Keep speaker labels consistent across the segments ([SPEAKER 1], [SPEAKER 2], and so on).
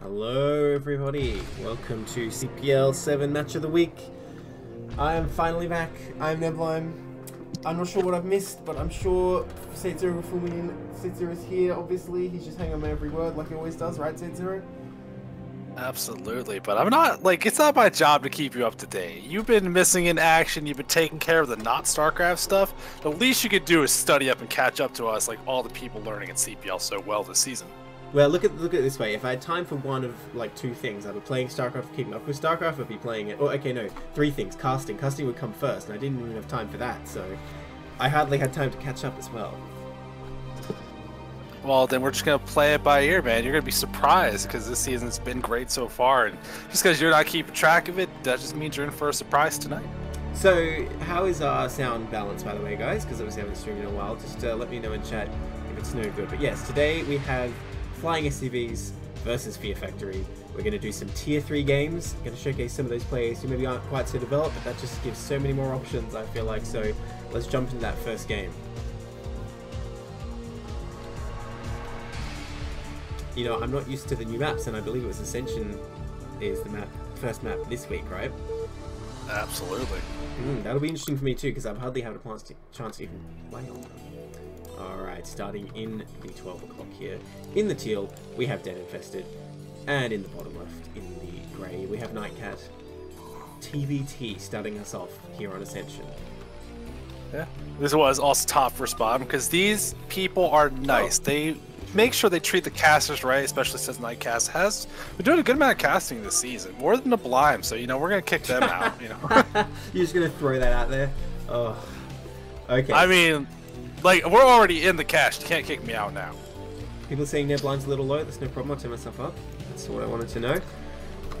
[SPEAKER 1] Hello, everybody. Welcome to CPL 7 Match of the Week. I am finally back. I'm Neblime. I'm not sure what I've missed, but I'm sure Seitzero will fill me in. Seitzero is here, obviously. He's just hanging on my every word like he always does, right, Seitzero?
[SPEAKER 2] Absolutely, but I'm not like it's not my job to keep you up to date. You've been missing in action. You've been taking care of the not StarCraft stuff. The least you could do is study up and catch up to us, like all the people learning at CPL so well this season.
[SPEAKER 1] Well, look at look at it this way. If I had time for one of like two things, I'd be playing StarCraft, keeping up with StarCraft. I'd be playing it. Oh, okay, no, three things. Casting, casting would come first, and I didn't even have time for that. So, I hardly had time to catch up as well.
[SPEAKER 2] Well, then we're just gonna play it by ear, man. You're gonna be surprised because this season's been great so far, and just because you're not keeping track of it, that just means you're in for a surprise tonight.
[SPEAKER 1] So, how is our sound balance, by the way, guys? Because obviously I haven't streamed in a while. Just uh, let me know in chat if it's no good. But yes, today we have Flying SCVs versus Fear Factory. We're going to do some tier 3 games. Going to showcase some of those players who maybe aren't quite so developed, but that just gives so many more options, I feel like. So let's jump into that first game. You know, I'm not used to the new maps, and I believe it was Ascension is the map, first map this week, right?
[SPEAKER 2] Absolutely.
[SPEAKER 1] Mm, that'll be interesting for me too, because I've hardly had a chance to, chance to even play on them. Alright, starting in the 12 o'clock here. In the teal, we have Den Infested. And in the bottom left, in the grey, we have Nightcat. TVT starting us off here on Ascension.
[SPEAKER 2] Yeah. This was also top for spawn because these people are nice. Oh. They make sure they treat the casters right, especially since Nightcat has been doing a good amount of casting this season, more than the Blime. So you know we're gonna kick them out. You know,
[SPEAKER 1] you're just gonna throw that out there. Oh, okay.
[SPEAKER 2] I mean, like we're already in the cast. You can't kick me out now.
[SPEAKER 1] People saying their blind's a little low. That's no problem. I'll turn myself up. That's what I wanted to know.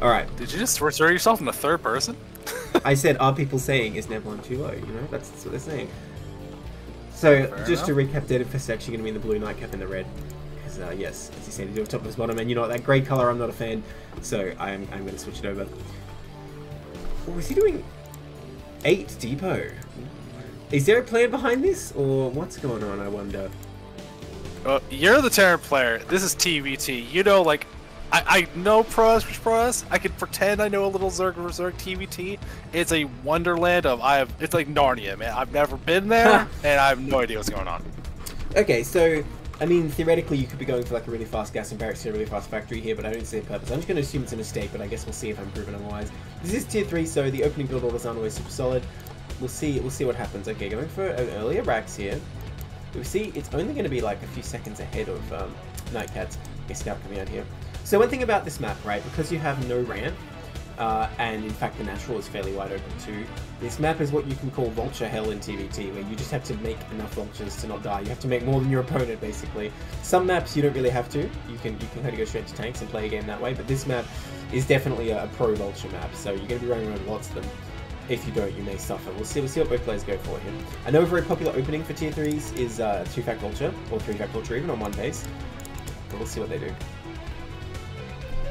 [SPEAKER 1] All right.
[SPEAKER 2] Did you just refer yourself in the third person?
[SPEAKER 1] I said, are people saying is Nebline too low? You know, that's, that's what they're saying. So, Fair just enough. to recap, Dead Infest actually going to be in the blue Nightcat and the red. Because, uh, yes, as you said, he's on top of his bottom, and you know what, that grey colour I'm not a fan, so I'm, I'm going to switch it over. Oh, is he doing 8 depot? Is there a plan behind this, or what's going on, I wonder?
[SPEAKER 2] Well, you're the Terran player. This is TVT. You know, like, I, I know pros pros. I can pretend I know a little Zerg Zerg TVT. It's a wonderland of I have. It's like Narnia, man. I've never been there, and I have no idea what's going on.
[SPEAKER 1] Okay, so I mean, theoretically, you could be going for like a really fast gas and barracks here, a really fast factory here, but I don't see a purpose. I'm just going to assume it's a mistake, but I guess we'll see if I'm proven otherwise. This is tier three, so the opening build orders aren't always super solid we'll see we'll see what happens. Okay, going for an earlier Rax here. We see it's only going to be like a few seconds ahead of um, Nightcats. Okay, Scout coming out here. So one thing about this map, right, because you have no ramp, uh, and in fact the natural is fairly wide open too, this map is what you can call vulture hell in TVT, where you just have to make enough vultures to not die. You have to make more than your opponent, basically. Some maps you don't really have to. You can you can kind of go straight to tanks and play a game that way, but this map is definitely a, a pro vulture map, so you're going to be running around lots of them. If you don't, you may suffer. We'll see. We'll see what both players go for here. I know a very popular opening for tier threes is uh, two fact vulture or three fact vulture, even on one base. But we'll see what they do.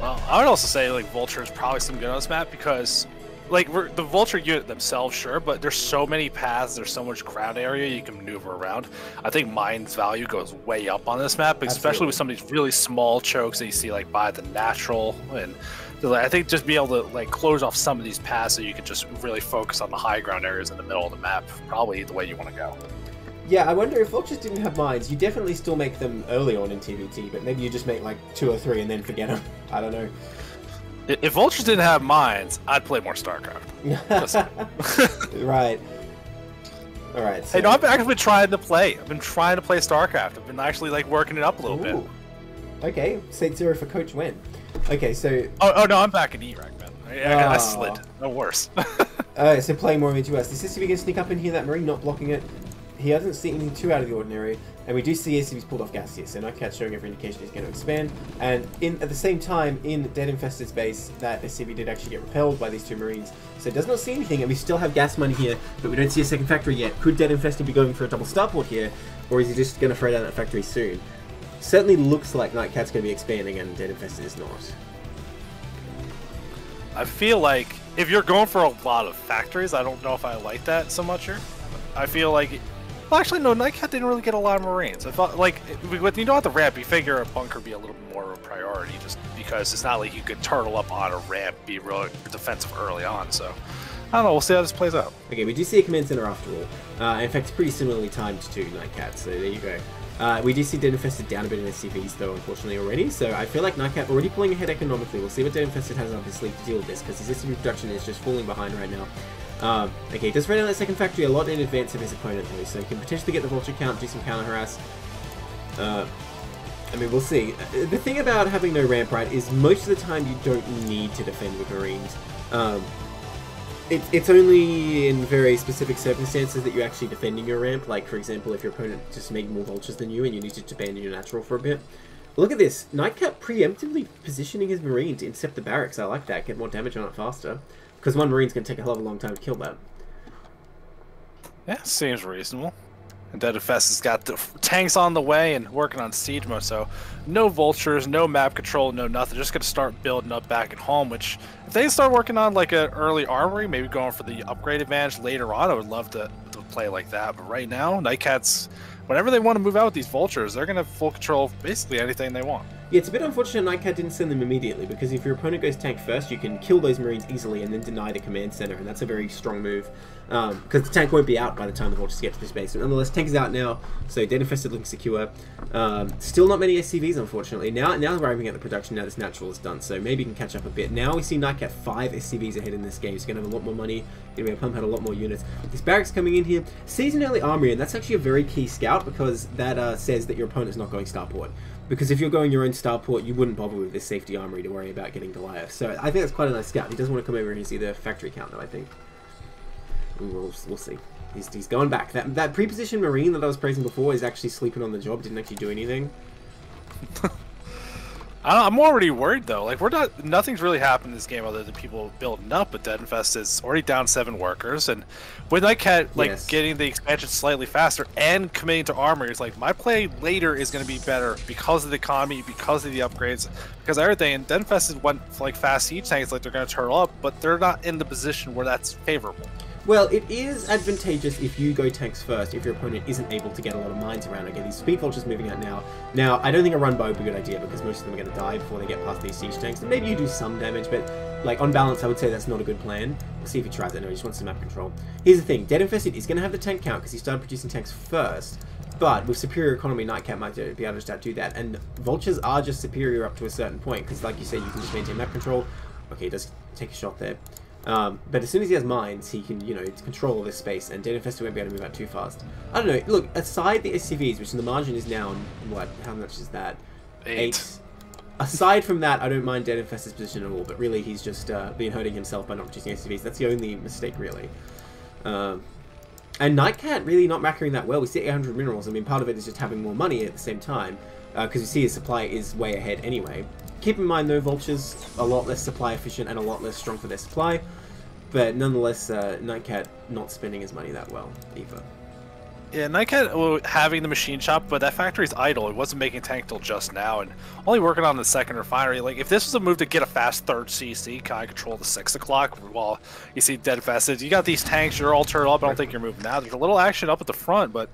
[SPEAKER 2] Well, I would also say like vulture is probably some good on this map because like the vulture unit themselves, sure, but there's so many paths, there's so much ground area you can maneuver around. I think mine's value goes way up on this map, especially Absolutely. with some of these really small chokes that you see like by the natural and I think just be able to like close off some of these paths so you can just really focus on the high ground areas in the middle of the map. Probably the way you want to go.
[SPEAKER 1] Yeah, I wonder if Vultures didn't have mines, you definitely still make them early on in TVT, but maybe you just make like two or three and then forget them. I don't know.
[SPEAKER 2] If Vultures didn't have mines, I'd play more StarCraft.
[SPEAKER 1] right. All right.
[SPEAKER 2] So... Hey, no, I've actually been trying to play. I've been trying to play StarCraft. I've been actually like working it up a little Ooh. bit.
[SPEAKER 1] Okay, Seitzero for Coach Wen. Okay, so.
[SPEAKER 2] Oh, oh no, I'm back in E-Rank, man. I, I, I slid. No worse.
[SPEAKER 1] uh, so playing more of US. This is if he can sneak up in here, that Marine, not blocking it. He doesn't see anything too out of the ordinary, and we do see SCV's pulled off gas here, so Nightcat's showing every indication he's going to expand. And in at the same time, in Dead Infested's base, that SCV did actually get repelled by these two Marines, so it does not see anything, and we still have gas money here, but we don't see a second factory yet. Could Dead Infested be going for a double starport here, or is he just going to throw down that factory soon? Certainly looks like Nightcat's going to be expanding and Dead Infested is not.
[SPEAKER 2] I feel like if you're going for a lot of factories, I don't know if I like that so much here. I feel like Well, actually, no. Nightcat didn't really get a lot of Marines. I thought, like, with you know, at the ramp, you figure a bunker be a little more of a priority, just because it's not like you could turtle up on a ramp, be real defensive early on. So, I don't know. We'll see how this plays out.
[SPEAKER 1] Okay, we do see a command center after all. Uh, in fact, it's pretty similarly timed to Nightcat, so there you go. Uh, we do see Dead down a bit in SCVs though, unfortunately, already, so I feel like Nightcat already pulling ahead economically. We'll see what Dead has up his sleeve to deal with this, because his SCV production is just falling behind right now. Um, okay, does run out that second factory a lot in advance of his opponent though, so he can potentially get the Vulture count, do some counter harass. Uh, I mean, we'll see. Uh, the thing about having no ramp, right, is most of the time you don't need to defend with Marines. Um, it, it's only in very specific circumstances that you're actually defending your ramp, like, for example, if your opponent just made more Vultures than you and you needed to abandon your natural for a bit. Look at this. Nightcat preemptively positioning his Marine to intercept the barracks. I like that. Get more damage on it faster. Because one Marine's going to take a hell of a long time to kill that.
[SPEAKER 2] Yeah, seems reasonable. And Deadfest has got the tanks on the way and working on siege mode, so no vultures, no map control, no nothing. Just gonna start building up back at home. Which, if they start working on like an early armory, maybe going for the upgrade advantage later on, I would love to, to play like that. But right now, Nightcats, whenever they want to move out with these vultures, they're gonna full control basically anything they want.
[SPEAKER 1] Yeah, it's a bit unfortunate Nightcat didn't send them immediately, because if your opponent goes tank first, you can kill those Marines easily and then deny the command center, and that's a very strong move. Because um, the tank won't be out by the time the Vultures get to this base. But nonetheless, tank is out now, so Dead Infested looking secure. Um, still not many SCVs, unfortunately. Now now we're arriving at the production, now this natural is done, so maybe you can catch up a bit. Now we see Nightcat 5 SCVs ahead in this game, so going to have a lot more money, going to be able to pump out a lot more units. This barracks coming in here, sees an early armory, and that's actually a very key scout, because that uh, says that your opponent's not going starport. Because if you're going your own starport, you wouldn't bother with this safety armory to worry about getting Goliath. So I think that's quite a nice scout. He doesn't want to come over and see the factory count, though, I think. We'll, we'll see. He's, he's going back. That, that pre-positioned Marine that I was praising before is actually sleeping on the job, didn't actually do anything.
[SPEAKER 2] I'm already worried though. Like we're not, nothing's really happened in this game other than people building up. But Dead Infest is already down seven workers, and with Nightcat like yes. getting the expansion slightly faster and committing to armor, it's like my play later is going to be better because of the economy, because of the upgrades, because everything. And Dead Infest went like fast siege tanks, like they're going to turn up, but they're not in the position where that's favorable.
[SPEAKER 1] Well, it is advantageous if you go tanks first, if your opponent isn't able to get a lot of mines around. Okay, these speed vultures moving out now. Now, I don't think a run bow would be a good idea because most of them are going to die before they get past these siege tanks. And maybe you do some damage, but like on balance, I would say that's not a good plan. We'll see if he tries it. No, he just wants some map control. Here's the thing, Dead Infested is going to have the tank count because he started producing tanks first. But with superior economy, Nightcat might be able to do that. And Vultures are just superior up to a certain point because, like you said, you can just maintain map control. Okay, he does take a shot there. Um, but as soon as he has mines, he can, you know, control all this space, and Dead Infested won't be able to move out too fast. I don't know, look, aside the SCVs, which in the margin is now, what, how much is that?
[SPEAKER 2] Eight. Eight.
[SPEAKER 1] Aside from that, I don't mind Dead Infested's position at all, but really he's just uh, been hurting himself by not producing SCVs. That's the only mistake, really. Um, and Nightcat really not macroing that well. We see 800 minerals. I mean, part of it is just having more money at the same time, because uh, we see his supply is way ahead anyway. Keep in mind though, Vultures a lot less supply efficient and a lot less strong for their supply, but nonetheless, uh, Nightcat not spending his money that well either.
[SPEAKER 2] Yeah, Nightcat well, having the machine shop, but that factory's idle. It wasn't making tank till just now, and only working on the second refinery. Like, if this was a move to get a fast third CC, can I control the six o'clock while you see dead fested? You got these tanks, you're all turned up. I don't think you're moving now. There's a little action up at the front, but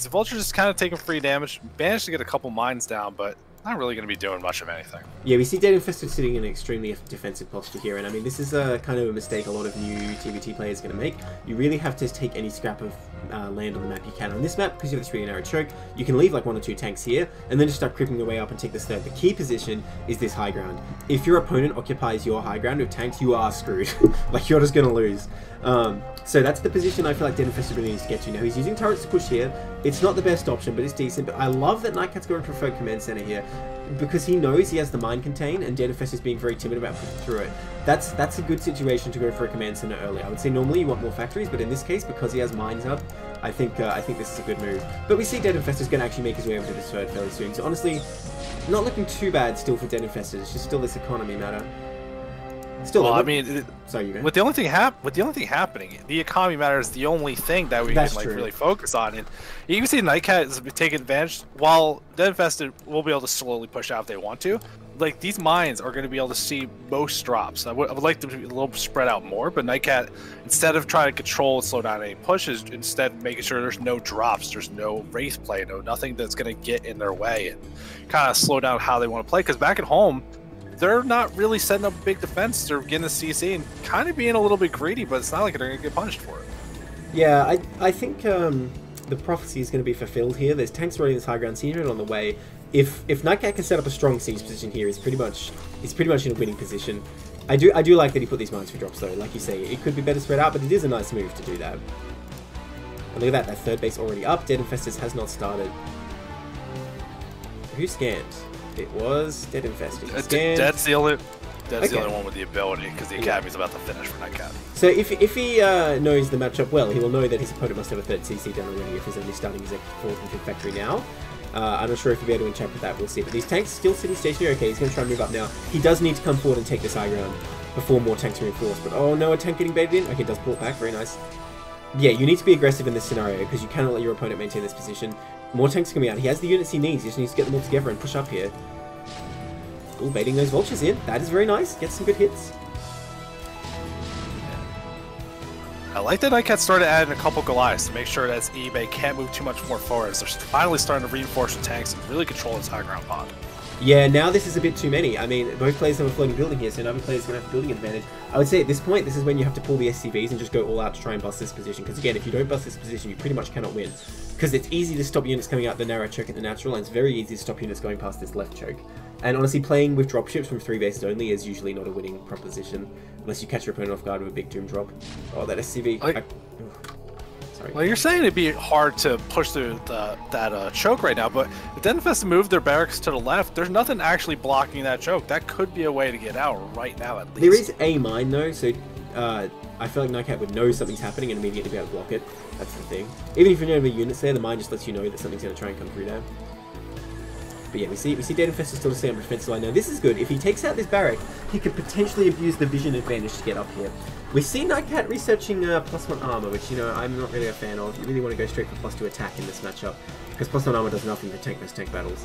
[SPEAKER 2] the Vulture just kind of taking free damage. Managed to get a couple mines down, but not really going to be doing much of anything.
[SPEAKER 1] Yeah, we see Dead Infested sitting in an extremely defensive posture here, and I mean, this is a kind of a mistake a lot of new TVT players are going to make. You really have to take any scrap of uh, land on the map you can. On this map, because you have this really narrow choke, you can leave like one or two tanks here, and then just start creeping your way up and take this third. The key position is this high ground. If your opponent occupies your high ground with tanks, you are screwed. like, you're just going to lose. Um, so that's the position I feel like Dead Infested really needs to get to. Now, he's using turrets to push here. It's not the best option, but it's decent. But I love that Nightcat's going for a command center here because he knows he has the mine contain, and Dead Infested is being very timid about pushing through it. That's that's a good situation to go for a command center early. I would say normally you want more factories, but in this case, because he has mines up, I think uh, I think this is a good move. But we see Dead is going to actually make his way over to this third fairly soon. So honestly, not looking too bad still for Dead Infested. It's just still this economy matter. Still,
[SPEAKER 2] Well, I mean,
[SPEAKER 1] sorry,
[SPEAKER 2] with the only thing hap- with the only thing happening, the economy matter is the only thing that we
[SPEAKER 1] That's
[SPEAKER 2] can like
[SPEAKER 1] true.
[SPEAKER 2] really focus on. And you can see Nightcat is taking advantage. While Dead Infested will be able to slowly push out if they want to. Like these mines are going to be able to see most drops. I would, I would like them to be a little spread out more, but Nightcat, instead of trying to control and slow down any pushes, instead making sure there's no drops, there's no wraith play, no nothing that's going to get in their way and kind of slow down how they want to play. Because back at home, they're not really setting up a big defense. They're getting the CC and kind of being a little bit greedy, but it's not like they're going to get punished for it.
[SPEAKER 1] Yeah, I I think um, the prophecy is going to be fulfilled here. There's tanks already in this high ground siege on the way. If if Nightcat can set up a strong siege position here, he's pretty much he's pretty much in a winning position. I do I do like that he put these mines for drops though. Like you say, it could be better spread out, but it is a nice move to do that. And look at that, that third base already up. Dead Infestus has not started. Who scanned? It was Dead Infested. He
[SPEAKER 2] Uh. That's the only. That's the only one with the ability because the
[SPEAKER 1] Yeah.
[SPEAKER 2] academy's about to finish for that Nightcat.
[SPEAKER 1] So if, if he uh, knows the matchup well, he will know that his opponent must have a third CC done already if he's only starting his fourth and fifth factory now. Uh, I'm not sure if he'll be able to enchant with that, we'll see. But these tanks still sitting stationary, okay, he's going to try and move up now. He does need to come forward and take this high ground before more tanks reinforce. But oh no, a tank getting baited in? Okay, does pull it back, very nice. Yeah, you need to be aggressive in this scenario because you cannot let your opponent maintain this position. More tanks coming out. He has the units he needs, he just needs to get them all together and push up here. Ooh, baiting those vultures in. That is very nice. Gets some good hits.
[SPEAKER 2] I like that Nightcat started adding a couple Goliaths to make sure that eBay can't move too much more forward. as They're finally starting to reinforce the tanks and really control this high ground pod.
[SPEAKER 1] Yeah, now this is a bit too many. I mean, both players have a floating building here, so another player's going to have a building advantage. I would say at this point, this is when you have to pull the SCVs and just go all out to try and bust this position. Because again, if you don't bust this position, you pretty much cannot win. Because it's easy to stop units coming out the narrow choke at the natural, and it's very easy to stop units going past this left choke. And honestly, playing with dropships from three bases only is usually not a winning proposition, unless you catch your opponent off guard with a big doom drop. Oh, that SCV. I-. Sorry.
[SPEAKER 2] Well, you're saying it'd be hard to push through the, that uh, choke right now, but if Denfest moved their barracks to the left, there's nothing actually blocking that choke. That could be a way to get out right now, at least.
[SPEAKER 1] There is a mine though, so uh, I feel like Nightcat would know something's happening and immediately be able to block it. That's the thing. Even if you don't have any units there, the mine just lets you know that something's going to try and come through there. But yeah, we see we see Dead Infestor still to stay on the defensive line. Now this is good. If he takes out this barrack, he could potentially abuse the vision advantage to get up here. We see Nightcat researching uh, plus one armor, which you know I'm not really a fan of. You really want to go straight for plus two attack in this matchup because plus one armor does nothing to tank those tank battles.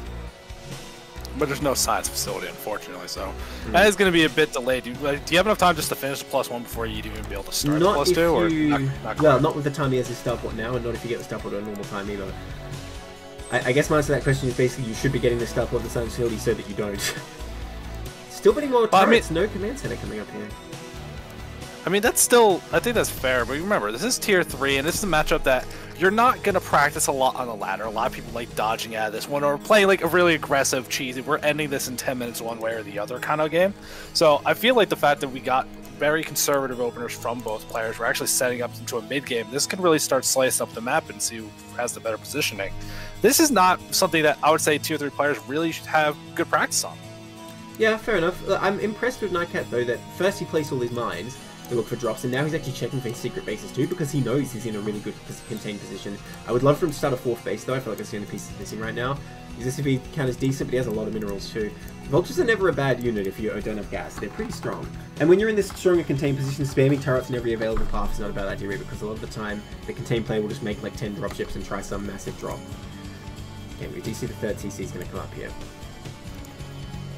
[SPEAKER 2] But there's no science facility, unfortunately, so
[SPEAKER 1] Hmm.
[SPEAKER 2] that is going to be a bit delayed. Do you, like, do you have enough time just to finish the plus one before you'd even be able to start
[SPEAKER 1] Not
[SPEAKER 2] plus
[SPEAKER 1] if
[SPEAKER 2] two? Or not, not
[SPEAKER 1] well, not with the time he has his starport now, and not if you get the starport at a normal time either. I, I guess my answer to that question is basically you should be getting the starport at the science facility so that you don't. Still getting more
[SPEAKER 2] Well, I mean-
[SPEAKER 1] turrets, no command center coming up here.
[SPEAKER 2] I mean, that's still, I think that's fair, but remember, this is tier 3, and this is a matchup that you're not going to practice a lot on the ladder. A lot of people like dodging out of this one or playing like a really aggressive, cheesy, we're ending this in 10 minutes one way or the other kind of game. So I feel like the fact that we got very conservative openers from both players, we're actually setting up into a mid game. This can really start slicing up the map and see who has the better positioning. This is not something that I would say tier 3 players really should have good practice on.
[SPEAKER 1] Yeah, fair enough. I'm impressed with Nightcat though that first he placed all these mines to look for drops, and now he's actually checking for his secret bases too because he knows he's in a really good contained position. I would love for him to start a fourth base though. I feel like that's the only piece he's missing right now. His SCV count is decent, but he has a lot of minerals too. Vultures are never a bad unit if you don't have gas. They're pretty strong. And when you're in this stronger contained position, spamming turrets in every available path is not a bad idea either because a lot of the time the contained player will just make like 10 dropships and try some massive drop. Okay, we do see the third CC is going to come up here.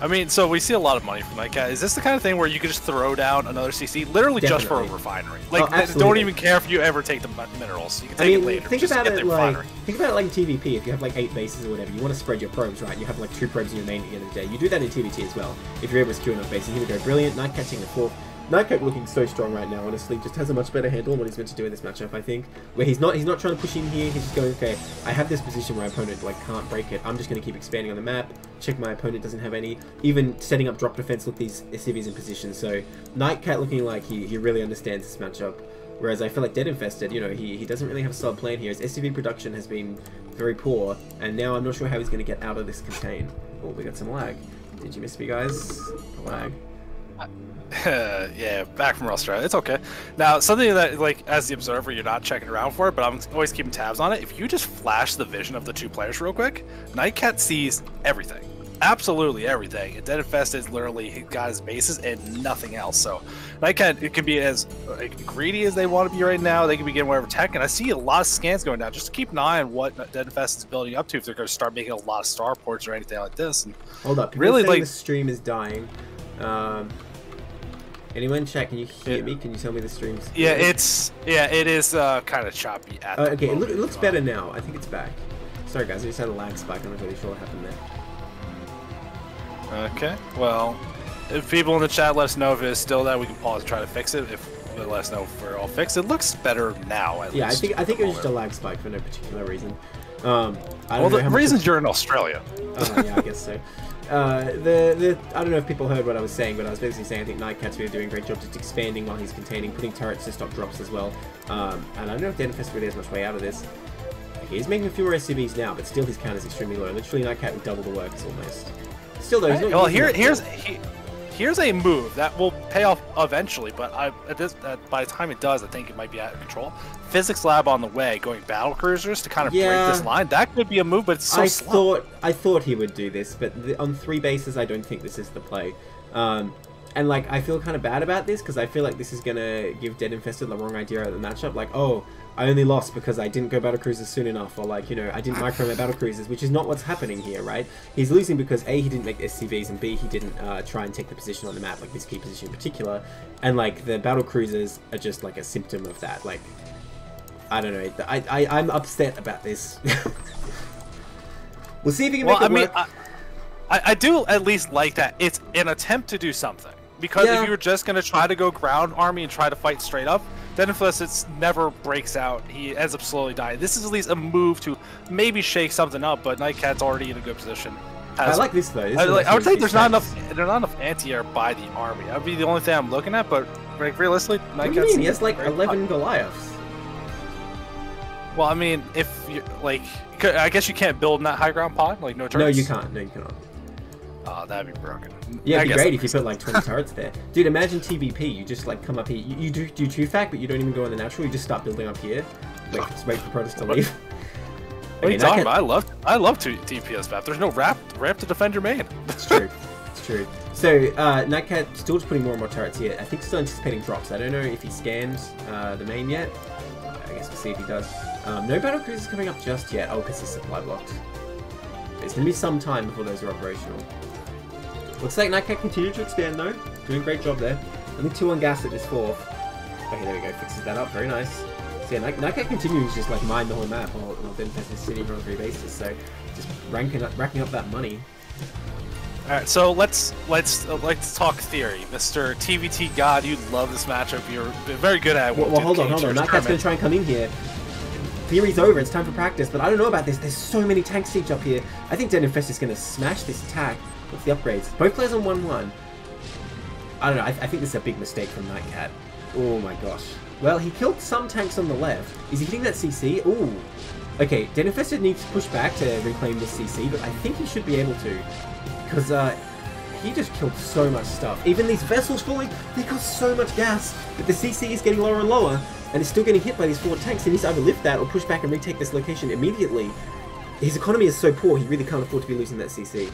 [SPEAKER 2] I mean, so we see a lot of money from Nightcat. Is this the kind of thing where you could just throw down another CC, literally just for a
[SPEAKER 1] Definitely.
[SPEAKER 2] refinery?
[SPEAKER 1] Oh,
[SPEAKER 2] Like, th- don't even care if you ever take the minerals. You can
[SPEAKER 1] I mean,
[SPEAKER 2] it later.
[SPEAKER 1] think
[SPEAKER 2] just
[SPEAKER 1] about
[SPEAKER 2] get
[SPEAKER 1] it
[SPEAKER 2] the
[SPEAKER 1] like
[SPEAKER 2] refinery.
[SPEAKER 1] think about it like TVP. If you have like eight bases or whatever, you want to spread your probes, right? You have like two probes in your main at the end of the day. You do that in TVT as well. If you're able to secure enough bases, here we go. Brilliant. Night catching the fourth. Nightcat looking so strong right now. Honestly, just has a much better handle on what he's meant to do in this matchup. I think where he's not he's not trying to push in here. He's just going okay. I have this position where my opponent like can't break it. I'm just going to keep expanding on the map. Check my opponent doesn't have any. Even setting up drop defense. Look these SCVs in position. So Nightcat looking like he he really understands this matchup. Whereas I feel like Dead Infested, you know, he, he doesn't really have a solid plan here. His SCV production has been very poor, and now I'm not sure how he's going to get out of this contain. Oh, we got some lag. Did you miss me, guys? Lag.
[SPEAKER 2] Uh, yeah, back from Australia. It's okay. Now, something that, like, as the observer, you're not checking around for it, but I'm always keeping tabs on it. If you just flash the vision of the two players real quick, Nightcat sees everything. absolutely everything. And Den Infest is literally he got his bases and nothing else. So Nightcat it can be as like, greedy as they want to be right now. They can be getting whatever tech, and I see a lot of scans going down. Just keep an eye on what Den Infest is building up to if they're going to start making a lot of starports or anything like this. And
[SPEAKER 1] Hold up, People really like the stream is dying. Um, Anyone check? Can you hear yeah. me? Can you tell me the stream's?
[SPEAKER 2] Yeah, it's yeah, it is uh, kind of choppy. At
[SPEAKER 1] uh, okay, it, look, it, looks better now. I think it's back. Sorry guys, I just had a lag spike. I'm not really sure what happened
[SPEAKER 2] there. Okay, well, if people in the chat let us know if it's still that, we can pause and try to fix it. If let us know if we're all fixed, it looks better now.
[SPEAKER 1] yeah,
[SPEAKER 2] least,
[SPEAKER 1] I think I think it was just a lag spike for no particular reason. Um,
[SPEAKER 2] well, the reasons you're in Australia.
[SPEAKER 1] Oh, yeah, I guess so. Uh, the, the I don't know if people heard what I was saying, but I was basically saying I think Nightcat's really doing a great job just expanding while he's containing, putting turrets to stop drops as well. Um, and I don't know if Den Infest really has much way out of this. Okay, he's making a few more SCVs now, but still his count is extremely low. Literally Nightcat would double the works almost. Still though, he's not
[SPEAKER 2] well here here's he, here's a move that will pay off eventually, but I, at this, by the time it does, I think it might be out of control. Physics Lab on the way, going battle cruisers to kind of yeah, break this line. That could be a move, but it's so
[SPEAKER 1] I
[SPEAKER 2] slow.
[SPEAKER 1] thought I thought he would do this, but the, on three bases, I don't think this is the play. Um, and like I feel kind of bad about this because I feel like this is gonna give Dead Infested the wrong idea of the matchup. Like, oh, I only lost because I didn't go battle cruisers soon enough, or like, you know, I didn't micro my battle cruisers, which is not what's happening here, right? He's losing because A, he didn't make SCVs, and B, he didn't uh, try and take the position on the map, like this key position in particular, and like the battle cruisers are just like a symptom of that. Like, I don't know, I, I, I'm upset about this. we'll see if he can well, make it I mean, work.
[SPEAKER 2] I, I do at least like that. It's an attempt to do something. Because yeah. if you were just going to try to go ground army and try to fight straight up, then if never breaks out, he ends up slowly dying. This is at least a move to maybe shake something up, but Nightcat's already in a good position.
[SPEAKER 1] Has, I like this though.
[SPEAKER 2] I, like, I, would say there's not enough. There's not enough anti-air by the army. That'd be the only thing I'm looking at. But like realistically,
[SPEAKER 1] Nightcat's. What do you mean? He has like 11 Goliaths.
[SPEAKER 2] Well, I mean, if you like, I guess you can't build in that high ground pod. Like no turrets.
[SPEAKER 1] No, you can't. No, you cannot.
[SPEAKER 2] Oh, that'd be broken.
[SPEAKER 1] Yeah, it'd be great if you put like 20 turrets there. Dude, imagine TVP. You just like come up here. You, you do do two fact, but you don't even go in the natural. You just start building up here. Wait, just wait for Protoss to leave.
[SPEAKER 2] What are you talking about? I love I love two TPS map. There's no ramp ramp to defend your main.
[SPEAKER 1] It's true. It's true. So uh, Nightcat still just putting more and more turrets here. I think still anticipating drops. I don't know if he scans uh, the main yet. I guess we'll see if he does. Um, no battle cruisers coming up just yet. Oh, because he's supply blocked. It's going to be some time before those are operational. Looks like Nightcat continued to expand though. Doing a great job there. Only two on gas at this fourth. Okay, there we go. Fixes that up. Very nice. So yeah, Nightcat continues just like mine the whole map while, while Infest is sitting here on three bases. So just ranking up, racking up that money.
[SPEAKER 2] All right, so let's let's uh, let's talk theory, Mr. TVT God. You love this matchup. You're very good at.
[SPEAKER 1] Well, well hold on, hold on. Nightcat's gonna try and come in here. Theory's over. It's time for practice. But I don't know about this. There's so many tank siege up here. I think Den Infest is gonna smash this attack. What's the upgrades? Both players on 1-1. I don't know, I, I, think this is a big mistake from Nightcat. Oh my gosh. Well, he killed some tanks on the left. Is he hitting that CC? Ooh. Okay, Den Infested needs to push back to reclaim this CC, but I think he should be able to. Because, uh, he just killed so much stuff. Even these vessels falling, they cost so much gas, but the CC is getting lower and lower, and it's still getting hit by these four tanks. He needs to either lift that or push back and retake this location immediately. His economy is so poor, he really can't afford to be losing that CC.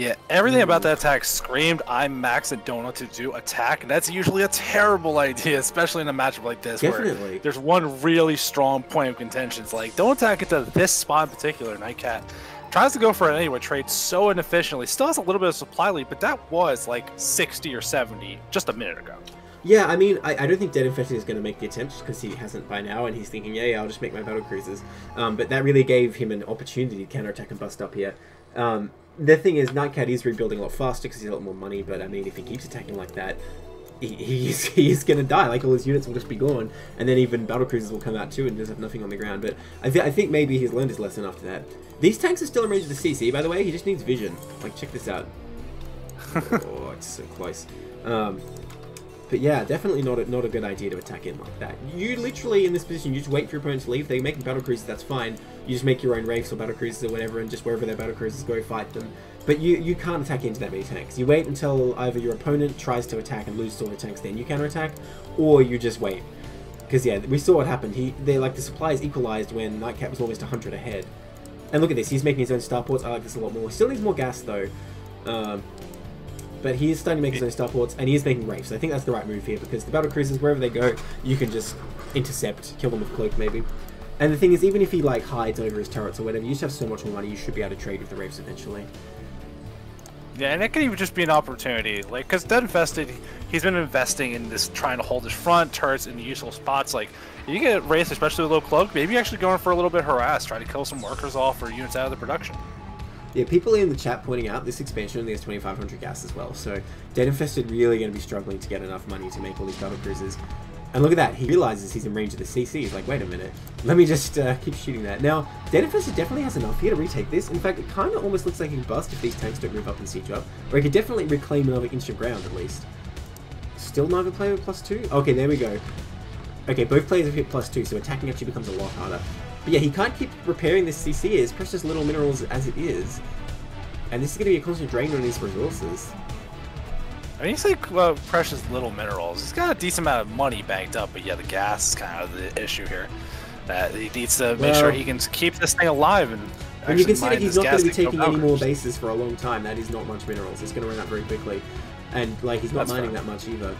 [SPEAKER 2] Yeah, everything about that attack screamed, I'm max and don't know what to do. Attack. That's usually a terrible idea, especially in a matchup like this
[SPEAKER 1] Definitely.
[SPEAKER 2] where there's one really strong point of contention. It's like, don't attack into this spot in particular. Nightcat tries to go for it anyway, trades so inefficiently. Still has a little bit of supply lead, but that was like 60 or 70 just a minute ago.
[SPEAKER 1] Yeah, I mean, I, I don't think Dead Infested is going to make the attempt because he hasn't by now, and he's thinking, yeah, yeah, I'll just make my battle cruisers. Um, but that really gave him an opportunity to counterattack and bust up here. Um, the thing is, Nightcat is rebuilding a lot faster because he's a lot more money, but I mean, if he keeps attacking like that, he, he's, he's gonna die. Like, all his units will just be gone, and then even battle cruisers will come out too and just have nothing on the ground. But I, th I think maybe he's learned his lesson after that. These tanks are still in range of the CC, by the way. He just needs vision. Like, check this out. oh, it's so close. Um, but yeah, definitely not a, not a good idea to attack in like that. You literally, in this position, you just wait for your opponent to leave. They're making battle cruisers, that's fine. You just make your own Wraiths or battle cruisers or whatever, and just wherever their battle cruisers go, fight them. But you, you can't attack into that many tanks. You wait until either your opponent tries to attack and lose all the tanks, then you counterattack, or you just wait. Because yeah, we saw what happened. He, they like the supplies equalized when Nightcat was almost 100 ahead. And look at this, he's making his own starports. I like this a lot more. Still needs more gas though. Um, but he is starting to make his own starports, and he is making Wraiths. I think that's the right move here, because the battle cruisers, wherever they go, you can just intercept, kill them with Cloak maybe. And the thing is, even if he like hides over his turrets or whatever, you just have so much more money, you should be able to trade with the Wraiths eventually.
[SPEAKER 2] Yeah, and it could even just be an opportunity, like, because Dead Infested, he's been investing in this, trying to hold his front, turrets in useful spots, like, you get Wraith, especially with low cloak, maybe actually going for a little bit harass, try to kill some workers off or units out of the production.
[SPEAKER 1] Yeah, people in the chat pointing out this expansion only has 2,500 gas as well, so Dead Infested really going to be struggling to get enough money to make all these battle cruisers. And look at that, he realizes he's in range of the CC. He's like, wait a minute, let me just uh, keep shooting that. Now, Dead Infested definitely has enough here to retake this. In fact, it kind of almost looks like he can bust if these tanks don't move up and siege up. Or he could definitely reclaim another inch of ground at least. Still neither player with plus two? Okay, there we go. Okay, both players have hit plus two, so attacking actually becomes a lot harder. But yeah, he can't keep repairing this CC as precious little minerals as it is. And this is going to be a constant drain on his resources.
[SPEAKER 2] I mean, you say uh, precious little minerals. He's got a decent amount of money banked up, but yeah, the gas is kind of the issue here. That he needs to make well, sure he can keep this thing alive and.
[SPEAKER 1] When you that he's not going to be taking any more bases for a long time, that is not much minerals. It's going to run out very quickly, and like he's not That's mining that much either.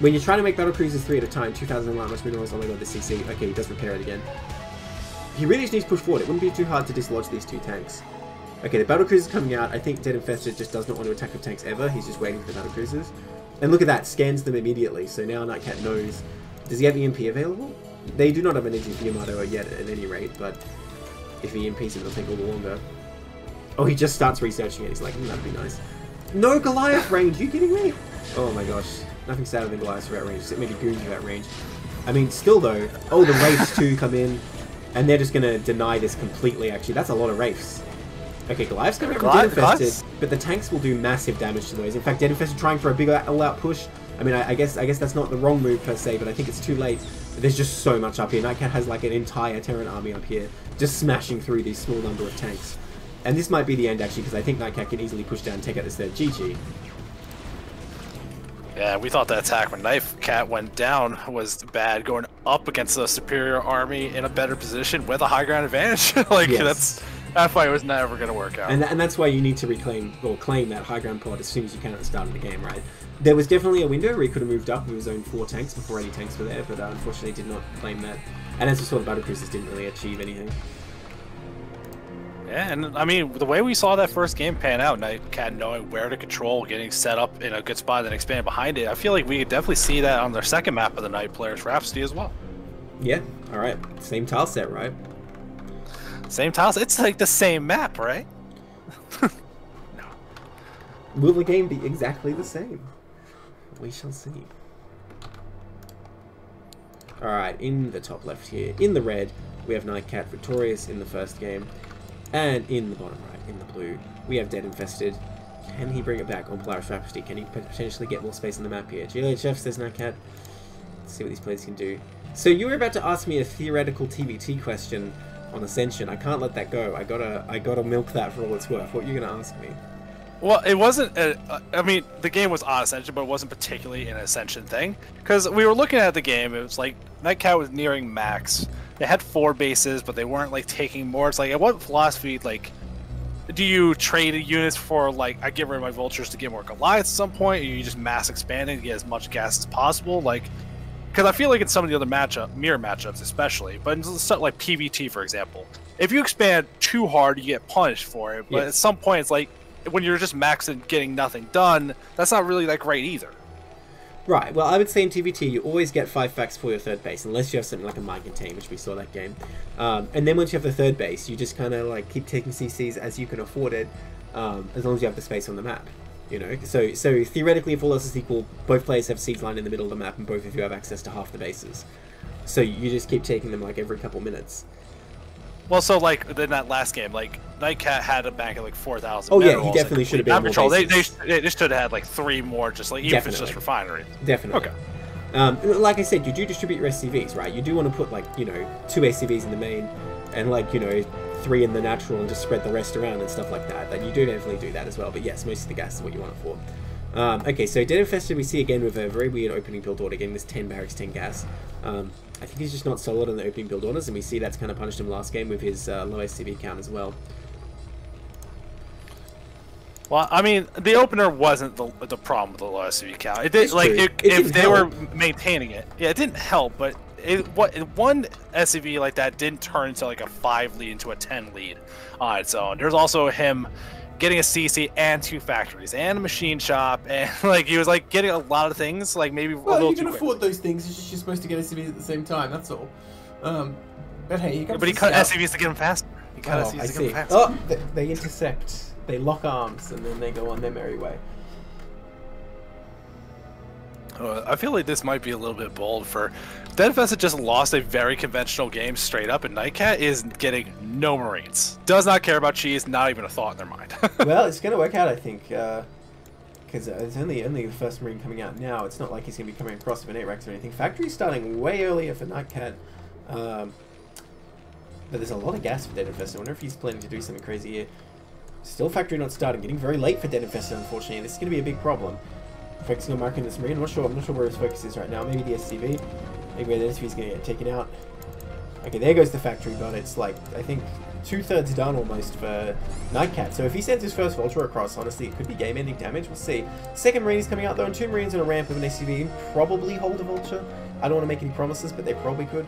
[SPEAKER 1] When you're trying to make battle cruisers three at a time, 2,000 light much minerals. Oh my god, the CC. Okay, he does repair it again. He really just needs to push forward. It wouldn't be too hard to dislodge these two tanks. Okay, the battle cruiser is coming out. I think Dead Infested just does not want to attack with tanks ever. He's just waiting for the battle cruisers. And look at that, scans them immediately. So now Nightcat knows. Does he have EMP available? They do not have an EMP Yamato yet at any rate, but if he EMPs it, it'll take a little longer. Oh, he just starts researching it. He's like, mm, that'd be nice. No Goliath range, you kidding me? Oh my gosh. Nothing sadder than Goliath for that range, except maybe Goons for that range. I mean, still though, oh, the Wraiths too come in, and they're just going to deny this completely, actually. That's a lot of Wraiths. Okay, Goliath's going to be Dead Infested, but the tanks will do massive damage to those. In fact, Dead Infested trying for a big all-out push. I mean, I, I, guess I guess that's not the wrong move per se, but I think it's too late. There's just so much up here. Nightcat has like an entire Terran army up here, just smashing through these small number of tanks. And this might be the end, actually, because I think Nightcat can easily push down and take out this third CC.
[SPEAKER 2] Yeah, we thought that attack when Nightcat went down was bad, going up against a superior army in a better position with a high ground advantage. like, yes. that's that fight was never going to work out.
[SPEAKER 1] And, th and that's why you need to reclaim or claim that high ground pod as soon as you can at the start of the game, right? There was definitely a window where he could have moved up with his own four tanks before any tanks were there, but uh, unfortunately did not claim that. And as we saw, the battle cruisers didn't really achieve anything.
[SPEAKER 2] Yeah, and I mean, the way we saw that first game pan out, Nightcat knowing where to control, getting set up in a good spot, then expand behind it, I feel like we could definitely see that on their second map of the night, Polaris Rhapsody as well.
[SPEAKER 1] Yeah, alright. Same tile set, right?
[SPEAKER 2] Same tiles? It's like the same map, right?
[SPEAKER 1] no. Will the game be exactly the same? We shall see. Alright, in the top left here, in the red, we have Nightcat victorious in the first game. And in the bottom right, in the blue, we have Dead Infested. Can he bring it back on Polaris Rhapsody? Can he potentially get more space on the map here? Chef says Nightcat. Let's see what these players can do. So you were about to ask me a theoretical TVT question on Ascension. I can't let that go. I gotta, I gotta milk that for all it's worth. What are you gonna ask me?
[SPEAKER 2] Well, it wasn't. A, I mean, the game was on Ascension, but it wasn't particularly an Ascension thing. Because we were looking at the game, it was like Nightcat was nearing max. They had four bases, but they weren't like taking more. It's like, at what philosophy, like, do you trade units for like I get rid of my vultures to get more Goliaths at some point? Or you just mass expanding to get as much gas as possible? Like, because I feel like in some of the other matchup, mirror matchups especially, but in something like PVT, for example, if you expand too hard, you get punished for it. But yes. at some point, it's like when you're just maxing getting nothing done, that's not really that great either.
[SPEAKER 1] Right. Well, I would say in TVT, you always get five facts for your third base, unless you have something like a mind contain, which we saw that game. Um, and then once you have the third base, you just kind of like keep taking CCs as you can afford it, um, as long as you have the space on the map. You know, so so theoretically, if all else is equal, both players have siege lined in the middle of the map, and both of you have access to half the bases. So you just keep taking them like every couple minutes.
[SPEAKER 2] Well, so like in that last game, like Nightcat had a bank at like four thousand.
[SPEAKER 1] Oh yeah, he definitely should have been.
[SPEAKER 2] Patrol. They, they, they should have had like three more, just like even definitely. if it's just refinery.
[SPEAKER 1] Definitely.
[SPEAKER 2] Okay.
[SPEAKER 1] Um, like I said, you do distribute your SCVs, right? You do want to put like you know two SCVs in the main, and like you know three in the natural and just spread the rest around and stuff like that. That you do definitely do that as well. But yes, most of the gas is what you want it for. Um, okay, so Dead Infested we see again with a very weird opening build order, getting this 10 barracks, 10 gas. Um, I think he's just not solid on the opening build orders, and we see that's kind of punished him last game with his uh, low SCV count as well.
[SPEAKER 2] Well, I mean, the opener wasn't the, the problem with the low SCV count. It did
[SPEAKER 1] It's
[SPEAKER 2] like it,
[SPEAKER 1] It
[SPEAKER 2] if they
[SPEAKER 1] help.
[SPEAKER 2] were maintaining it. Yeah, it didn't help, but it what one SCV like that didn't turn into like a five lead into a ten lead on its own. There's also him getting a CC and two factories and a machine shop and like he was like getting a lot of things like maybe a
[SPEAKER 1] Well, you can
[SPEAKER 2] quick.
[SPEAKER 1] afford those things. It's just you're supposed to get SCVs at the same time. That's all. Um, but hey, he comes
[SPEAKER 2] But he cut. SCVs to get him faster. He cut
[SPEAKER 1] Oh,
[SPEAKER 2] SCVs to get
[SPEAKER 1] see.
[SPEAKER 2] faster.
[SPEAKER 1] Oh, they, they intersect. They lock arms, and then they go on their merry way.
[SPEAKER 2] Uh, I feel like this might be a little bit bold for Deadfest just lost a very conventional game straight up, and Nightcat is getting no Marines. Does not care about cheese, not even a thought in their mind.
[SPEAKER 1] well, it's going to work out, I think, because uh, it's only only the first Marine coming out now. It's not like he's going to be coming across with an 8 racks or anything. Factory's starting way earlier for Nightcat. Um, but there's a lot of gas for Dead Infested. I wonder if he's planning to do something crazy here. Still Factory not starting. Getting very late for Dead unfortunately. This is going to be a big problem. On marking this Marine. I'm not sure. I'm not sure where his focus is right now. Maybe the SCV. Maybe the SCV is going to get taken out. Okay, there goes the factory, but it's like, I think, two-thirds done almost for Nightcat. So if he sends his first Vulture across, honestly, it could be game-ending damage. We'll see. Second Marine is coming out, though, and two Marines on a ramp with an SCV probably hold a Vulture. I don't want to make any promises, but they probably could.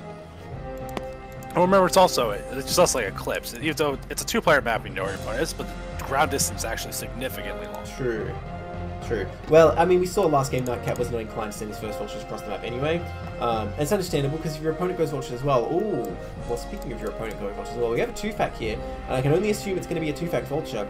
[SPEAKER 2] Well, remember, it's also it's just also like Eclipse. Even though it's a two-player map, you know where your opponent is, but the ground distance is actually significantly longer.
[SPEAKER 1] True. True. Well, I mean, we saw last game Nightcat was not inclined to send his first Vultures across the map anyway. Um, it's understandable because if your opponent goes Vultures as well, ooh, well, speaking of your opponent going Vultures as well, we have a 2-fac here, and I can only assume it's going to be a 2-fac Vulture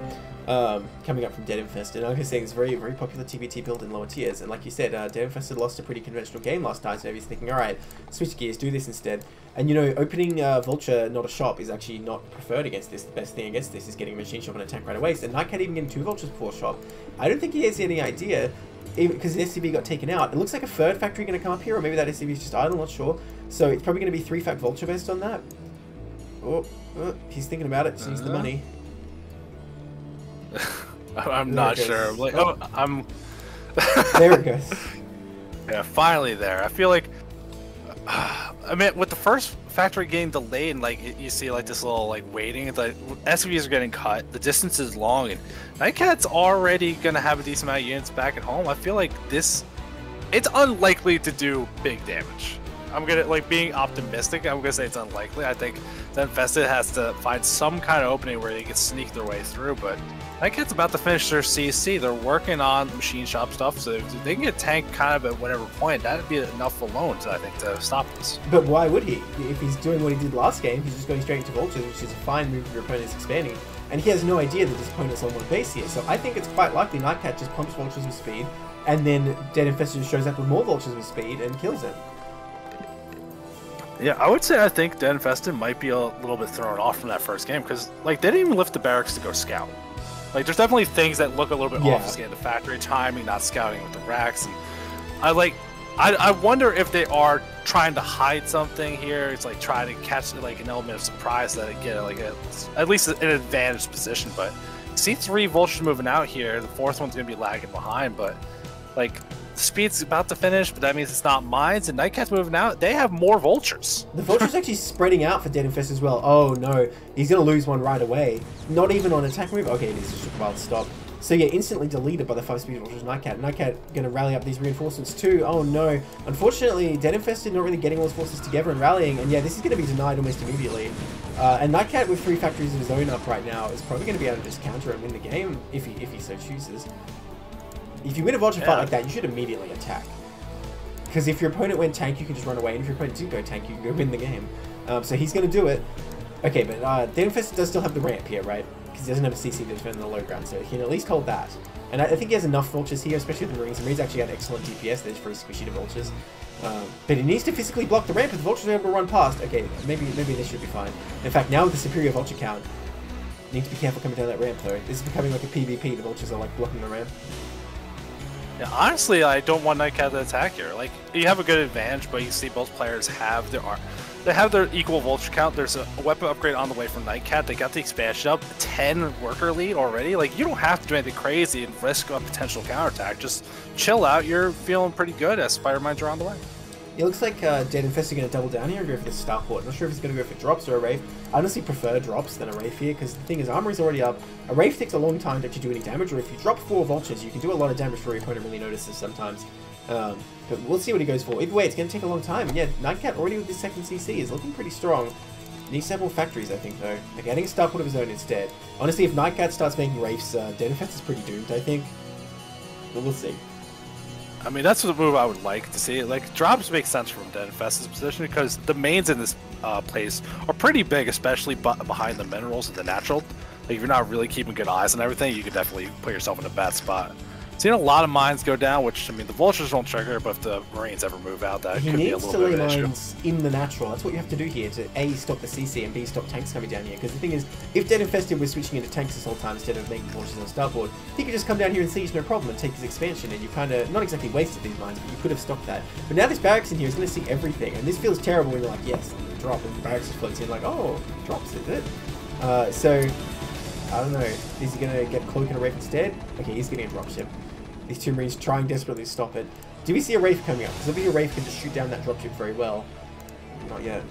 [SPEAKER 1] um, coming up from Dead Infested. And like I was saying, it's a very, very popular TVT build in lower tiers, and like you said, uh, Dead Infested lost a pretty conventional game last time, so maybe he's thinking, alright, switch gears, do this instead. And you know, opening uh, Vulture, not a shop, is actually not preferred against this. The best thing against this is getting a machine shop and attack right away. So Nightcat even getting two Vultures before a shop. I don't think he has any idea, because the SCV got taken out. It looks like a third factory going to come up here, or maybe that SCV is just idle, not sure. So it's probably going to be three-fact Vulture based on that. Oh, oh, he's thinking about it, just needs the
[SPEAKER 2] Uh-huh.
[SPEAKER 1] money.
[SPEAKER 2] I'm not sure.
[SPEAKER 1] goes.
[SPEAKER 2] Like, oh, I'm.
[SPEAKER 1] There it goes.
[SPEAKER 2] Yeah, finally there. I feel like, I mean, with the first factory getting delayed, and like you see like this little like waiting, it's like SCVs are getting cut, the distance is long, and Nightcat's already gonna have a decent amount of units back at home. I feel like this, it's unlikely to do big damage. I'm gonna like being optimistic. I'm gonna say it's unlikely. I think Zenfested has to find some kind of opening where they can sneak their way through, but. Nightcat's about to finish their CC. They're working on machine shop stuff, so if they can get tank kind of at whatever point, that'd be enough alone to I think to stop this.
[SPEAKER 1] But why would he? If he's doing what he did last game, he's just going straight into Vultures, which is a fine move if your opponent is expanding. And he has no idea that his opponent's on one base here. So I think it's quite likely Nightcat just pumps Vultures with speed, and then Dead Infested just shows up with more Vultures with speed and kills him.
[SPEAKER 2] Yeah, I would say I think Den Festin might be a little bit thrown off from that first game because like they didn't even lift the barracks to go scout. Like there's definitely things that look a little bit
[SPEAKER 1] Yeah.
[SPEAKER 2] off. Scan the factory timing, not scouting with the racks, and I like. I, I wonder if they are trying to hide something here. It's like trying to catch like an element of surprise that they get like a, at least an advantage position. But see three vultures moving out here. The fourth one's gonna be lagging behind, but like speed's about to finish, but that means it's not mines. And Nightcat's moving out. They have more vultures.
[SPEAKER 1] The Vulture's actually spreading out for Dead Infested as well. Oh no, he's going to lose one right away. Not even on attack move. Okay, it is just a wild stop. So yeah, instantly deleted by the 5 speed Vultures Nightcat. Nightcat going to rally up these reinforcements too. Oh no. Unfortunately, Dead Infested not really getting all his forces together and rallying. And yeah, this is going to be denied almost immediately. Uh, and Nightcat with three factories of his own up right now is probably going to be able to just counter and win the game if he, if he so chooses. If you win a Vulture
[SPEAKER 2] Yeah.
[SPEAKER 1] fight like that, you should immediately attack. Because if your opponent went tank, you can just run away, and if your opponent did go tank, you can go win the game. Um, so he's going to do it. Okay, but uh, Danfest does still have the ramp here, right? Because he doesn't have a CC to defend the low ground, so he can at least hold that. And I, I think he has enough vultures here, especially with the Marines. The Marines actually got excellent DPS, they're just very squishy to vultures. Um, but he needs to physically block the ramp if the vultures are able to run past. Okay, maybe maybe this should be fine. In fact, now with the superior vulture count, you need to be careful coming down that ramp though. This is becoming like a PvP, the vultures are like blocking the ramp.
[SPEAKER 2] Yeah, honestly, I don't want Nightcat to attack here. Like, you have a good advantage, but you see both players have their ar- they have their equal vulture count. There's a weapon upgrade on the way from Nightcat. They got the expansion up, 10 worker lead already. Like, you don't have to do anything crazy and risk a potential counterattack. Just chill out. You're feeling pretty good as Spider Mines are on the way.
[SPEAKER 1] It looks like uh, Dead Infest are going to double down here and go for the Starport. I'm not sure if he's going to go for drops or a Wraith. I honestly prefer drops than a Wraith here, because the thing is, armor is already up. A Wraith takes a long time to actually do any damage, or if you drop four Vultures, you can do a lot of damage before your opponent really notices sometimes. Um, but we'll see what he goes for. Either way, it's going to take a long time. And yeah, Nightcat already with his second CC is looking pretty strong. Needs several factories, I think, though. Like, getting a Starport of his own instead. Honestly, if Nightcat starts making Wraiths, uh, Dead Infest is pretty doomed, I think. But we'll see.
[SPEAKER 2] I mean, that's the move I would like to see. Like, drops make sense from Dead Infest's position because the mains in this uh, place are pretty big, especially behind the minerals and the natural. Like, if you're not really keeping good eyes on everything, you could definitely put yourself in a bad spot. Seen a lot of mines go down, which I mean the vultures won't trigger, but if the marines ever move out, that
[SPEAKER 1] he
[SPEAKER 2] could be a little bit of an issue.
[SPEAKER 1] mines in the natural. That's what you have to do here to a stop the CC and b stop tanks coming down here. Because the thing is, if Dead Infested was switching into tanks this whole time instead of making vultures on starboard, he could just come down here and siege no problem and take his expansion, and you kind of not exactly wasted these mines, but you could have stopped that. But now this barracks in here is going to see everything, and this feels terrible when you're like, yes, drop, and the barracks just floats in like, oh, drops is it? Uh, so I don't know. Is he going to get Cloak and a Wraith instead? Okay, he's getting a dropship. These two Marines trying desperately to stop it. Do we see a Wraith coming up? Because if a Wraith can just shoot down that dropship very well. Not yet.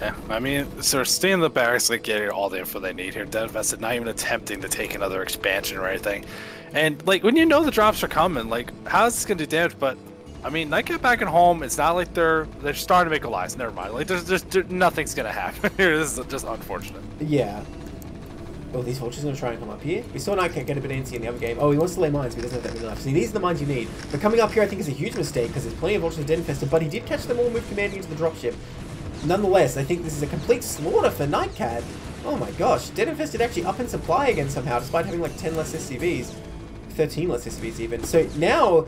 [SPEAKER 2] Yeah, I mean, so staying in the barracks, like getting all the info they need here. Dead Infested not even attempting to take another expansion or anything. And like when you know the drops are coming, like how's this gonna do damage? But I mean, Nightcat back at home, it's not like they're they're starting to make allies. Never mind. Like there's just nothing's gonna happen here. This is just unfortunate.
[SPEAKER 1] Yeah, Oh, these vultures are going to try and come up here. We saw Nightcat get a bit antsy in the other game. Oh, he wants to lay mines, but he doesn't have that many left. See, these are the mines you need. But coming up here, I think, is a huge mistake, because there's plenty of vultures dead infested, but he did catch them all and move commanding into the dropship. Nonetheless, I think this is a complete slaughter for Nightcat. Oh my gosh, Dead Infested actually up in supply again somehow, despite having like 10 less SCVs. 13 less SCVs even. So now,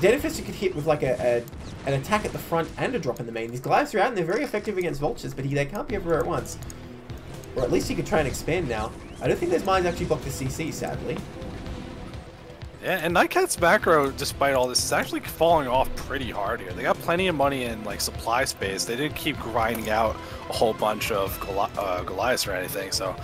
[SPEAKER 1] Dead Infested could hit with like a, a, an attack at the front and a drop in the main. These Goliaths are out and they're very effective against Vultures, but he, they can't be everywhere at once. Or at least he could try and expand now. I don't think those mines actually block the CC, sadly.
[SPEAKER 2] Yeah, and Nightcat's macro, despite all this, is actually falling off pretty hard here. They got plenty of money in like supply space. They didn't keep grinding out a whole bunch of Goli uh, Goliaths or anything. So,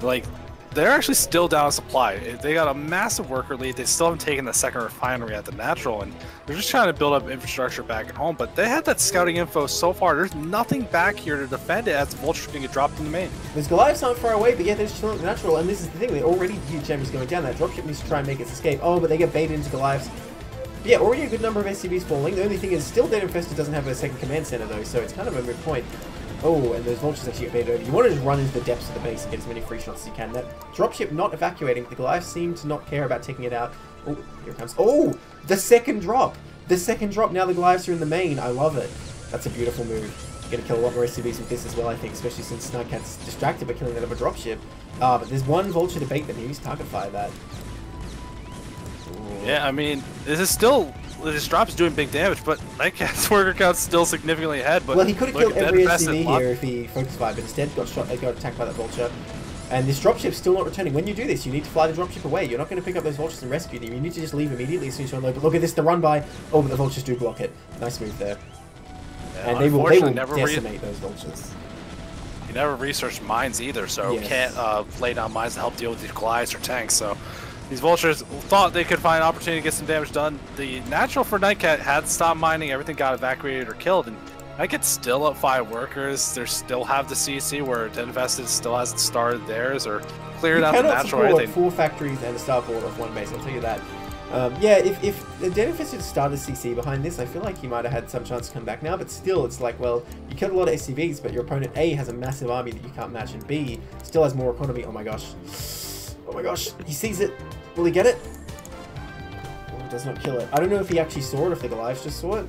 [SPEAKER 2] like, they're actually still down in supply. Eh, they got a massive worker lead. They still haven't taken the second refinery at the natural, and they're just trying to build up infrastructure back at home. But they had that scouting info so far. There's nothing back here to defend it as the vultures can get dropped in the main.
[SPEAKER 1] There's Goliaths not far away, but yeah, they're the natural. And this is the thing, they already huge is going down. That dropship needs to try and make its escape. Oh, but they get baited into Goliaths. But yeah, already a good number of SCVs falling. The only thing is, still Dead Infested doesn't have a second command center though, so it's kind of a moot point. Oh, and those vultures actually get baited over. You want to just run into the depths of the base and get as many free shots as you can. That dropship not evacuating. The Goliaths seem to not care about taking it out. Oh, here it comes. Oh, the second drop. The second drop. Now the Goliaths are in the main. I love it. That's a beautiful move. Gonna kill a lot more SCVs with this as well, I think, especially since Nightcat's distracted by killing that other dropship. Uh, but there's one vulture to bait them. He's target fire that.
[SPEAKER 2] Ooh. Yeah, I mean, this is still this drop's doing big damage, but Nightcat's worker count's still significantly ahead. But
[SPEAKER 1] well, he could have killed every SCV here if he focused fire, but instead got shot, got attacked by that vulture. And this dropship's still not returning. When you do this, you need to fly the dropship away. You're not going to pick up those vultures and rescue them. You need to just leave immediately as soon as you unload. But look at this, the run by. Oh, but the vultures do block it. Nice move there. Yeah, and they will, they will decimate those vultures.
[SPEAKER 2] You never researched mines either, so yes. can't uh, lay down mines to help deal with these Goliaths or tanks. So these vultures thought they could find an opportunity to get some damage done. The natural for Nightcat had stopped mining, everything got evacuated or killed, and Nightcat's still up five workers. They still have the CC where Dead Infested still hasn't started theirs or cleared out the natural or anything.
[SPEAKER 1] four factories and a starport off one base, I'll tell you that. Um, yeah, if, if the Dead started CC behind this, I feel like he might have had some chance to come back now, but still, it's like, well, you killed a lot of SCVs, but your opponent A has a massive army that you can't match, and B still has more economy. Oh my gosh. Oh my gosh, he sees it. Will he get it? Oh, does not kill it. I don't know if he actually saw it, or if the Goliath just saw it.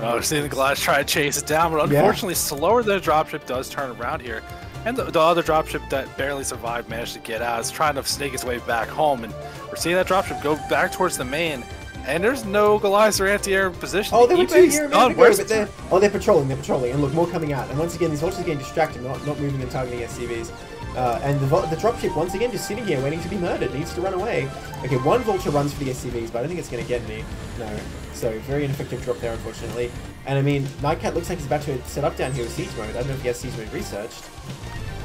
[SPEAKER 2] Oh, we're seeing the Goliath try to chase it down, but unfortunately, yeah. slower than a dropship does turn around here. And the, the, other dropship that barely survived managed to get out. Is trying to snake its way back home, and we're seeing that dropship go back towards the main. And there's no Goliaths or anti-air position.
[SPEAKER 1] Oh, they were two here a minute ago, Oh, they're patrolling, they're patrolling. And look, more coming out. And once again, these vultures getting distracted, not, not moving and targeting SCVs. Uh, and the, the dropship, once again, just sitting here waiting to be murdered. Needs to run away. Okay, one Vulture runs for the SCVs, but I don't think it's going to get any. No. So, very ineffective drop there, unfortunately. And I mean, Nightcat looks like he's about to set up down here with Siege Mode. I don't know if he has Siege Mode researched.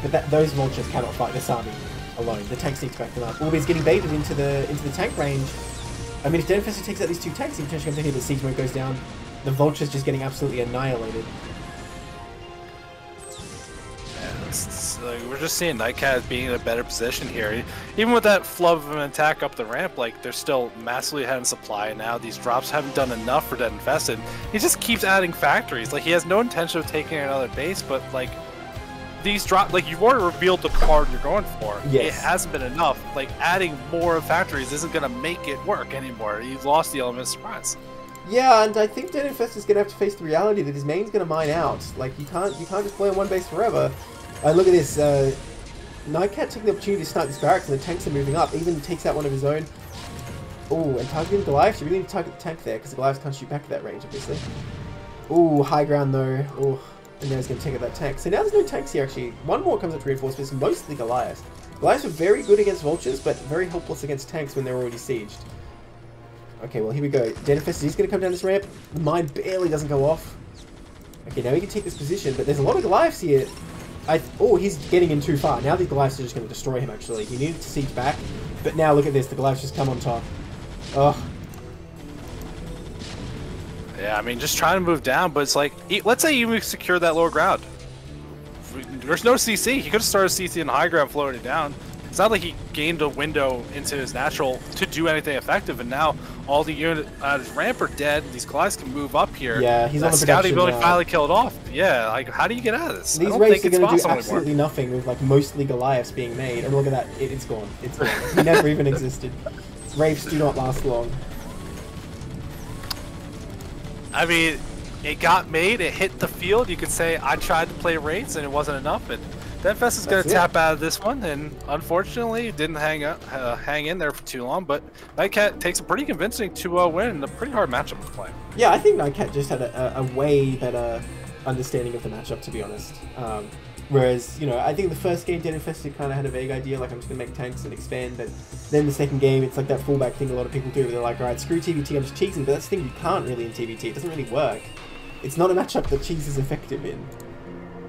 [SPEAKER 1] But that, those Vultures cannot fight this army alone. The tanks need to back them up. Orbeez getting baited into the into the tank range. I mean, if Den Infestor takes out these two tanks, he potentially comes in here, but Siege Mode goes down. The Vulture's just getting absolutely annihilated.
[SPEAKER 2] Like, we're just seeing Nightcat being in a better position here. Even with that flub of an attack up the ramp, like they're still massively ahead in supply now. These drops haven't done enough for Dead Infested. He just keeps adding factories. Like he has no intention of taking another base, but like these drop, like you've already revealed the card you're going for. It hasn't been enough. Like adding more factories isn't gonna make it work anymore. You've lost the element of surprise.
[SPEAKER 1] Yeah, and I think Den Infestor's gonna have to face the reality that his main's gonna mine out. Like you can't you can't just play on one base forever. Uh, look at this. Uh, Nightcat taking the opportunity to snipe this barracks, and the tanks are moving up. Even takes out one of his own. Oh, and targeting Goliath. You really need to target the tank there because the Goliath can't shoot back at that range, obviously. Oh, high ground though. Oh, and now he's gonna take out that tank. So now there's no tanks here actually. One more comes up to reinforce, but it's mostly Goliath. Goliaths were very good against vultures, but very helpless against tanks when they're already sieged. Okay, well here we go. Denifest is going to come down this ramp. Mine barely doesn't go off. Okay, now he can take this position, but there's a lot of Goliaths here. I oh, he's getting in too far. Now the Goliaths are just going to destroy him, actually. He needed to siege back, but now look at this. The Goliaths just come on top. Ugh.
[SPEAKER 2] Yeah, I mean, just trying to move down, but it's like, let's say you secure that lower ground. There's no CC. He could have started CC in high ground floating it down. It's not like he gained a window into his natural to do anything effective, and now all the unit at his ramp are dead. These guys can move up here.
[SPEAKER 1] Yeah, he's
[SPEAKER 2] that
[SPEAKER 1] on the
[SPEAKER 2] scouting ability
[SPEAKER 1] now.
[SPEAKER 2] finally killed off. Yeah, like how do you get out of this? I
[SPEAKER 1] These
[SPEAKER 2] don't
[SPEAKER 1] raids
[SPEAKER 2] think
[SPEAKER 1] are
[SPEAKER 2] it's
[SPEAKER 1] going to do
[SPEAKER 2] possible anymore.
[SPEAKER 1] absolutely nothing with like mostly Goliaths being made. And look at that. It, it's gone. It's gone. He never even existed. Wraiths do not last long.
[SPEAKER 2] I mean, it got made. It hit the field. You could say I tried to play Wraiths and it wasn't enough. And Deadfest is going to tap out of this one, and unfortunately, didn't hang up, uh, hang in there for too long. But Nightcat takes a pretty convincing 2-0 win in a pretty hard matchup to play.
[SPEAKER 1] Yeah, I think Nightcat just had a, a, way better understanding of the matchup, to be honest. Um, whereas, you know, I think the first game, Den Infested kind of had a vague idea, like, I'm just going to make tanks and expand. But then the second game, it's like that fallback thing a lot of people do. Where they're like, all right, screw TVT, I'm just cheesing. But that's the thing you can't really in TVT, It doesn't really work. It's not a matchup that cheese is effective in.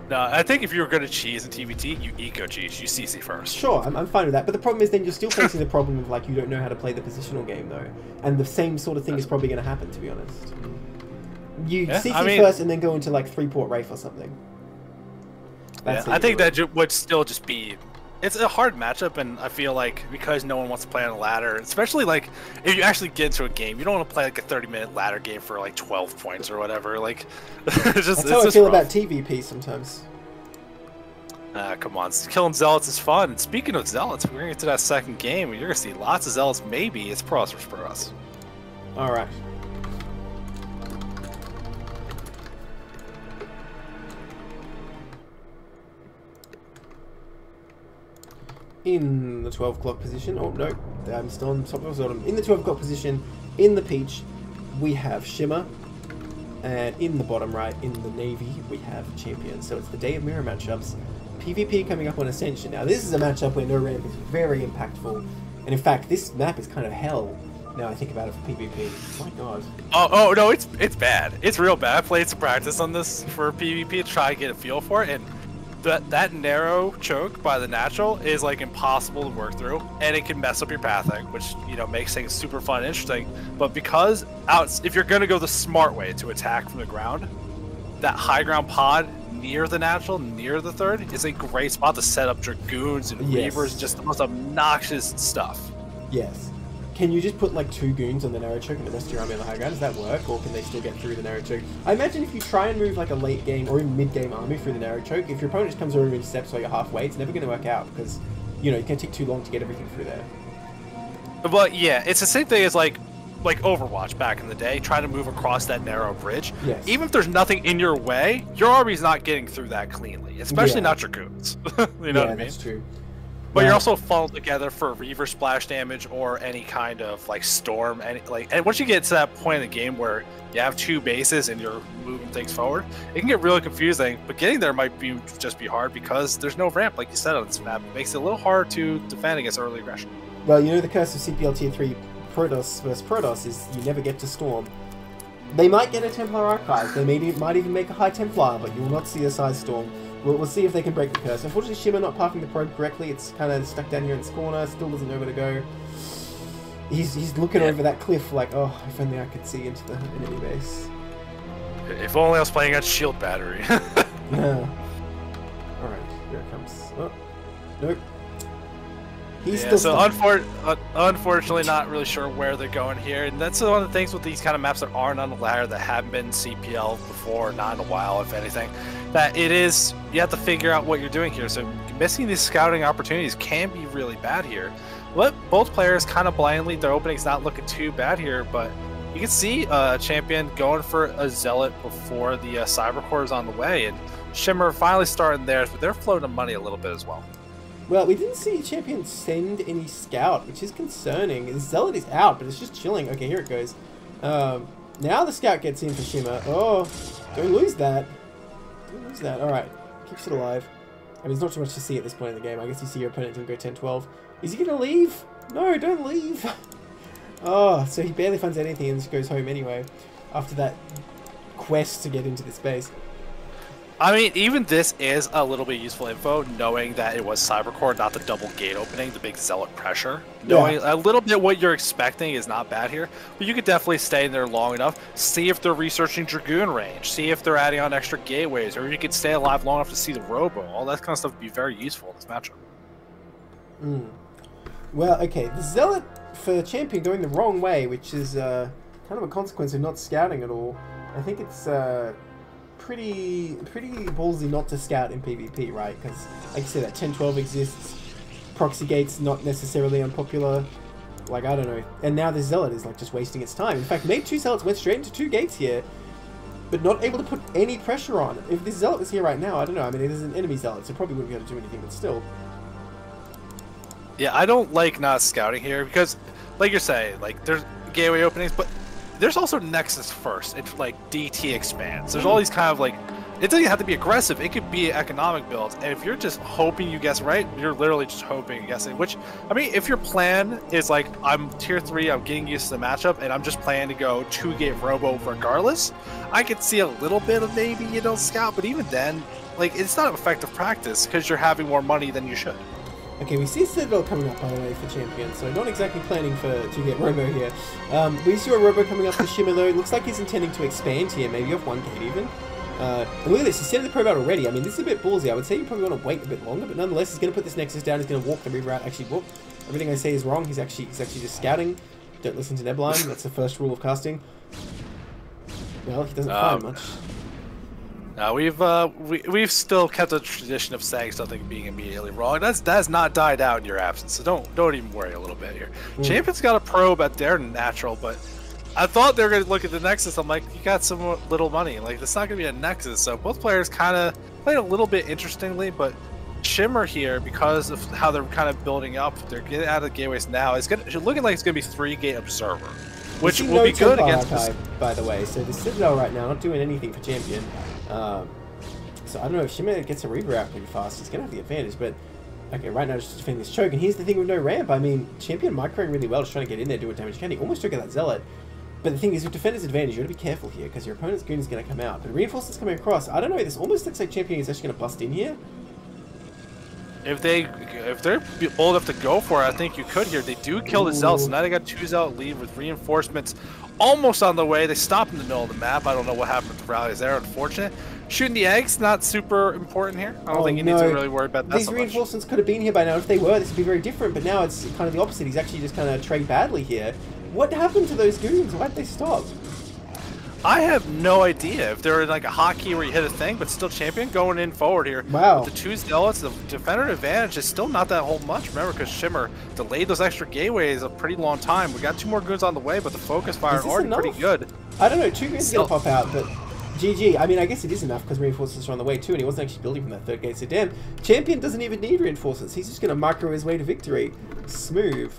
[SPEAKER 2] No, I think if you were going to cheese in TVT, you eco cheese, you CC first.
[SPEAKER 1] Sure, I'm, I'm fine with that. But the problem is then you're still facing the problem of, like, you don't know how to play the positional game, though. And the same sort of thing is probably going to happen, to be honest. You
[SPEAKER 2] Yeah,
[SPEAKER 1] CC
[SPEAKER 2] I mean-
[SPEAKER 1] first and then go into, like, three-port wraith or something. That's how
[SPEAKER 2] I think that would still just be. It's a hard matchup, and I feel like because no one wants to play on a ladder, especially like if you actually get into a game, you don't want to play like a 30 minute ladder game for like 12 points or whatever. Like, it's just,
[SPEAKER 1] That's
[SPEAKER 2] it's
[SPEAKER 1] how I feel
[SPEAKER 2] rough.
[SPEAKER 1] about TVP sometimes.
[SPEAKER 2] Ah, come on, killing zealots is fun. And speaking of zealots, we're gonna get to that second game, and you're gonna see lots of zealots. Maybe it's pros versus pros.
[SPEAKER 1] Alright. In the 12 o'clock position, oh no, I'm still on top of Zordon. In the 12 o'clock position, in the peach, we have Shimmer. And in the bottom right, in the navy, we have Champion. So it's the day of mirror matchups. PvP coming up on Ascension. Now, this is a matchup where no ramp is very impactful. And in fact, this map is kind of hell now I think about it for PvP. My god.
[SPEAKER 2] Oh, oh no, it's it's bad. It's real bad. I played some practice on this for PvP to try to get a feel for it, and that that narrow choke by the natural is like impossible to work through, and it can mess up your pathing, which you know makes things super fun and interesting. But because out, if you're gonna go the smart way to attack from the ground, that high ground pod near the natural, near the third, is a great spot to set up dragoons and
[SPEAKER 1] Yes.
[SPEAKER 2] reavers, just the most obnoxious stuff.
[SPEAKER 1] Yes. Can you just put like two goons on the narrow choke and the rest of your army on the high ground? Does that work, or can they still get through the narrow choke? I imagine if you try and move like a late game or even mid game army through the narrow choke, if your opponent just comes over and intercepts while you're halfway, it's never going to work out because you know it can take too long to get everything through there.
[SPEAKER 2] But yeah, it's the same thing as like like Overwatch back in the day, trying to move across that narrow bridge.
[SPEAKER 1] Yes.
[SPEAKER 2] Even if there's nothing in your way, your army's not getting through that cleanly, especially
[SPEAKER 1] Yeah.
[SPEAKER 2] not your goons. you know
[SPEAKER 1] yeah,
[SPEAKER 2] what I mean?
[SPEAKER 1] that's true.
[SPEAKER 2] But you're also funneled together for Reaver splash damage or any kind of like storm. And like, and once you get to that point in the game where you have two bases and you're moving things forward, it can get really confusing. But getting there might be just be hard because there's no ramp, like you said on this map. It makes it a little hard to defend against early aggression.
[SPEAKER 1] Well, you know the curse of CPL Tier 3 Protoss versus Protoss is you never get to Storm. They might get a Templar Archive, they may, might even make a High Templar, but you will not see a Psi Storm. We'll, we'll see if they can break the curse. Unfortunately, Shimmer not parking the probe correctly, it's kind of stuck down here in its corner, still doesn't know where to go. He's, he's looking
[SPEAKER 2] Yeah.
[SPEAKER 1] over that cliff like, oh, if only I could see into the enemy base.
[SPEAKER 2] If only I was playing against Shield Battery.
[SPEAKER 1] Yeah. Alright, here it comes. Oh, nope. He's
[SPEAKER 2] yeah, so unfor- un- unfortunately, not really sure where they're going here, and that's one of the things with these kind of maps that aren't on the ladder that haven't been CPL before, not in a while, if anything. That it is you have to figure out what you're doing here. So missing these scouting opportunities can be really bad here. Let both players kind of blindly. Their opening's not looking too bad here, but you can see uh, champion going for a zealot before the uh, cybercore is on the way, and Shimmer finally starting theirs, but they're floating money a little bit as well.
[SPEAKER 1] Well, we didn't see Champion send any scout, which is concerning. The Zealot is out, but it's just chilling. Okay, here it goes. Um, now the scout gets in for Shimmer. Oh, don't lose that. Don't lose that. Alright, keeps it alive. I mean, there's not too much to see at this point in the game. I guess you see your opponent didn't go 10-12. Is he going to leave? No, don't leave. oh, so he barely finds anything and just goes home anyway. After that quest to get into this base.
[SPEAKER 2] I mean, even this is a little bit useful info, knowing that it was Cybercore, not the double gate opening, the big zealot pressure. Knowing a little bit what you're expecting is not bad here, but you could definitely stay in there long enough, see if they're researching Dragoon range, see if they're adding on extra gateways, or you could stay alive long enough to see the Robo. All that kind of stuff would be very useful in this matchup.
[SPEAKER 1] Mm. Well, okay, the Zealot for Champion going the wrong way, which is uh, kind of a consequence of not scouting at all. I think it's uh, pretty pretty ballsy not to scout in PvP, right? Because, like you said, that 10-12 exists. Proxy Gate's not necessarily unpopular. Like, I don't know. And now this Zealot is, like, just wasting its time. In fact, maybe two Zealots went straight into two gates here, but not able to put any pressure on. If this Zealot was here right now, I don't know. I mean, it is an enemy Zealot, so probably wouldn't be able to do anything, but still.
[SPEAKER 2] Yeah, I don't like not scouting here because, like you're saying, like there's gateway openings, but there's also Nexus first. It's like DT expands. There's all these kind of like, it doesn't have to be aggressive. It could be economic builds. And if you're just hoping you guess right, you're literally just hoping and guessing. Which, I mean, if your plan is like, I'm tier three, I'm getting used to the matchup, and I'm just planning to go two gate robo regardless, I could see a little bit of maybe you don't scout, but even then, like it's not effective practice because you're having more money than you should.
[SPEAKER 1] Okay, we see Citadel coming up, by the way, for Champion, so not exactly planning for to get Robo here. Um, we see a Robo coming up for Shimmer, though. It looks like he's intending to expand here, maybe off one gate even. Uh, and look at this, he's sending the probe out already. I mean, this is a bit ballsy. I would say you probably want to wait a bit longer, but nonetheless, he's going to put this Nexus down. He's going to walk the river out. Actually, whoop. Everything I say is wrong. He's actually he's actually just scouting. Don't listen to Nebline. That's the first rule of casting. Well, he doesn't
[SPEAKER 2] Um,
[SPEAKER 1] find much.
[SPEAKER 2] Now we've uh, we we've still kept a tradition of saying something being immediately wrong. That's that has not died out in your absence, so don't don't even worry a little bit here. Champion's got a probe at their natural, but I thought they were gonna look at the Nexus. I'm like, you got some little money, like it's not gonna be a Nexus. So both players kind of played a little bit interestingly, but Shimmer here because of how they're kind of building up, they're getting out of the gateways now. It's gonna it's looking like it's gonna be three gate observer, which will be good against. this-
[SPEAKER 1] Archive, by the way. So the Citadel right now not doing anything for Champion. Um, so I don't know if Shimmer gets a Reaver out pretty fast. He's gonna have the advantage, but okay, right now just defending this choke. And here's the thing with no ramp. I mean, Champion microing really well, just trying to get in there, do what damage he can. He almost took out that Zealot. But the thing is, with defender's advantage, you got to be careful here because your opponent's goon is going to come out. But reinforcements coming across. I don't know. This almost looks like Champion is actually going to bust in here.
[SPEAKER 2] If they if they're bold enough to go for it, I think you could here. They do kill the zealots. So now they got two zealot lead with reinforcements almost on the way. They stop in the middle of the map. I don't know what happened with the rallies there. Unfortunate. Shooting the eggs not super important here. I don't
[SPEAKER 1] Oh,
[SPEAKER 2] think you need to really worry about that
[SPEAKER 1] These
[SPEAKER 2] so
[SPEAKER 1] reinforcements could have been here by now. If they were, this would be very different. But now it's kind of the opposite. He's actually just kind of trade badly here. What happened to those goons? Why did they stop?
[SPEAKER 2] I have no idea if they're in like a hotkey where you hit a thing, but still champion going in forward here.
[SPEAKER 1] Wow.
[SPEAKER 2] With the two zealots, the defender advantage is still not that whole much. Remember, because Shimmer delayed those extra gateways a pretty long time. We got two more goons on the way, but the focus fire
[SPEAKER 1] Is
[SPEAKER 2] already
[SPEAKER 1] enough?
[SPEAKER 2] pretty good.
[SPEAKER 1] I don't know. Two goons are
[SPEAKER 2] Still-
[SPEAKER 1] going to pop out, but GG. I mean, I guess it is enough because reinforcements are on the way too, and he wasn't actually building from that third gate. So damn, champion doesn't even need reinforcements. He's just going to micro his way to victory. Smooth.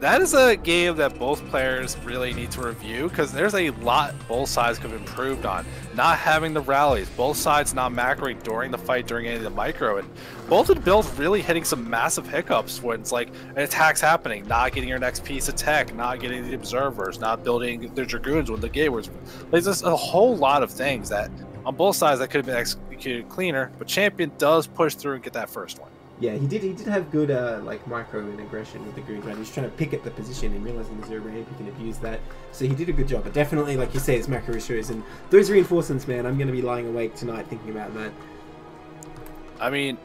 [SPEAKER 2] That is a game that both players really need to review because there's a lot both sides could have improved on. Not having the rallies, both sides not macroing during the fight, during any of the micro, and both of the builds really hitting some massive hiccups when it's like an attack's happening, not getting your next piece of tech, not getting the observers, not building the dragoons when the gate was. There's just a whole lot of things that on both sides that could have been executed cleaner, but Champion does push through and get that first one.
[SPEAKER 1] Yeah, he did. He did have good uh, like micro and aggression with the goons. Right, he was trying to pick at the position and realizing there's a ramp, he can abuse that. So he did a good job. But definitely, like you say, it's macro issues and those reinforcements, man. I'm going to be lying awake tonight thinking about that.
[SPEAKER 2] I mean,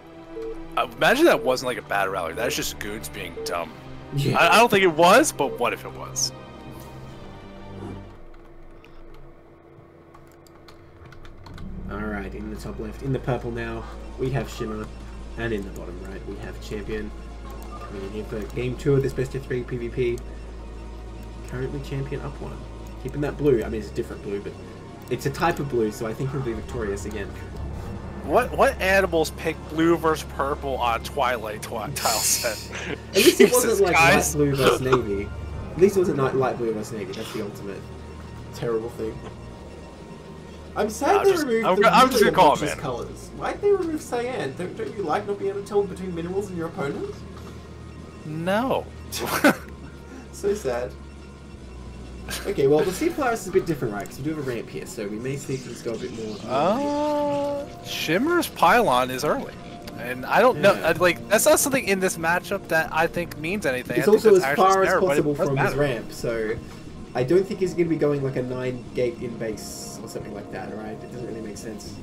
[SPEAKER 2] imagine that wasn't like a bad rally. That's just goons being dumb.
[SPEAKER 1] Yeah.
[SPEAKER 2] I, I don't think it was, but what if it was?
[SPEAKER 1] All right, in the top left, in the purple now, we have Shimmer. And in the bottom right, we have Champion coming in here for game two of this best of three PvP. Currently Champion up one. Keeping that blue. I mean, it's a different blue, but it's a type of blue, so I think he'll be victorious again.
[SPEAKER 2] What what animals pick blue versus purple on Twilight twi tile set?
[SPEAKER 1] At least it wasn't like
[SPEAKER 2] guys.
[SPEAKER 1] light blue versus navy. At least it wasn't like light blue versus navy. That's the ultimate terrible thing. I'm sad they
[SPEAKER 2] just-
[SPEAKER 1] removed
[SPEAKER 2] I'm
[SPEAKER 1] the
[SPEAKER 2] I'm just gonna call it,
[SPEAKER 1] colours. Why'd they remove cyan? Don't, don't you like not being able to tell between minerals and your opponent?
[SPEAKER 2] No.
[SPEAKER 1] So sad. Okay, well, the Sea Polaris is a bit different, right? Because we do have a ramp here, so we may see things go a bit more.
[SPEAKER 2] uh, Shimmer's pylon is early. And I don't know,
[SPEAKER 1] Yeah.
[SPEAKER 2] uh, like that's not something in this matchup that I think means anything.
[SPEAKER 1] it's
[SPEAKER 2] I think
[SPEAKER 1] also as far as possible from his ramp, so I don't think he's going to be going like a nine gate in base or something like that. Right? It doesn't really make sense.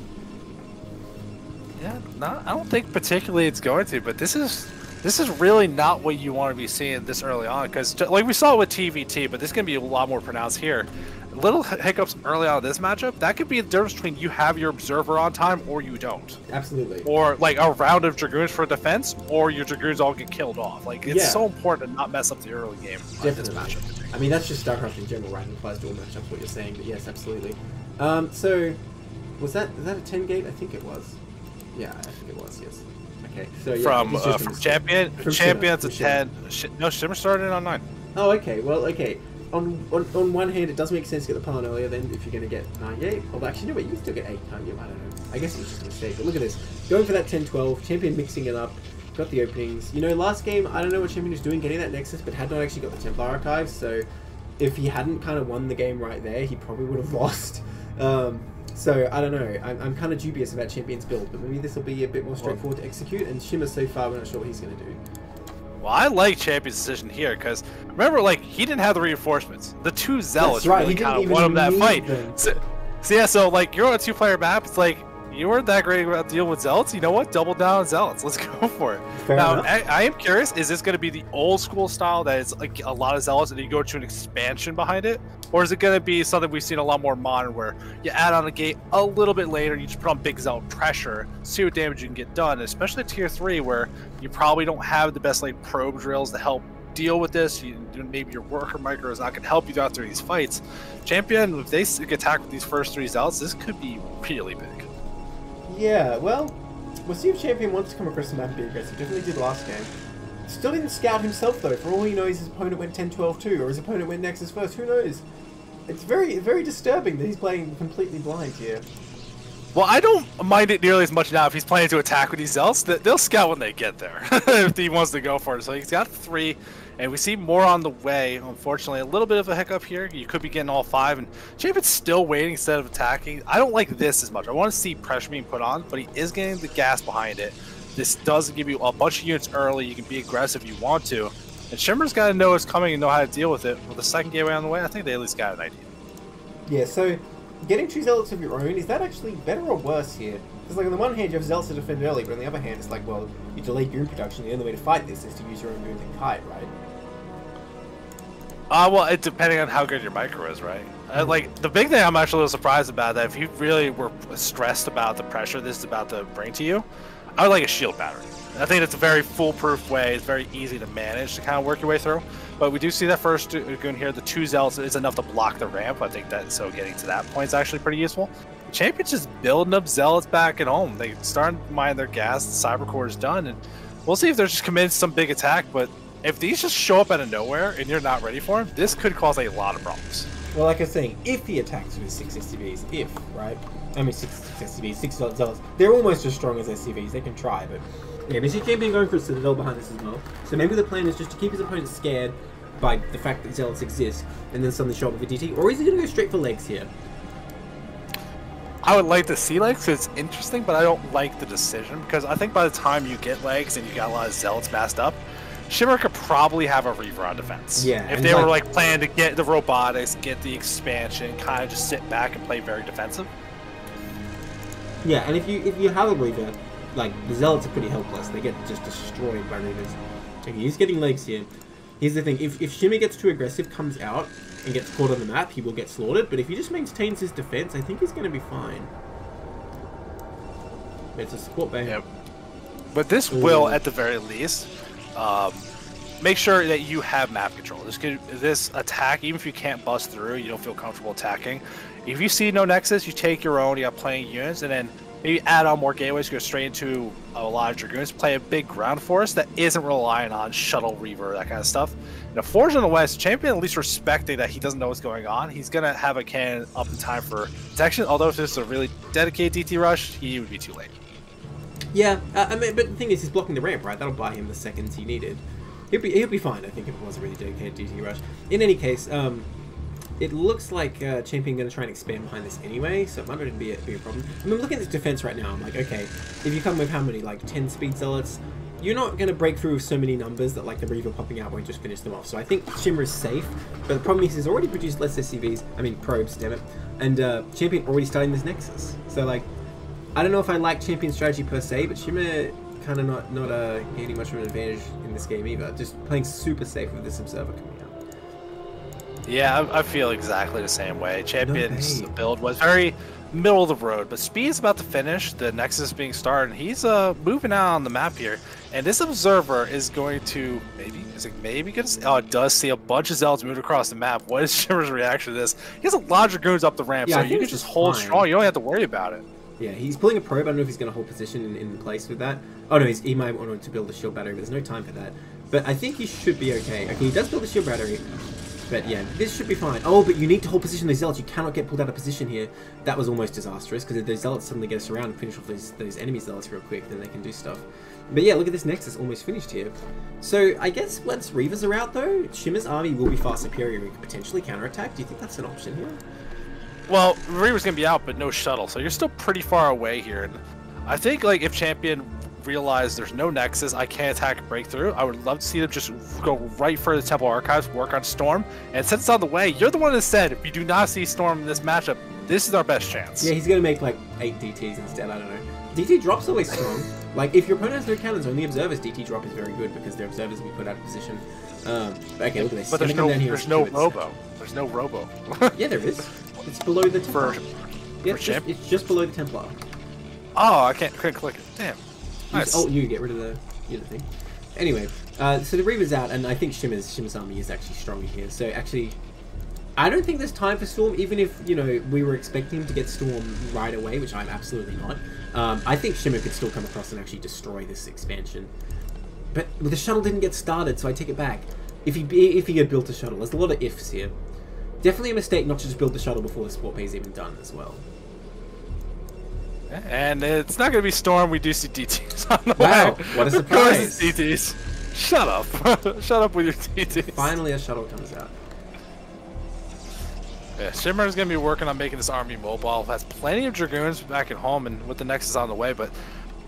[SPEAKER 2] Yeah, not, I don't think particularly it's going to, but this is this is really not what you want to be seeing this early on because like we saw with TVT, but this is going to be a lot more pronounced here. Little hiccups early on in this matchup, that could be the difference between you have your observer on time or you don't.
[SPEAKER 1] Absolutely.
[SPEAKER 2] Or like a round of dragoons for defense, or your dragoons all get killed off. Like it's
[SPEAKER 1] Yeah.
[SPEAKER 2] so important to not mess up the early game
[SPEAKER 1] Definitely.
[SPEAKER 2] matchup.
[SPEAKER 1] I mean, that's just StarCraft in general, right? It applies to all matchups, what you're saying, but yes, absolutely. Um, so, was that is that a 10 gate? I think it was. Yeah, I think it was, yes. Okay, so yeah.
[SPEAKER 2] from uh, from champion,
[SPEAKER 1] From
[SPEAKER 2] champion to
[SPEAKER 1] from Shimmer.
[SPEAKER 2] ten. Sh- no, Shimmer started on nine.
[SPEAKER 1] Oh, okay. Well, okay. On, on on one hand, it does make sense to get the pawn earlier then if you're going to get 9 gate. Although, actually, no, wait, you still get 8, can't you? I don't know. I guess it was just a mistake. But look at this. Going for that 10 12, champion mixing it up, got the openings. You know, last game, I don't know what champion was doing getting that Nexus, but had not actually got the Templar archives, so if he hadn't kind of won the game right there, he probably would have lost. Um, so, I don't know. I'm, I'm kind of dubious about champion's build, but maybe this will be a bit more straightforward to execute, and Shimmer so far, we're not sure what he's going to do.
[SPEAKER 2] Well, I like Champion's decision here because remember, like he didn't have the reinforcements. The two zealots
[SPEAKER 1] That's right,
[SPEAKER 2] really kind of won him that fight. So, so yeah, so like you're on a two-player map. It's like you weren't that great about dealing with zealots. You know what? Double down on zealots. Let's go for it.
[SPEAKER 1] Fair
[SPEAKER 2] now. I, I am curious: is this going to be the old school style that is like a lot of zealots, and you go to an expansion behind it, or is it going to be something we've seen a lot more modern, where you add on a gate a little bit later, and you just put on big zealot pressure, see what damage you can get done, especially tier three, where you probably don't have the best like probe drills to help deal with this. You, maybe your worker micro is not going to help you out through these fights. Champion, if they attacked with these first three zealots, this could be really big.
[SPEAKER 1] Yeah, well, we'll see if Champion wants to come across the map and be aggressive. Definitely did last game. Still didn't scout himself though. For all he knows, his opponent went 10-12 too, or his opponent went Nexus first. Who knows? It's very, very disturbing that he's playing completely blind here.
[SPEAKER 2] Well, I don't mind it nearly as much now if he's planning to attack with these zealots. They'll scout when they get there if he wants to go for it. So he's got three, and we see more on the way. Unfortunately, a little bit of a hiccup here. You could be getting all five, and Champion's still waiting instead of attacking. I don't like this as much. I want to see pressure being put on, but he is getting the gas behind it. This does give you a bunch of units early. You can be aggressive if you want to. And Shimmer's got to know it's coming and know how to deal with it. With the second gateway on the way, I think they at least got an idea.
[SPEAKER 1] Yeah, so getting two zealots of your own is that actually better or worse here? Because like on the one hand you have zealots to defend early, but on the other hand it's like, well, you delay goon production. The only way to fight this is to use your own goons and kite, right?
[SPEAKER 2] Uh, well, it depending on how good your micro is, right? Uh, like the big thing I'm actually a little surprised about that if you really were stressed about the pressure this is about to bring to you, I would like a shield battery. I think it's a very foolproof way. It's very easy to manage to kind of work your way through. But we do see that first Dragoon here. The two Zealots is enough to block the ramp. I think that so getting to that point is actually pretty useful. The Champion's just building up Zealots back at home. They start to mine their gas. The Cyber Core is done. And we'll see if they're just committed to some big attack. But if these just show up out of nowhere and you're not ready for them, this could cause a lot of problems.
[SPEAKER 1] Well, like I was saying, if he attacks with six SCVs, if, right? I mean, six, six SCVs, six zealots. They're almost as strong as SCVs. They can try, but yeah, we see Champion going for a Citadel behind this as well. So maybe the plan is just to keep his opponent scared by the fact that zealots exist, and then suddenly show up with a DT, or is he going to go straight for legs here?
[SPEAKER 2] I would like to see legs because it's interesting, but I don't like the decision because I think by the time you get legs and you got a lot of zealots masked up, Shimmer could probably have a Reaver on defense.
[SPEAKER 1] Yeah.
[SPEAKER 2] If they were like planning to get the robotics, get the expansion, kind of just sit back and play very defensive.
[SPEAKER 1] Yeah, and if you if you have a Reaver, like the Zealots are pretty helpless. They get just destroyed by Reavers. Okay, he's getting legs here. Here's the thing: if if Shimmer gets too aggressive, comes out and gets caught on the map, he will get slaughtered. But if he just maintains his defense, I think he's going to be fine. It's a support bay.
[SPEAKER 2] Yep. But this Ooh. will, at the very least, um, make sure that you have map control. This could, this attack, even if you can't bust through, you don't feel comfortable attacking. If you see no nexus, you take your own. You got playing units, and then maybe add on more gateways, go straight into a lot of dragoons, play a big ground force that isn't relying on shuttle reaver that kind of stuff. Know, Forge in the West, champion at least respecting that he doesn't know what's going on. He's gonna have a cannon up in time for detection. Although if this is a really dedicated DT rush, he would be too late.
[SPEAKER 1] Yeah, uh, I mean, but the thing is, he's blocking the ramp, right? That'll buy him the seconds he needed. He'll be he'll be fine, I think, if it was a really dedicated DT rush. In any case, um, it looks like uh, Champion going to try and expand behind this anyway, so it might not be a, be a problem. I mean, looking at this defense right now, I'm like, okay, if you come with how many, like 10 speed zealots, you're not going to break through with so many numbers that like the Reaver popping out won't just finish them off. So I think Shimmer is safe, but the problem is he's already produced less SCVs, I mean probes, damn it, and uh, Champion already starting this Nexus. So like, I don't know if I like Champion strategy per se, but Shimmer kind of not, not uh, gaining much of an advantage in this game either. Just playing super safe with this Observer coming out.
[SPEAKER 2] Yeah, I, I feel exactly the same way. Champion's no build was very middle of the road, but Speed's about to finish. The Nexus being started. He's uh moving out on the map here, and this observer is going to maybe is it maybe gonna oh it does see a bunch of zealots move across the map. What is Shimmer's reaction to this? He has a lot of dragoons up the ramp, yeah, so you can just hold fine. strong. You don't have to worry about it.
[SPEAKER 1] Yeah, he's pulling a probe. I don't know if he's going to hold position in, in place with that. Oh no, he might want to build a shield battery, but there's no time for that. But I think he should be okay. Okay, he does build a shield battery. But yeah, this should be fine. Oh, but you need to hold position those zealots. You cannot get pulled out of position here. That was almost disastrous, because if those zealots suddenly get us around and finish off those, those enemy zealots real quick, then they can do stuff. But yeah, look at this Nexus almost finished here. So I guess once Reavers are out though, Shimmer's army will be far superior and could potentially counterattack. Do you think that's an option here?
[SPEAKER 2] Well, Reaver's gonna be out, but no shuttle, so you're still pretty far away here. And I think like if Champion realize there's no Nexus, I can't attack Breakthrough. I would love to see them just go right for the Templar Archives, work on Storm, and since it's on the way, you're the one that said if you do not see Storm in this matchup, this is our best chance.
[SPEAKER 1] Yeah, he's gonna make like eight DTs instead. I don't know. DT drop's always strong. like if your opponent has no cannons, only observers, DT drop is very good because their observers will be put out of position. Um, okay, look at this.
[SPEAKER 2] But there's no, there's no robo. There's no robo.
[SPEAKER 1] yeah, there is. It's below the Templar. For, yeah, it's, just, it's just below the Templar.
[SPEAKER 2] Oh, I can't, couldn't click it. Damn.
[SPEAKER 1] Nice. Oh, you get rid of the, the other thing. Anyway, uh, so the Reaver's out, and I think Shimmer's, Shimmer's army is actually strong here. So actually, I don't think there's time for Storm, even if, you know, we were expecting him to get Storm right away, which I'm absolutely not. Um, I think Shimmer could still come across and actually destroy this expansion. But the shuttle didn't get started, so I take it back. If he if he had built a shuttle, there's a lot of ifs here. Definitely a mistake not to just build the shuttle before the support bay is even done as well.
[SPEAKER 2] And it's not going to be Storm. We do see DTs on the
[SPEAKER 1] wow,
[SPEAKER 2] way.
[SPEAKER 1] what a surprise!
[SPEAKER 2] DTs. Shut up. Shut up with your DTs.
[SPEAKER 1] Finally, a shuttle comes out.
[SPEAKER 2] Yeah, Shimmer is going to be working on making this army mobile. Has plenty of dragoons back at home and with the Nexus on the way, but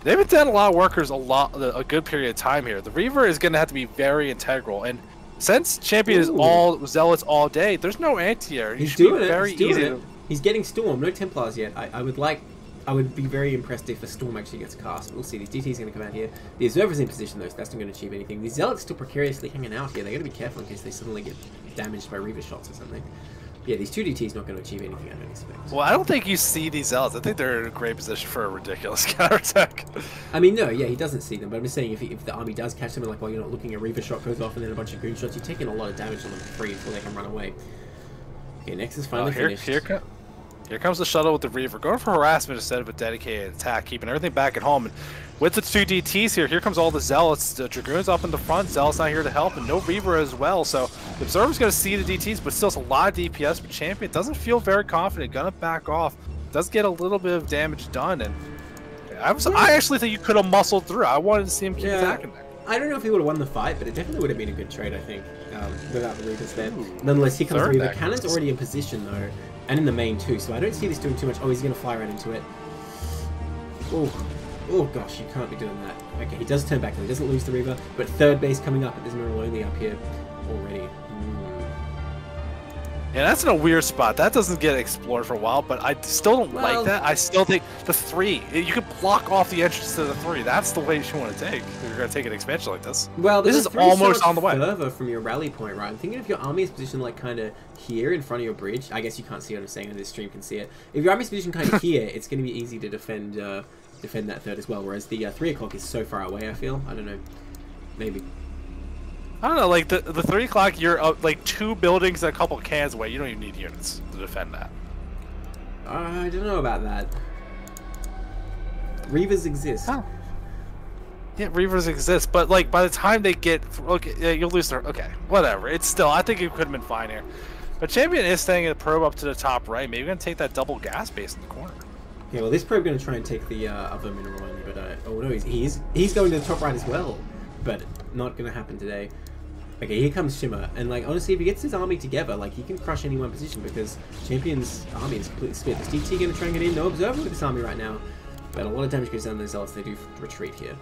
[SPEAKER 2] they've been down a lot of workers a lot, a good period of time here. The Reaver is going to have to be very integral, and since Champion Ooh. is all zealots all day, there's no anti-air.
[SPEAKER 1] He's doing it. Very He's doing easy. It. He's getting Storm. No Templars yet. I, I would like I would be very impressed if a Storm actually gets cast. We'll see. These DT's going to come out here. The Observer's in position, though, so that's not going to achieve anything. The Zealot's still precariously hanging out here. they got to be careful in case they suddenly get damaged by Reaver shots or something. Yeah, these two DTs not going to achieve anything I don't expect.
[SPEAKER 2] Well, I don't think you see these Zealots. I think they're in a great position for a ridiculous counterattack.
[SPEAKER 1] I mean, no, yeah, he doesn't see them, but I'm just saying if, he, if the army does catch them and like while you're not looking, a Reaver shot goes off and then a bunch of goon shots, you're taking a lot of damage on them for free before they can run away. Okay, next is
[SPEAKER 2] Oh,
[SPEAKER 1] finally
[SPEAKER 2] here,
[SPEAKER 1] finished.
[SPEAKER 2] here, co- here comes the shuttle with the Reaver. Going for harassment instead of a dedicated attack, keeping everything back at home. And with the two DTs here, here comes all the Zealots. The Dragoons up in the front. Zealots not here to help, and no Reaver as well. So the Observer's going to see the DTs, but still it's a lot of DPS. But Champion doesn't feel very confident. Gonna back off. Does get a little bit of damage done, and I was I actually think you could have muscled through. I wanted to see him keep
[SPEAKER 1] Yeah.
[SPEAKER 2] attacking there.
[SPEAKER 1] I don't know if he would have won the fight, but it definitely would have been a good trade, I think, um, without the Reavers there. Nonetheless, here comes the. Cannon's already in position, though, and in the main, too, so I don't see this doing too much. Oh, he's going to fly right into it. Oh, oh gosh, you can't be doing that. Okay, he does turn back, though. He doesn't lose the Reaver, but third base coming up, but there's only up here already. Hmm.
[SPEAKER 2] Yeah, that's in a weird spot. That doesn't get explored for a while, but I still don't
[SPEAKER 1] Well-
[SPEAKER 2] like that. I still think the three, you can block off the entrance to the three. That's the way you want to take. If you're going to take an expansion like this.
[SPEAKER 1] Well,
[SPEAKER 2] This is almost on the way.
[SPEAKER 1] Further from your rally point, right? I'm thinking if your army is positioned like kind of here in front of your bridge. I guess you can't see what I'm saying, and this stream can see it. If your army's positioned kind of here, it's going to be easy to defend uh, defend that third as well. Whereas the uh, three o'clock is so far away. I feel. I don't know. Maybe.
[SPEAKER 2] I don't know, like the the three o'clock, you're uh, like two buildings and a couple cans away. You don't even need units to defend that.
[SPEAKER 1] I don't know about that. Reavers exist.
[SPEAKER 2] Oh. Yeah, Reavers exist, but like by the time they get, okay, yeah, you'll lose their. Okay, whatever. It's still, I think it could have been fine here. But Champion is staying a probe up to the top right. Maybe gonna take that double gas base in the corner.
[SPEAKER 1] Yeah, well, this probe going to try and take the uh, other mineral only, but uh, oh no, he's, he's he's going to the top right as well, but not going to happen today. Okay, here comes Shimmer, and like honestly, if he gets his army together, like he can crush any one position because Champion's army is completely split. This DT going to try and get in? No observer with this army right now, but a lot of damage goes down to the zealots. They do retreat here.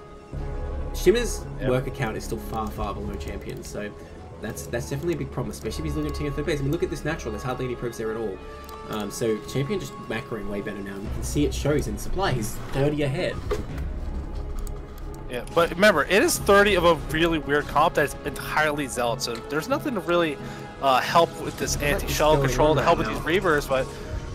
[SPEAKER 1] Shimmer's
[SPEAKER 2] Yep.
[SPEAKER 1] worker count is still far, far below Champion's, so that's that's definitely a big problem, especially if he's looking at taking a third base. I mean, look at this natural. There's hardly any probes there at all. Um, so Champion just macroing way better now. You can see it shows in supply. He's 30 ahead.
[SPEAKER 2] Yeah, but remember, it is 30 of a really weird comp that's entirely zealot, so there's nothing to really uh, help with this anti-shuttle
[SPEAKER 1] going
[SPEAKER 2] control
[SPEAKER 1] on
[SPEAKER 2] to help
[SPEAKER 1] right
[SPEAKER 2] with
[SPEAKER 1] now?
[SPEAKER 2] these Reavers, but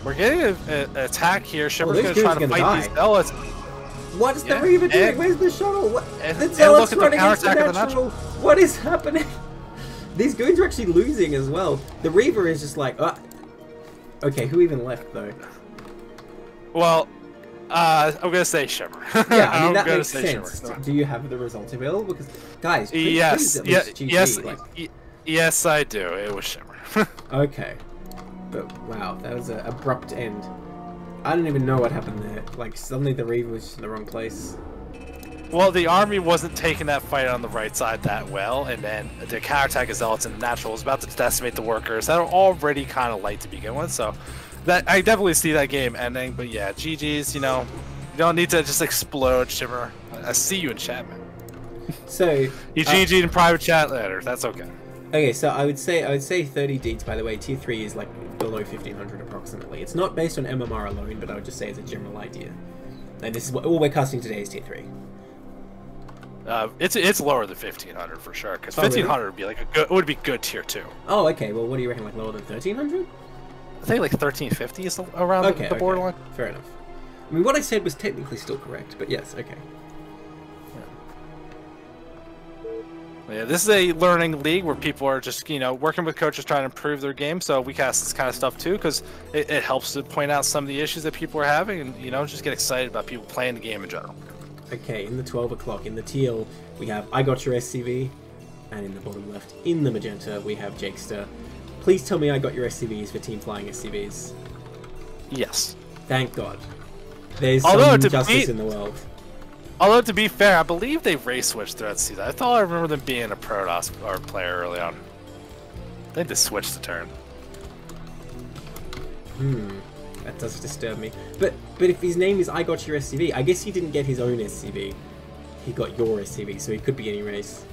[SPEAKER 2] we're getting a- a- an attack here. Shimmer's
[SPEAKER 1] those
[SPEAKER 2] gonna try to fight
[SPEAKER 1] gonna
[SPEAKER 2] these
[SPEAKER 1] die.
[SPEAKER 2] zealots.
[SPEAKER 1] What's
[SPEAKER 2] Yeah,
[SPEAKER 1] the Reaver doing?
[SPEAKER 2] and-
[SPEAKER 1] Where's the shuttle? What?
[SPEAKER 2] and-
[SPEAKER 1] the Zealots
[SPEAKER 2] look at the
[SPEAKER 1] running against the
[SPEAKER 2] counterattack of the
[SPEAKER 1] natural. What is happening? These goons are actually losing as well. The Reaver is just like, uh, okay, who even left though?
[SPEAKER 2] Well, uh, I'm gonna say Shimmer.
[SPEAKER 1] Yeah, I mean that makes
[SPEAKER 2] say
[SPEAKER 1] sense.
[SPEAKER 2] Shimmer.
[SPEAKER 1] Do you have the result available? Because guys, please,
[SPEAKER 2] Yes,
[SPEAKER 1] please at
[SPEAKER 2] yeah,
[SPEAKER 1] least GG,
[SPEAKER 2] yes,
[SPEAKER 1] like-
[SPEAKER 2] yes, I do. It was Shimmer.
[SPEAKER 1] Okay. But wow, that was an abrupt end. I don't even know what happened there. Like suddenly the Reaver was in the wrong place.
[SPEAKER 2] Well, the army wasn't taking that fight on the right side that well, and then the counterattack of Zealots and the Natural was about to decimate the workers that are already kind of light to begin with. So, that I definitely see that game ending. But yeah, GG's. You know, you don't need to just explode, Shimmer. I see you in chat, man.
[SPEAKER 1] So
[SPEAKER 2] You
[SPEAKER 1] uh,
[SPEAKER 2] GG'd in private chat later. That's okay.
[SPEAKER 1] Okay, so I would say I would say 30 deeds. By the way, tier three is like below 1500 approximately. It's not based on MMR alone, but I would just say it's a general idea. And this is what all we're casting today is tier three.
[SPEAKER 2] Uh, it's it's lower than 1500 for sure, because
[SPEAKER 1] Oh, really?
[SPEAKER 2] 1500 would be like a good would be good tier two.
[SPEAKER 1] Oh, okay. Well, what do you reckon? Like lower than 1300?
[SPEAKER 2] I think like 1350 is around the-
[SPEAKER 1] Okay,
[SPEAKER 2] the
[SPEAKER 1] okay.
[SPEAKER 2] borderline.
[SPEAKER 1] Fair enough. I mean, what I said was technically still correct, but yes, okay.
[SPEAKER 2] Yeah, this is a learning league where people are just, you know, working with coaches trying to improve their game. So we cast this kind of stuff too because it, it helps to point out some of the issues that people are having and, you know, just get excited about people playing the game in general.
[SPEAKER 1] Okay, in the 12 o'clock, in the teal, we have I Got Your SCV, and in the bottom left, in the magenta, we have Jakester. Please tell me I got your SCVs for Team Flying SCVs.
[SPEAKER 2] Yes.
[SPEAKER 1] Thank God. There's
[SPEAKER 2] Although
[SPEAKER 1] some
[SPEAKER 2] to
[SPEAKER 1] justice
[SPEAKER 2] be-
[SPEAKER 1] in the world.
[SPEAKER 2] Although to be fair, I believe they race switched throughout the season. I thought I remember them being a Protoss or player early on. I think they switched the turn.
[SPEAKER 1] Hmm, that does disturb me. But but if his name is I got your SCV, I guess he didn't get his own SCV. He got your SCV, so he could be any race.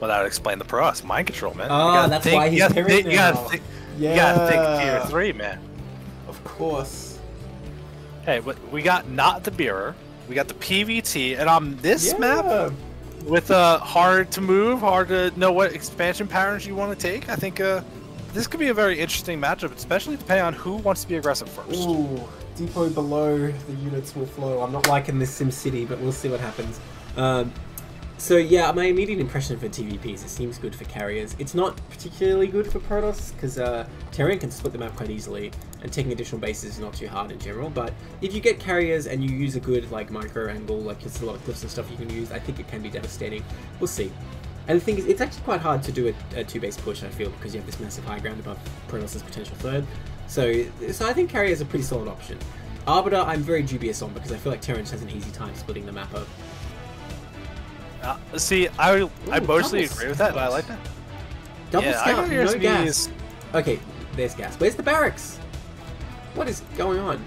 [SPEAKER 2] Well, that would explain the Protoss mind control, man. You
[SPEAKER 1] Ah, that's
[SPEAKER 2] think-
[SPEAKER 1] why
[SPEAKER 2] you
[SPEAKER 1] he's
[SPEAKER 2] gotta
[SPEAKER 1] paired
[SPEAKER 2] You gotta
[SPEAKER 1] now.
[SPEAKER 2] think, you gotta think tier three, man.
[SPEAKER 1] Of course.
[SPEAKER 2] Hey, but we got not the bearer. We got the PVT, and on this map, with uh hard to move, hard to know what expansion patterns you want to take, I think uh this could be a very interesting matchup, especially depending on who wants to be aggressive first.
[SPEAKER 1] Ooh, depot below, the units will flow. I'm not liking this Sim City, but we'll see what happens. Um, so yeah, my immediate impression for TVPs, it seems good for carriers. It's not particularly good for Protoss, because uh, Terran can split them up quite easily, and taking additional bases is not too hard in general, but if you get carriers and you use a good like micro angle, like there's a lot of cliffs and stuff you can use, I think it can be devastating. We'll see. And the thing is, it's actually quite hard to do a, a two-base push, I feel, because you have this massive high ground above Protoss' potential third. So, so I think carrier is a pretty solid option. Arbiter, I'm very dubious on because I feel like Terran has an easy time splitting the map up.
[SPEAKER 2] Uh, see, I I mostly agree with that.
[SPEAKER 1] scout.
[SPEAKER 2] I like that.
[SPEAKER 1] Double
[SPEAKER 2] yeah,
[SPEAKER 1] scout, no gas. Okay, there's gas. Where's the barracks? What is going on?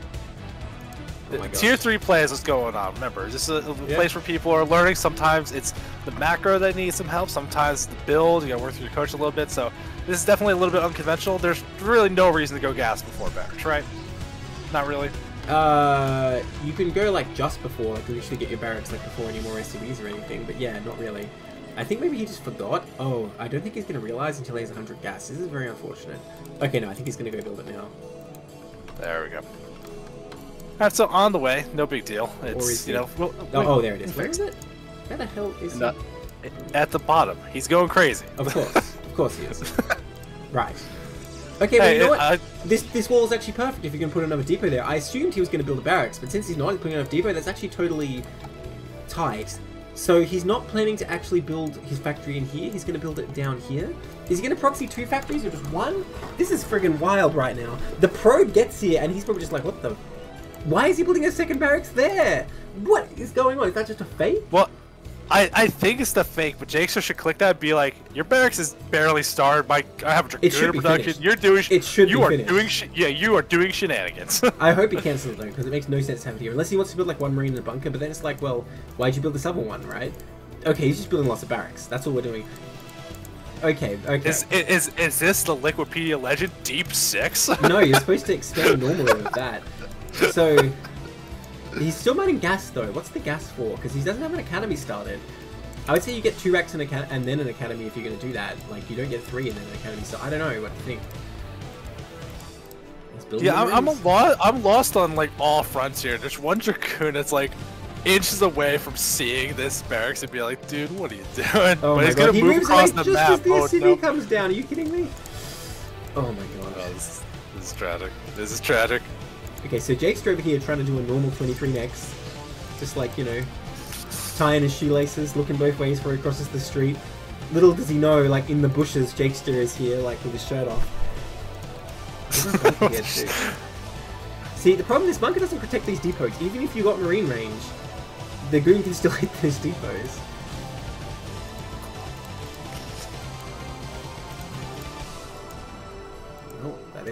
[SPEAKER 1] Oh my god.
[SPEAKER 2] Tier three play is what's going on. Remember, this is a, a
[SPEAKER 1] Yeah.
[SPEAKER 2] place where people are learning. Sometimes it's the macro that needs some help. Sometimes the build. You gotta work through your coach a little bit. So this is definitely a little bit unconventional. There's really no reason to go gas before barracks, right? Not really.
[SPEAKER 1] Uh, you can go like just before, like literally get your barracks like before any more SCVs or anything, but yeah, not really. I think maybe he just forgot. Oh, I don't think he's gonna realize until he has 100 gas. This is very unfortunate. Okay, no, I think he's gonna go build it now.
[SPEAKER 2] There we go. Alright, so on the way, no big deal. It's
[SPEAKER 1] is
[SPEAKER 2] you
[SPEAKER 1] he?
[SPEAKER 2] know, well,
[SPEAKER 1] Oh,
[SPEAKER 2] we-
[SPEAKER 1] oh there it is.
[SPEAKER 2] we
[SPEAKER 1] Where
[SPEAKER 2] fixed
[SPEAKER 1] is it? Where the hell is
[SPEAKER 2] it?
[SPEAKER 1] he?
[SPEAKER 2] At the bottom, he's going crazy.
[SPEAKER 1] Of course, of course he is. right. Okay, well
[SPEAKER 2] Hey,
[SPEAKER 1] you know what?
[SPEAKER 2] uh,
[SPEAKER 1] This this wall is actually perfect if you can put another depot there. I assumed he was going to build a barracks, but since he's not putting enough depot, that's actually totally tight. So he's not planning to actually build his factory in here. He's going to build it down here. Is he going to proxy two factories or just one? This is friggin' wild right now. The probe gets here and he's probably just like, what the? Why is he building a second barracks there? What is going on? Is that just a fake?
[SPEAKER 2] Well, I, I think it's the fake, but Jakester should click that and be like, your barracks is barely started. My I have a
[SPEAKER 1] be
[SPEAKER 2] production.
[SPEAKER 1] finished.
[SPEAKER 2] You're doing.
[SPEAKER 1] It should
[SPEAKER 2] You
[SPEAKER 1] be
[SPEAKER 2] are
[SPEAKER 1] finished.
[SPEAKER 2] doing. Yeah, you are doing shenanigans.
[SPEAKER 1] I hope he cancels it though, because it makes no sense to have it here. Unless he wants to build like one marine in a bunker, but then it's like, well, why'd you build this other one, right? Okay, he's just building lots of barracks. That's all we're doing. Okay, okay.
[SPEAKER 2] is, is is this the Liquipedia legend Deep Six?
[SPEAKER 1] No, you're supposed to expand normally with that. So he's still mining gas though. What's the gas for? Because he doesn't have an academy started. I would say you get two racks and, and then an academy if you're going to do that. Like you don't get three and then an academy. So I don't know what to think.
[SPEAKER 2] Yeah, I'm, I'm a lot. I'm lost on like all fronts here. There's one Dragoon that's like inches away from seeing this barracks and be like, dude, what are you doing?
[SPEAKER 1] Oh
[SPEAKER 2] but
[SPEAKER 1] my
[SPEAKER 2] he's
[SPEAKER 1] god,
[SPEAKER 2] gonna
[SPEAKER 1] he
[SPEAKER 2] move across the
[SPEAKER 1] just
[SPEAKER 2] map.
[SPEAKER 1] as the
[SPEAKER 2] oh, no.
[SPEAKER 1] comes down. Are you kidding me? Oh my god.
[SPEAKER 2] Oh, this, this is tragic. This is tragic.
[SPEAKER 1] Okay, so Jake's over here trying to do a normal 23 next. Just like, you know, tying his shoelaces, looking both ways before he crosses the street. Little does he know, like in the bushes, Jakester is here, like with his shirt off. What a bunker he has to. See, the problem is bunker doesn't protect these depots. Even if you got marine range, the goon can still hit those depots.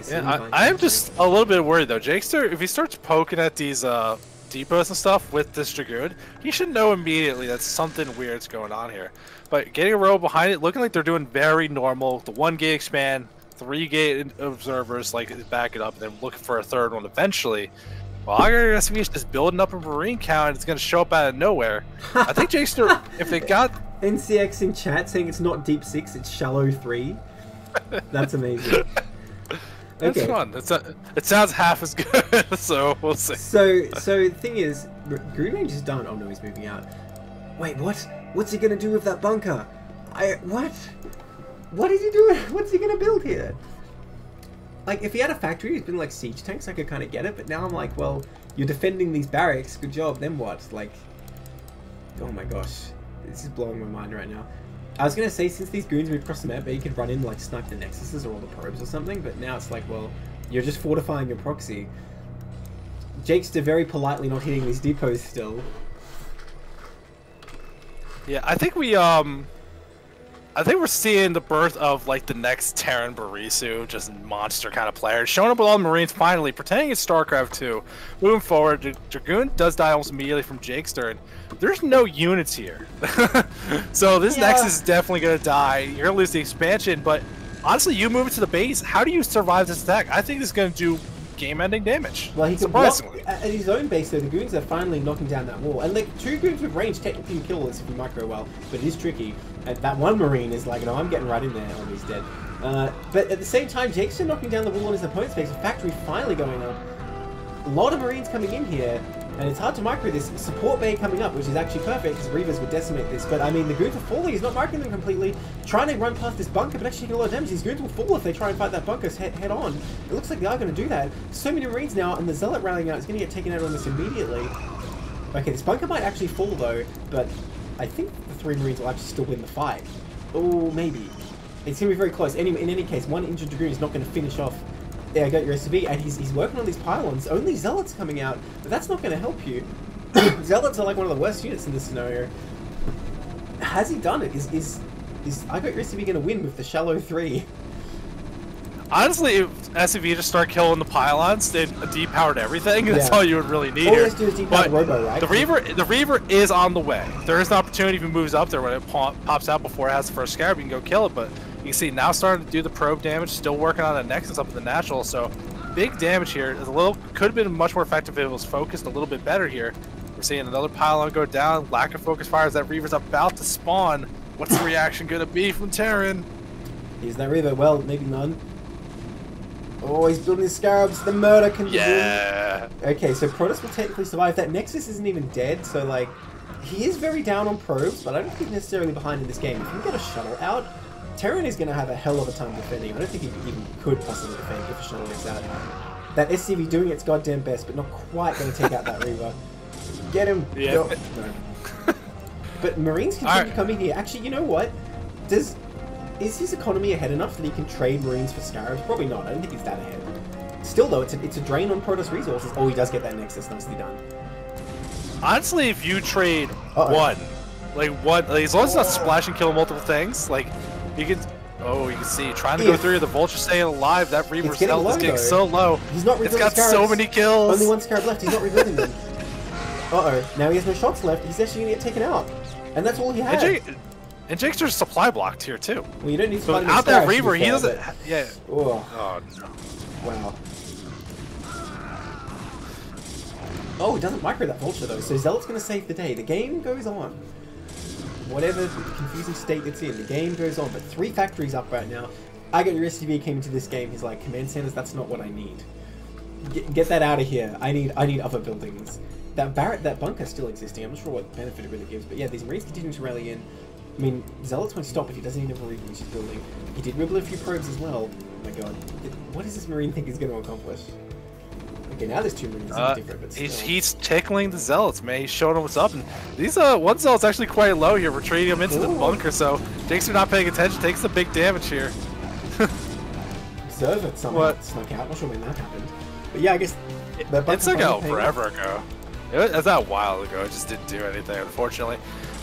[SPEAKER 2] Yeah,
[SPEAKER 1] some
[SPEAKER 2] I, I am just a little bit worried though. Jakester, if he starts poking at these uh, depots and stuff with this Dragoon, he should know immediately that something weird's going on here. But getting a row behind it, looking like they're doing very normal. The one gate expand, three gate observers, like back it up, and then looking for a third one eventually. Well, I guess we just building up a marine count. It's gonna show up out of nowhere. I think Jakester, if they got
[SPEAKER 1] NCX in chat saying it's not deep six, it's shallow three. That's amazing.
[SPEAKER 2] That's
[SPEAKER 1] Okay.
[SPEAKER 2] fun. It's a, it sounds half as good, so we'll see.
[SPEAKER 1] So, so the thing is, Green Range is done. Oh no, he's moving out. Wait, what? What's he gonna do with that bunker? I what? What is he doing? What's he gonna build here? Like, if he had a factory, he's been like siege tanks, I could kind of get it. But now I'm like, well, you're defending these barracks. Good job. Then what? Like, oh my gosh, this is blowing my mind right now. I was gonna say since these goons moved across the map, but you could run in like snipe the nexuses or all the probes or something. But now it's like, well, you're just fortifying your proxy. Jakester very politely not hitting these depots still.
[SPEAKER 2] Yeah, I think we um I think we're seeing the birth of like the next Terran Barisu, just monster kind of player, showing up with all the Marines finally, pretending it's StarCraft 2. Moving forward, Dra- Dragoon does die almost immediately from Jakester, and there's no units here. so this
[SPEAKER 1] Yeah.
[SPEAKER 2] Nexus is definitely gonna die. You're gonna lose the expansion, but honestly, you move it to the base. How do you survive this attack? I think this is gonna do game-ending damage.
[SPEAKER 1] Well, he can block at at his own base. though. the goons are finally knocking down that wall, and like two goons with range technically can kill this if you micro well, but it is tricky. And that one marine is like, no, I'm getting right in there. Oh, he's dead. Uh, but at the same time, Jake's still knocking down the wall on his opponent's base. The factory finally going up. A lot of Marines coming in here, and it's hard to micro this. Support bay coming up, which is actually perfect because Reavers would decimate this. But I mean, the Goons are falling. He's not marking them completely. Trying to run past this bunker, but actually taking a lot of damage. These Goons will fall if they try and fight that bunker head, head on. It looks like they are going to do that. So many Marines now, and the Zealot rallying out is going to get taken out almost immediately. Okay, this bunker might actually fall though, but I think the three Marines will actually still win the fight. Oh, maybe. It's going to be very close. Any, in any case, one injured Dragoon is not going to finish off yeah, I got your SCV, and he's, he's working on these pylons. Only Zealots coming out, but that's not going to help you. Zealots are like one of the worst units in this scenario. Has he done it? Is is is I got your SCV going to win with the shallow three?
[SPEAKER 2] Honestly, if SCV just start killing the pylons, they depowered everything. That's
[SPEAKER 1] Yeah.
[SPEAKER 2] all you would really need
[SPEAKER 1] All
[SPEAKER 2] here.
[SPEAKER 1] do is depower Robo, right?
[SPEAKER 2] The Reaver, the Reaver is on the way. There is an opportunity if he moves up there when it pops out before it has the first scarab. You can go kill it, but you can see now starting to do the probe damage. Still working on the Nexus up in the natural. So big damage here. Is a little could have been much more effective if it was focused a little bit better here. We're seeing another pylon go down. Lack of focus fires. That Reaver's about to spawn. What's the reaction gonna be from Terran?
[SPEAKER 1] He's that Reaver. Well, maybe none. Oh, he's building his scarabs. The murder can.
[SPEAKER 2] Yeah.
[SPEAKER 1] Okay, so Protoss will technically survive. That Nexus isn't even dead, so like, he is very down on probes, but I don't think necessarily behind in this game. If you can get a shuttle out, Terran is going to have a hell of a time defending. I don't think he even could possibly defend if a shuttle gets out. That SCV doing its goddamn best, but not quite going to take out that Reaver. Get him!
[SPEAKER 2] Yeah.
[SPEAKER 1] No. no. But Marines continue come in here. Actually, you know what? Does is his economy ahead enough that he can trade Marines for Scarabs? Probably not. I don't think he's that ahead. Still, though, it's a, it's a drain on Protoss resources. Oh, he does get that Nexus. Nicely done.
[SPEAKER 2] Honestly, if you trade
[SPEAKER 1] Uh-oh.
[SPEAKER 2] one, like one, like, as long as it's not splash and kill multiple things, like you can. Oh, you can see trying to go through the vulture staying alive. That Reaver's health is getting
[SPEAKER 1] though.
[SPEAKER 2] so low.
[SPEAKER 1] He's not
[SPEAKER 2] It's got so many kills.
[SPEAKER 1] Only one Scarab left. He's not rebuilding them. Uh-oh. Now he has no shots left. He's actually going to get taken out. And that's all he had.
[SPEAKER 2] And Jakester's supply blocked here too.
[SPEAKER 1] Well, you don't need to
[SPEAKER 2] So without that
[SPEAKER 1] Scarabs, to be
[SPEAKER 2] Reaver, he doesn't.
[SPEAKER 1] but-
[SPEAKER 2] Yeah.
[SPEAKER 1] Oh,
[SPEAKER 2] Oh no.
[SPEAKER 1] wow. Oh, it doesn't micro that vulture though, so Zealot's going to save the day. The game goes on. Whatever confusing state it's in, the game goes on. But three factories up right now. I got your SCV came into this game. He's like, command centers. That's not what I need. Get, get that out of here. I need I need other buildings. That Barrett, that bunker still existing. I'm not sure what benefit it really gives, but yeah, these Marines continue to rally in. I mean, Zealots won't stop if he doesn't even have a which he's building. He did ribble a few probes as well. Oh my god. What does this Marine think he's going to accomplish? Okay, now there's two Marines.
[SPEAKER 2] Uh,
[SPEAKER 1] different, but
[SPEAKER 2] he's
[SPEAKER 1] still.
[SPEAKER 2] he's tickling the zealots, man. He's showing them what's up, and these uh one zealot's actually quite low here, retreating him into the bunker. So Jake's not paying attention, takes the big damage here.
[SPEAKER 1] Observe it
[SPEAKER 2] What?
[SPEAKER 1] snuck out. Not sure when that happened. But yeah, I guess
[SPEAKER 2] It
[SPEAKER 1] finally
[SPEAKER 2] out
[SPEAKER 1] off.
[SPEAKER 2] forever ago. It was, it was that a while ago. It just didn't do anything, unfortunately.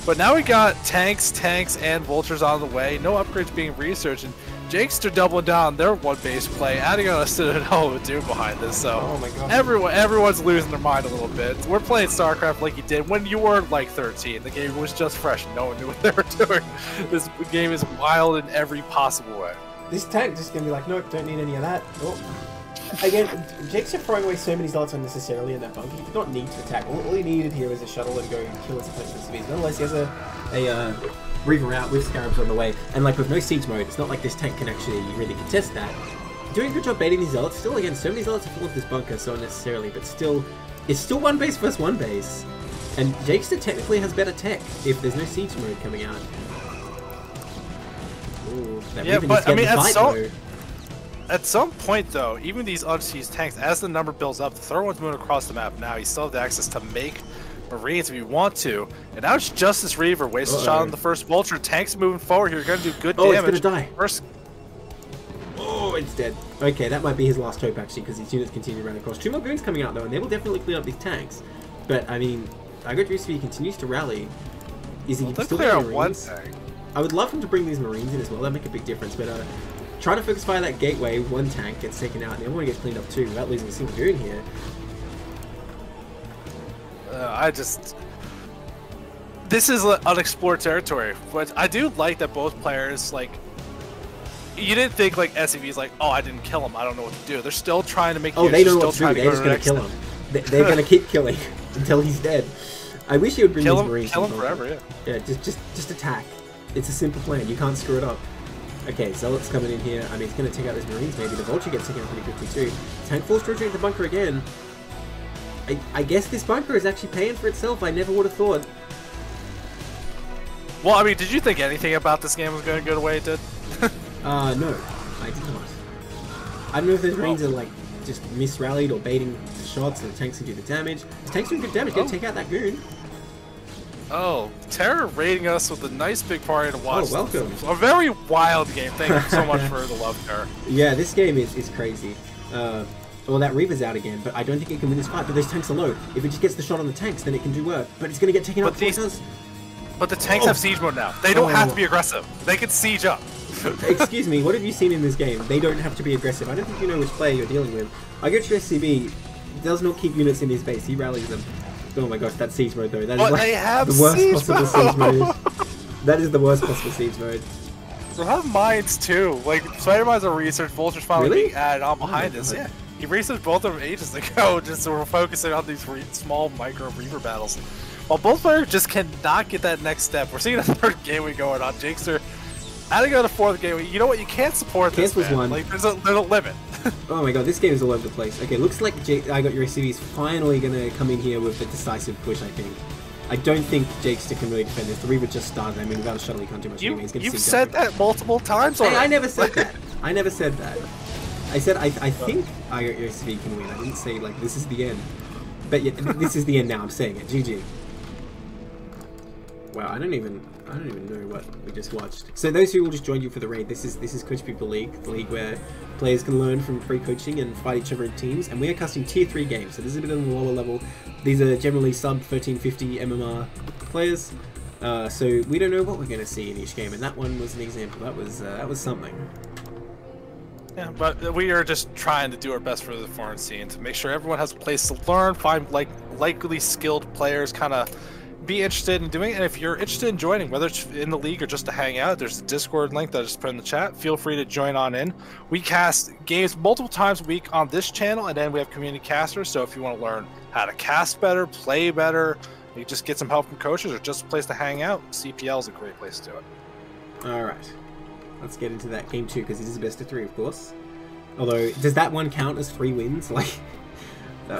[SPEAKER 2] But now we got tanks, tanks, and vultures on the way. No upgrades being researched, and Jakester doubling down their one base play, adding on a Citadel of Doom behind this. So
[SPEAKER 1] Oh my god.
[SPEAKER 2] everyone, everyone's losing their mind a little bit. We're playing StarCraft like you did when you were like 13. The game was just fresh. No one knew what they were doing. This game is wild in every possible way.
[SPEAKER 1] This tank just gonna be like, nope, don't need any of that. Oh. Again, Jake's throwing away so many zealots unnecessarily in that bunker. He did not need to attack. All, all he needed here was a shuttle and go and kill his opponent's SCVs. Nonetheless, he has a, a uh, Reaver out with Scarabs on the way. And like with no siege mode, it's not like this tank can actually really contest that. Doing a good job baiting these zealots. Still, again, so many zealots are full of this bunker so unnecessarily, but still, it's still one base versus one base. And Jakester technically has better tech if there's no siege mode coming out. Ooh, that
[SPEAKER 2] Yeah, but, I mean, at some-. At some point, though, even these unseized tanks, as the number builds up, the third one's moving across the map now. You still have the access to make Marines if you want to. And now it's just this Reaver. Waste a shot on the first Vulture. Tanks moving forward here. You're going to do good
[SPEAKER 1] Oh, it's gonna die.
[SPEAKER 2] First,
[SPEAKER 1] Oh, it's dead. Okay, that might be his last hope actually, because his units continue to run across. Two more goons coming out though, and they will definitely clear up these tanks. But I mean, Drewsby continues to rally. Is he
[SPEAKER 2] well,
[SPEAKER 1] still
[SPEAKER 2] clear out one tank.
[SPEAKER 1] I would love him to bring these Marines in as well. That'd make a big difference. But uh, trying to focus fire that gateway, one tank gets taken out, and the other one gets cleaned up too, without losing a single goon here.
[SPEAKER 2] Uh, I just. This is unexplored territory, but I do like that both players like. You didn't think like SCV's like, oh, I didn't kill him. I don't know what to do. They're still trying to make.
[SPEAKER 1] Oh, they know
[SPEAKER 2] still
[SPEAKER 1] what to do. They're just gonna kill him. They- They're gonna keep killing until he's dead. I wish he would bring
[SPEAKER 2] Kill
[SPEAKER 1] these
[SPEAKER 2] him,
[SPEAKER 1] Marines.
[SPEAKER 2] kill him forever. Yeah.
[SPEAKER 1] Yeah, just just just attack. It's a simple plan. You can't screw it up. Okay, Zealot's coming in here. I mean, he's going to take out his Marines, maybe. The Vulture gets taken out pretty quickly, too. Tank force straight the bunker again. I, I guess this bunker is actually paying for itself. I never would have thought.
[SPEAKER 2] Well, I mean, did you think anything about this game was going to go the way it did?
[SPEAKER 1] uh, no. I did not. I don't know if those Marines are, like, just misrallied or baiting the shots and the tanks can do the damage. The tanks doing good damage. Gonna oh. take out that goon.
[SPEAKER 2] Oh, Terra raiding us with a nice big party to watch.
[SPEAKER 1] Oh, welcome.
[SPEAKER 2] A very wild game. Thank you so much for the love, Terra.
[SPEAKER 1] Yeah, this game is, is crazy. Uh, well, that Reaver's out again, but I don't think it can win this fight. But those tanks are low. If it just gets the shot on the tanks, then it can do work. But it's going to get taken
[SPEAKER 2] but
[SPEAKER 1] out.
[SPEAKER 2] These, but the tanks oh. have siege mode now. They don't oh. have to be aggressive. They can siege up.
[SPEAKER 1] Excuse me, what have you seen in this game? They don't have to be aggressive. I don't think you know which player you're dealing with. I go to SCV, does not keep units in his base. He rallies them. Oh my gosh, that siege mode though. That is like the worst possible mode. siege mode. That is the worst possible siege mode.
[SPEAKER 2] So have mines too. Like Spider-Mine's a research, Vulture's finally
[SPEAKER 1] really?
[SPEAKER 2] being added on oh behind oh, us. Yeah. He researched both of them ages ago, just so we're focusing on these small micro Reaver battles. While both players just cannot get that next step. We're seeing a third gateway going on. Jakester adding on a fourth gateway. You know what? You can't support this.
[SPEAKER 1] Cancels one.
[SPEAKER 2] Like there's a, there's a limit.
[SPEAKER 1] oh my god, this game is all over the place. Okay, looks like J I got your SCV is finally gonna come in here with a decisive push. I think. I don't think Jakester can really defend this. The Reaver just started. I mean, without a shuttle, he can't do much
[SPEAKER 2] you.
[SPEAKER 1] He's gonna
[SPEAKER 2] You've said that multiple times
[SPEAKER 1] already. Hey, I never said that. I never said that. I said I, I think I got your can win. I didn't say like this is the end. But yet this is the end now. I'm saying it. GG. Wow, I don't even I don't even know what we just watched. So those who will just join you for the raid, this is this is Coach Pupil League, the league where players can learn from free coaching and fight each other in teams. And we are casting tier three games, so this is a bit of a lower level. These are generally sub 1350 MMR players. Uh, so we don't know what we're going to see in each game, and that one was an example. That was uh, that was something.
[SPEAKER 2] Yeah, but we are just trying to do our best for the foreign scene to make sure everyone has a place to learn, find like likely skilled players, kind of be interested in doing it. And if you're interested in joining, whether it's in the league or just to hang out, there's a Discord link that I just put in the chat. Feel free to join on in. We cast games multiple times a week on this channel, and then we have community casters. So if you want to learn how to cast better, play better, you just get some help from coaches or just a place to hang out, CPL is a great place to do it.
[SPEAKER 1] All right. Let's get into that game two because it is a best of three, of course. Although, does that one count as three wins? Like,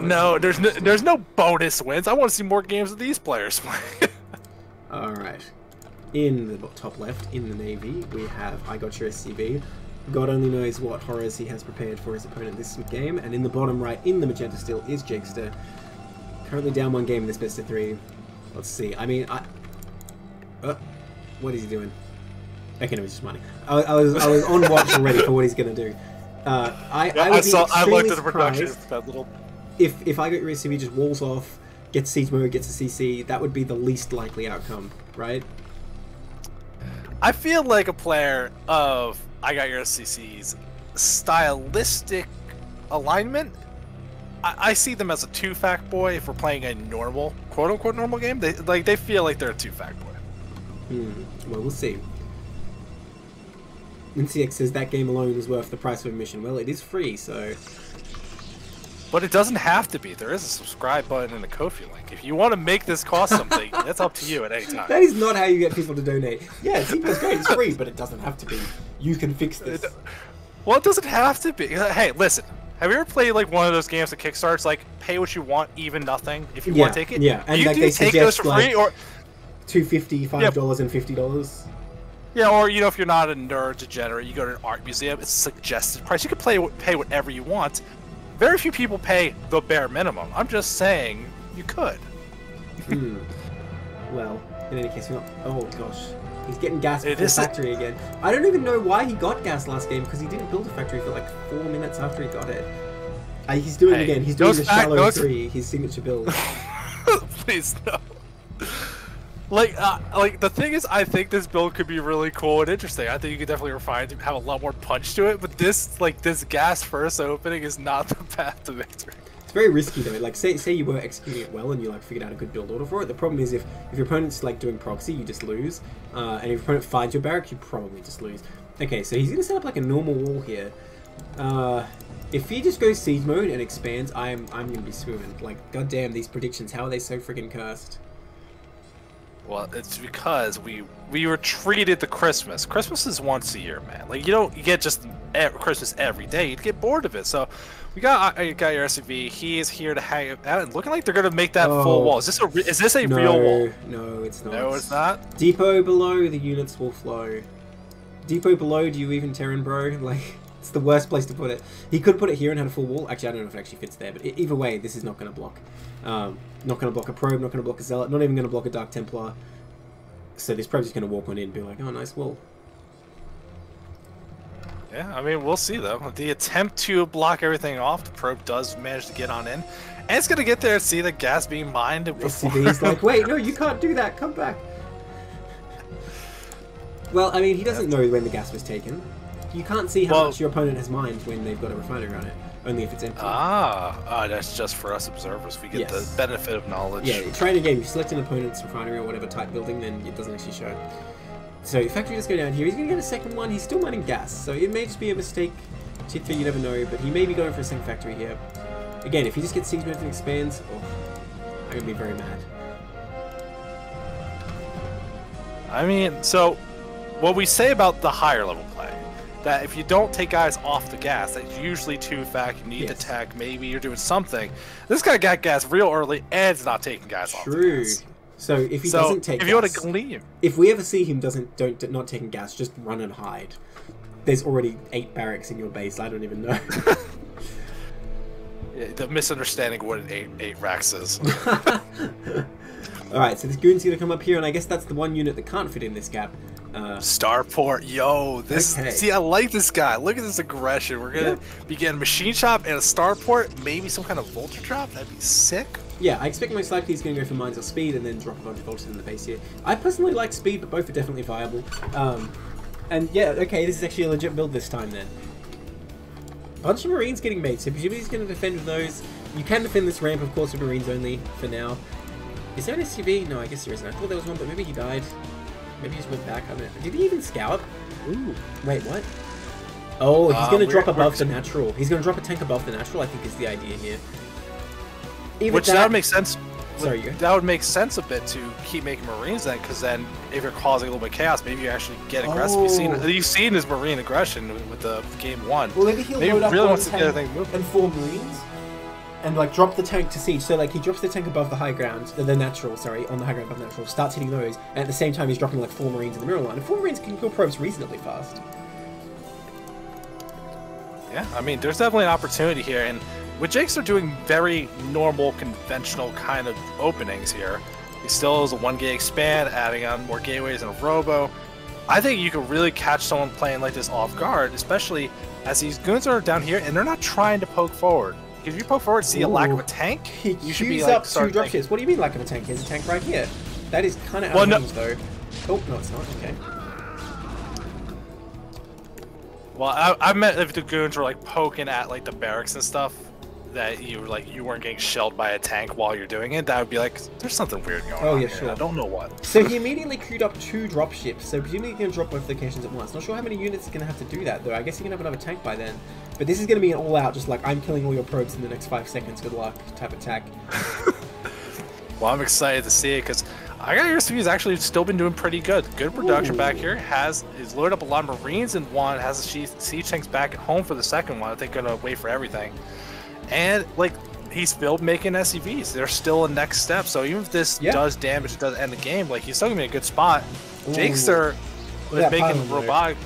[SPEAKER 2] no, there's no, there's no bonus wins. I want to see more games of these players play.
[SPEAKER 1] All right. In the top left, in the Navy, we have I Got Your SCV. God only knows what horrors he has prepared for his opponent this game. And in the bottom right, in the magenta still, is Jakester. Currently down one game in this best of three. Let's see. I mean, I... Uh, what is he doing? Okay, no, he's just money. I, I, was I was on watch already for what he's going to do. Uh, I, yeah, I, I, saw. I looked at the production. That little if if I get your SCV just walls off, gets siege mode, gets a CC, that would be the least likely outcome, right?
[SPEAKER 2] I feel like a player of I got your SCV's stylistic alignment. I, I see them as a two fact boy if we're playing a normal, quote unquote normal game. They like they feel like they're a two fact boy.
[SPEAKER 1] Hmm. Well, we'll see. NCX says that game alone is worth the price of admission. Well, it is free, so
[SPEAKER 2] but it doesn't have to be. There is a subscribe button and a Ko-fi link. If you want to make this cost something, that's up to you at any time.
[SPEAKER 1] That is not how you get people to donate. Yeah, it's great. It's free, but it doesn't have to be. You can fix this. It,
[SPEAKER 2] well, it doesn't have to be. Hey, listen. Have you ever played like one of those games that Kickstarts like pay what you want, even nothing, if you
[SPEAKER 1] yeah,
[SPEAKER 2] want to take it?
[SPEAKER 1] Yeah,
[SPEAKER 2] and
[SPEAKER 1] you like
[SPEAKER 2] do
[SPEAKER 1] they
[SPEAKER 2] take those for
[SPEAKER 1] like
[SPEAKER 2] free or
[SPEAKER 1] two fifty, five dollars, and fifty dollars.
[SPEAKER 2] Yeah, or you know, if you're not a nerd degenerate, you go to an art museum. It's suggested price. You can play pay whatever you want, very few people pay the bare minimum. I'm just saying you could.
[SPEAKER 1] hmm. Well, in any case, not. Oh gosh, he's getting gas from the factory again. I don't even know why he got gas last game because he didn't build a factory for like four minutes after he got it. Uh, he's doing hey, it again. He's doing the shallow three, his signature build.
[SPEAKER 2] Please no. Like, uh, like the thing is, I think this build could be really cool and interesting. I think you could definitely refine to have a lot more punch to it. But this, like, this gas first opening is not the path to victory.
[SPEAKER 1] It's very risky though. Like, say, say you were executing it well and you like figured out a good build order for it. The problem is if if your opponent's like doing proxy, you just lose. Uh, and if your opponent finds your barrack, you probably just lose. Okay, so he's gonna set up like a normal wall here. Uh, if he just goes siege mode and expands, I'm I'm gonna be swimming. Like, goddamn, these predictions, how are they so freaking cursed?
[SPEAKER 2] Well, it's because we we were treated to Christmas. Christmas is once a year, man. Like you don't you get just Christmas every day. You'd get bored of it. So we got uh, got your SCV. He is here to hang out. Looking like they're gonna make that
[SPEAKER 1] Oh.
[SPEAKER 2] full wall. Is this a re- is this a
[SPEAKER 1] no,
[SPEAKER 2] real wall?
[SPEAKER 1] No, it's not.
[SPEAKER 2] No, it's not.
[SPEAKER 1] Depot below, the units will flow. Depot below, do you even Terran, bro? Like, it's the worst place to put it. He could put it here and had a full wall. Actually, I don't know if it actually fits there, but either way, this is not going to block. Um, not going to block a probe, not going to block a zealot, not even going to block a Dark Templar. So this probe's just going to walk on in and be like, oh, nice wall.
[SPEAKER 2] Yeah, I mean we'll see though. The attempt to block everything off, the probe does manage to get on in, and it's gonna get there and see the gas being mined before.
[SPEAKER 1] SCV's like, wait, no, you can't do that. Come back. Well, I mean, he doesn't know when the gas was taken. You can't see how
[SPEAKER 2] Well-
[SPEAKER 1] much your opponent has mined when they've got a refinery on it. Only if it's empty.
[SPEAKER 2] Ah, ah, that's just for us observers. We get
[SPEAKER 1] Yes.
[SPEAKER 2] the benefit of knowledge.
[SPEAKER 1] Yeah, trying a game, you select an opponent's refinery or whatever type building, then it doesn't actually show. So factory just go down here. He's going to get a second one. He's still mining gas, so it may just be a mistake. Tier 3, you never know, but he may be going for a second factory here. Again, if he just gets siege mode and expands, oh, I'm going to be very mad.
[SPEAKER 2] I mean, so what we say about the higher level play, that if you don't take guys off the gas, that's usually two fact. You need
[SPEAKER 1] Yes.
[SPEAKER 2] to tech. Maybe you're doing something. This guy got gas real early and is not taking guys off. the
[SPEAKER 1] True.
[SPEAKER 2] gas.
[SPEAKER 1] So if he
[SPEAKER 2] so
[SPEAKER 1] doesn't take
[SPEAKER 2] if you want to gleam,
[SPEAKER 1] if we ever see him doesn't don't not taking gas, just run and hide. There's already eight barracks in your base. I don't even know.
[SPEAKER 2] the misunderstanding of what an eight eight racks is.
[SPEAKER 1] All right, so this goon's gonna come up here, and I guess that's the one unit that can't fit in this gap. Uh,
[SPEAKER 2] Starport, yo, this
[SPEAKER 1] Okay.
[SPEAKER 2] see, I like this guy. Look at this aggression. We're gonna begin a machine shop and a starport, maybe some kind of vulture drop. That'd be sick.
[SPEAKER 1] Yeah, I expect most likely he's going to go for mines or speed and then drop a bunch of vultures in the base here. I personally like speed, but both are definitely viable. Um, and yeah, okay, this is actually a legit build this time then. Bunch of marines getting made, so presumably he's going to defend with those. You can defend this ramp, of course, with marines only for now. Is there an SCV? No, I guess there isn't. I thought there was one, but maybe he died. Maybe he just went back. on don't. Did he even scout? Ooh, wait, what? Oh, he's
[SPEAKER 2] Uh,
[SPEAKER 1] going to drop above the natural. He's going to drop a tank above the natural, I think is the idea here. Either
[SPEAKER 2] Which that, would make sense.
[SPEAKER 1] Sorry, you.
[SPEAKER 2] That would make sense a bit to keep making Marines then, because then if you're causing a little bit of chaos, maybe you actually get aggressive. You've seen
[SPEAKER 1] Oh.
[SPEAKER 2] you've seen his Marine aggression with the game one.
[SPEAKER 1] Well, maybe he'll
[SPEAKER 2] Maybe
[SPEAKER 1] load up
[SPEAKER 2] really
[SPEAKER 1] one
[SPEAKER 2] wants to get
[SPEAKER 1] tank
[SPEAKER 2] everything moving.
[SPEAKER 1] and four marines, and like drop the tank to siege. So like he drops the tank above the high ground, the, natural, sorry, on the high ground above natural, starts hitting those, and at the same time he's dropping like four marines in the mirror line. And four marines can kill probes reasonably fast.
[SPEAKER 2] Yeah, I mean, there's definitely an opportunity here, and with Jakes, they're doing very normal, conventional kind of openings here. He still has a one gate expand, adding on more gateways and a robo. I think you could really catch someone playing like this off guard, especially as these goons are down here and they're not trying to poke forward. If you poke forward, see a lack of a tank,
[SPEAKER 1] He
[SPEAKER 2] you should be like
[SPEAKER 1] up two
[SPEAKER 2] thinking-
[SPEAKER 1] dropships. What do you mean lack of a tank? Here's a tank right here. That is kind of
[SPEAKER 2] Well, no-
[SPEAKER 1] though. Oh no, it's not. Okay.
[SPEAKER 2] Well, I, I meant if the goons were like poking at like the barracks and stuff, that you were like you weren't getting shelled by a tank while you're doing it. That would be like there's something weird going
[SPEAKER 1] Oh,
[SPEAKER 2] on.
[SPEAKER 1] yeah,
[SPEAKER 2] here.
[SPEAKER 1] sure.
[SPEAKER 2] I don't know what.
[SPEAKER 1] So he immediately queued up two dropships, so presumably he can drop both locations at once. Not sure how many units he's going to have to do that, though. I guess he can have another tank by then. But this is going to be an all-out, just like, I'm killing all your probes in the next five seconds, good luck, type attack.
[SPEAKER 2] Well, I'm excited to see it because I got your has actually still been doing pretty good. Good production
[SPEAKER 1] Ooh.
[SPEAKER 2] back here. Has is loaded up a lot of Marines in one. Has the siege- siege tanks back at home for the second one. I think gonna wait for everything. And like he's still making SCVs. They're still a next step. So even if this
[SPEAKER 1] Yeah.
[SPEAKER 2] does damage, it does end the game. Like he's still gonna be in a good spot.
[SPEAKER 1] Ooh.
[SPEAKER 2] Was
[SPEAKER 1] Yeah,
[SPEAKER 2] making robotic.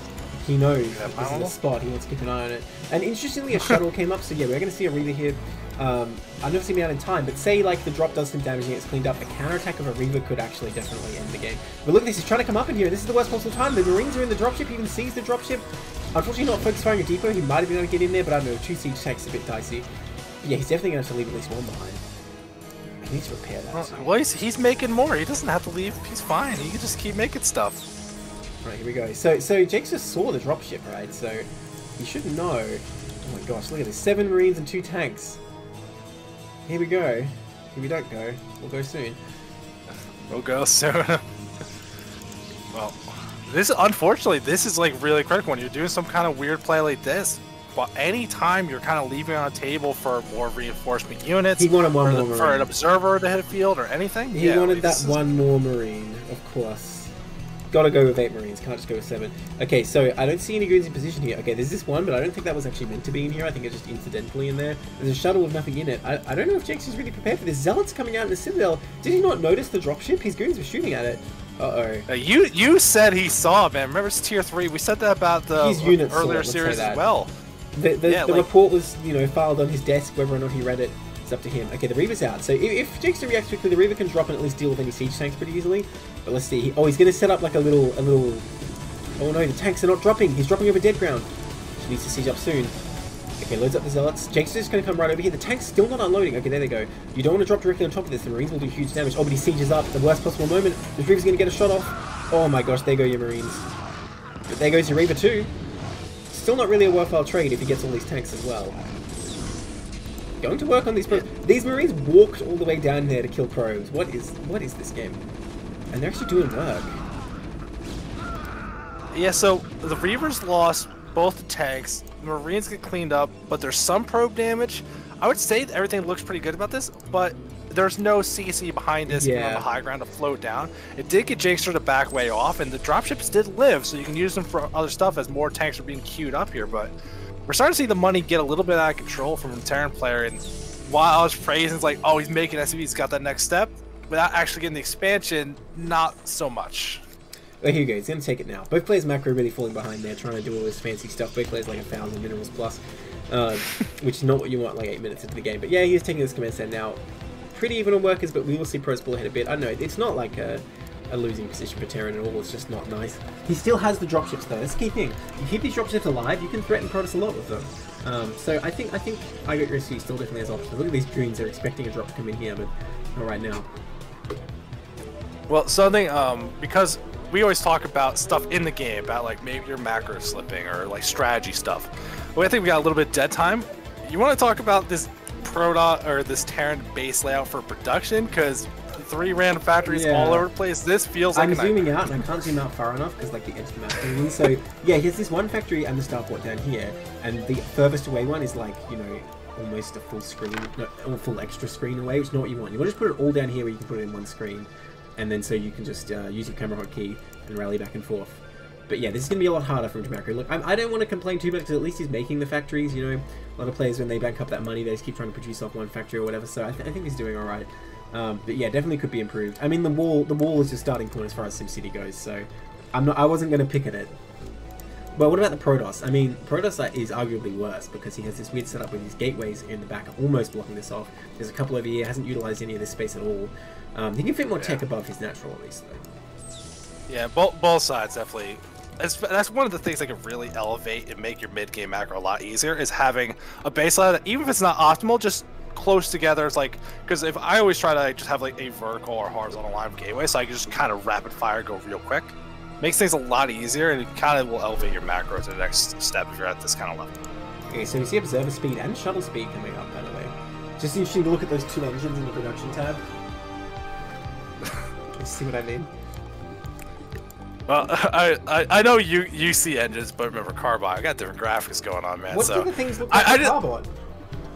[SPEAKER 1] He knows this is a spot, he wants to keep an eye on it. And interestingly, a shuttle came up, so yeah, we're going to see a Reaver here. Um, I've never seen him out in time, but say like the drop does some damage and it's cleaned up, a counterattack of a Reaver could actually definitely end the game. But look at this, he's trying to come up in here, this is the worst possible time. The Marines are in the dropship, he even sees the dropship. Unfortunately not focus firing a depot, he might have been able to get in there, but I don't know, two siege tanks a bit dicey. Yeah, he's definitely going to have to leave at least one behind. He needs to repair that. too.
[SPEAKER 2] Well, he's, he's making more. He doesn't have to leave. He's fine. He can just keep making stuff.
[SPEAKER 1] Right, here we go. So, so Jakes just saw the dropship, right? So, he should know. Oh my gosh, look at this. Seven Marines and two tanks. Here we go. Here we don't go. We'll go soon.
[SPEAKER 2] We'll go soon. well, this unfortunately, this is like really critical when you're doing some kind of weird play like this. But anytime you're kind of leaving on a table for more reinforcement units,
[SPEAKER 1] He wanted one
[SPEAKER 2] for,
[SPEAKER 1] more
[SPEAKER 2] the, for an observer to hit a field or anything,
[SPEAKER 1] He
[SPEAKER 2] yeah,
[SPEAKER 1] wanted that one more Marine, of course. Gotta go with eight Marines, can't just go with seven. Okay, so I don't see any goons in position here. Okay, there's this one, but I don't think that was actually meant to be in here. I think it's just incidentally in there. There's a shuttle with nothing in it. I, I don't know if Jake's is really prepared for this. Zealot's coming out in the Citadel. Did he not notice the dropship? His goons were shooting at it.
[SPEAKER 2] Uh, you you said he saw man. Remember it's tier three. We said that about the
[SPEAKER 1] His units
[SPEAKER 2] earlier series as well.
[SPEAKER 1] The, the,
[SPEAKER 2] Yeah,
[SPEAKER 1] the
[SPEAKER 2] like-
[SPEAKER 1] report was, you know, filed on his desk. Whether or not he read it, it's up to him. Okay, the Reaver's out. So if, if reacts quickly, the Reaver can drop and at least deal with any siege tanks pretty easily. But let's see. Oh, he's going to set up like a little, a little. Oh no, the tanks are not dropping. He's dropping over dead ground. He needs to siege up soon. Okay, loads up the zealots. Jakester's to come right over here. The tank's still not unloading. Okay, there they go. You don't want to drop directly on top of this. The Marines will do huge damage. Oh, but he sieges up. The worst possible moment. The Reaver's going to get a shot off. Oh my gosh, there go your Marines. But there goes your Reaver too. Still not really a worthwhile trade if he gets all these tanks as well. Going to work on these probes. These Marines walked all the way down there to kill probes. What is what is this game? And they're actually doing work.
[SPEAKER 2] Yeah, so the Reavers lost both the tanks. Marines get cleaned up, but there's some probe damage. I would say everything looks pretty good about this, but there's no CC behind this even on the high ground to float down. It did get Jakester to back way off, and the dropships did live, so you can use them for other stuff as more tanks are being queued up here. But we're starting to see the money get a little bit out of control from the Terran player. And while I was praising, it's like, oh, he's making SCV, he's got that next step. Without actually getting the expansion, not so much.
[SPEAKER 1] Oh, here you go. He's going to take it now. Both players macro really falling behind there, trying to do all this fancy stuff. Both players like a thousand minerals plus, um, which is not what you want like eight minutes into the game. But yeah, he's taking this command stand now. Pretty even on workers, but we will see pros pull ahead a bit. I know. It's not like a, a losing position for Terran at all. It's just not nice. He still has the dropships though. That's the key thing. You keep these dropships alive, you can threaten Protoss a lot with them. Um, so I think I think I got still definitely has options. Look at these goons. They're expecting a drop to come in here, but not right now.
[SPEAKER 2] Well, something um because we always talk about stuff in the game about like maybe your macro slipping or like strategy stuff. Well, I think we got a little bit dead time. You want to talk about this Proto or this Terran base layout for production because three random factories
[SPEAKER 1] Yeah.
[SPEAKER 2] all over the place. This feels like
[SPEAKER 1] I'm zooming out and I can't zoom out far enough because like the edge of the map thing. So yeah, here's this one factory and the starport down here, and the furthest away one is like you know almost a full screen, no, a full extra screen away, which is not what you want. You want to just put it all down here where you can put it in one screen, and then so you can just uh, use your camera hotkey and rally back and forth. But yeah, this is going to be a lot harder from Jamaica. Look, I, I don't want to complain too much because at least he's making the factories. You know, lot of players when they bank up that money, they just keep trying to produce off one factory or whatever. So I, th- I think he's doing all right. Um, but yeah, definitely could be improved. I mean, the wall the wall is your starting point as far as SimCity goes. So I'm not I wasn't going to pick at it. But what about the Protoss? I mean, Protoss is arguably worse because he has this weird setup with his gateways in the back, almost blocking this off. There's a couple over here, hasn't utilized any of this space at all. Um, he can fit more tech above his natural at least, though.
[SPEAKER 2] Yeah, both both sides definitely. That's, one of the things that can really elevate and make your mid game macro a lot easier is having a base layout that even if it's not optimal, just close together. It's like because if I always try to like, just have like a vertical or horizontal line of gateway, so I can just kind of rapid fire go real quick. Makes things a lot easier and it kind of will elevate your macro to the next step if you're at this kind of level.
[SPEAKER 1] Okay, so we see observer speed and shuttle speed coming up, by the way. Just interesting to look at those two engines in the production tab. see what I mean?
[SPEAKER 2] Well, I, I I know you you see engines, but remember Carbot. I got different graphics going on, man.
[SPEAKER 1] What
[SPEAKER 2] so
[SPEAKER 1] do the things look
[SPEAKER 2] I-
[SPEAKER 1] like
[SPEAKER 2] I did-
[SPEAKER 1] Carbot?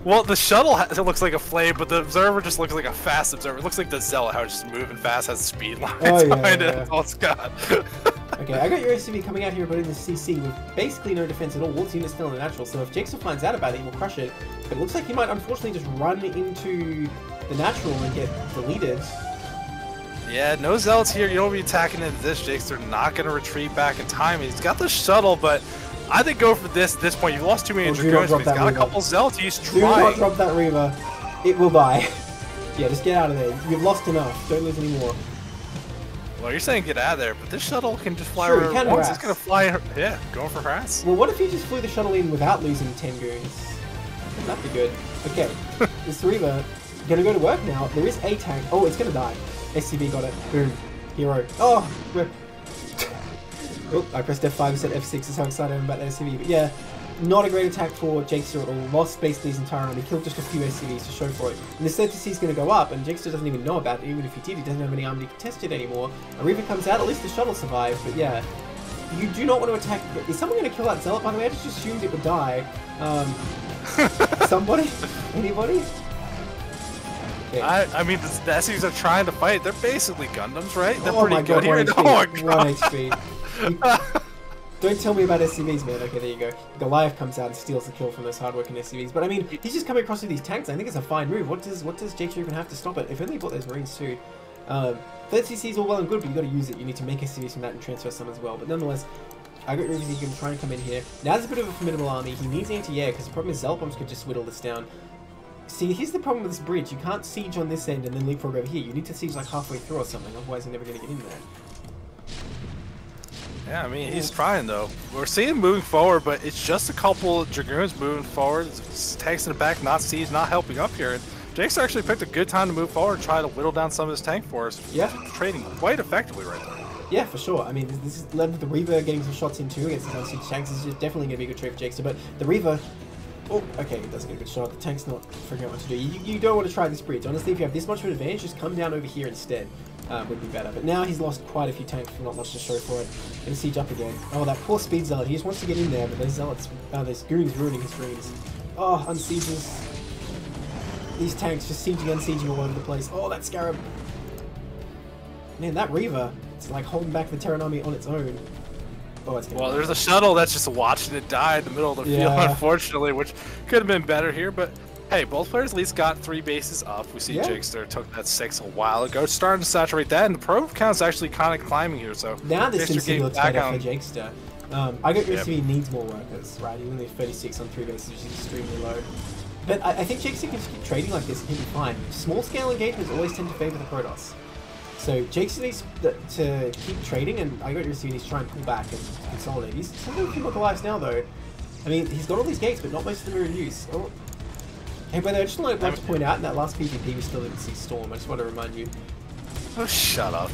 [SPEAKER 2] Well, the shuttle ha- it looks like a flame, but the observer just looks like a fast observer. It looks like the Zealot, how it's just moving fast, has speed lines
[SPEAKER 1] Oh, yeah,
[SPEAKER 2] behind
[SPEAKER 1] yeah,
[SPEAKER 2] it.
[SPEAKER 1] yeah.
[SPEAKER 2] That's all it's got.
[SPEAKER 1] Okay, I got your SCV coming out here but in the CC with basically no defense at all. Wolf's unit's still in the natural, so if Jigsaw finds out about it, he will crush it. But it looks like he might unfortunately just run into the natural and get deleted.
[SPEAKER 2] Yeah, no Zealots here. You don't be attacking into this, Jakes. They're not going to retreat back in time. He's got the shuttle, but I think go for this at this point. You've lost too many
[SPEAKER 1] Oh, do not
[SPEAKER 2] but he's got a couple Zealots. He's
[SPEAKER 1] Do not drop that Reaver. It will die. yeah, just get out of there. You've lost enough. Don't lose any more.
[SPEAKER 2] Well, you're saying get out of there, but this shuttle can just fly
[SPEAKER 1] Sure, it
[SPEAKER 2] wherever
[SPEAKER 1] can
[SPEAKER 2] it wants. It's going to fly. Yeah, going for harass.
[SPEAKER 1] Well, what if you just flew the shuttle in without losing 10 goons? That'd be good. Okay, this Reaver gonna go to work now. There is a tank. Oh, it's gonna die. SCV got it. Boom. Hero. Oh, rip. oh, I pressed F5 instead of F6 is how excited I am about that SCV. But yeah, not a great attack for Jakester at all. Lost basically his entire army. Killed just a few SCVs to show for it. And the CTC is going to go up, and Jakester doesn't even know about it. Even if he did, he doesn't have any army to contest it anymore. A Reaver comes out, at least the shuttle survived. But yeah, you do not want to attack. Is someone going to kill that zealot? By the way, I just assumed it would die. Um, somebody? Anybody?
[SPEAKER 2] I, I mean, the, SCVs are trying to fight. They're basically Gundams, right? They're
[SPEAKER 1] oh
[SPEAKER 2] pretty
[SPEAKER 1] my
[SPEAKER 2] good
[SPEAKER 1] god,
[SPEAKER 2] here.
[SPEAKER 1] one HP.
[SPEAKER 2] Oh my god.
[SPEAKER 1] One HP. Don't tell me about SCVs, man. Okay, there you go. Goliath comes out and steals the kill from those hardworking SCVs. But I mean, he's just coming across with these tanks. I think it's a fine move. What does what does Jake even have to stop it? If only he bought those Marines too. Um, 30cc is all well and good, but you got to use it. You need to make SCVs from that and transfer some as well. But nonetheless, I got Rivers, he can try and come in here. Now there's a bit of a formidable army. He needs anti-air because the problem is bombs could just whittle this down. See, here's the problem with this bridge. You can't siege on this end and then leapfrog over here. You need to siege like halfway through or something, otherwise you're never going to get in there.
[SPEAKER 2] Yeah, I mean, he's trying though. We're seeing him moving forward, but it's just a couple of Dragoons moving forward. Tanks in the back, not siege, not helping up here. And Jake's actually picked a good time to move forward and try to whittle down some of his tank force.
[SPEAKER 1] Yeah.
[SPEAKER 2] Trading quite effectively right there.
[SPEAKER 1] Yeah, for sure. I mean, this, this is led with the Reaver getting some shots in too against the tanks. This is definitely going to be a good trade for Jakester, but the Reaver... Oh, okay, it doesn't get a good shot. The tank's not figuring out what to do. You, you don't want to try this bridge. Honestly, if you have this much of an advantage, just come down over here instead. Uh, would be better. But now he's lost quite a few tanks for not much to show for it. Gonna siege up again. Oh, that poor speed zealot. He just wants to get in there, but those zealots, uh, there's goons ruining his dreams. Oh, unsieges. These tanks just sieging, unsieging all over the place. Oh, that scarab. Man, that Reaver, it's like holding back the Terran army on its own. Oh, it's
[SPEAKER 2] Well, there's a shuttle that's just watching it die in the middle of the field, unfortunately, which could have been better here. But hey, both players at least got three bases up. We see
[SPEAKER 1] Yeah.
[SPEAKER 2] Jakester took that six a while ago, It's starting to saturate that, and the probe count's actually kind of climbing here. So
[SPEAKER 1] Now this
[SPEAKER 2] getting
[SPEAKER 1] looks
[SPEAKER 2] back
[SPEAKER 1] better
[SPEAKER 2] on-
[SPEAKER 1] for Jakester. Um, I got
[SPEAKER 2] Yep.
[SPEAKER 1] USV needs more workers, right? Even though 36 on three bases is extremely low. But I, I think Jakester can just keep trading like this and he'll be fine. Small scale engagements always tend to favor the Protoss. So Jakester needs to keep trading and I got USV needs to try and pull back and consolidate. He's still few more Goliaths now though. I mean, he's got all these gates, but not most of them are in use. Oh. Hey, by the way, I just want to, like to point out in that last PvP we still didn't see Storm. I just want to remind you.
[SPEAKER 2] Oh, shut up!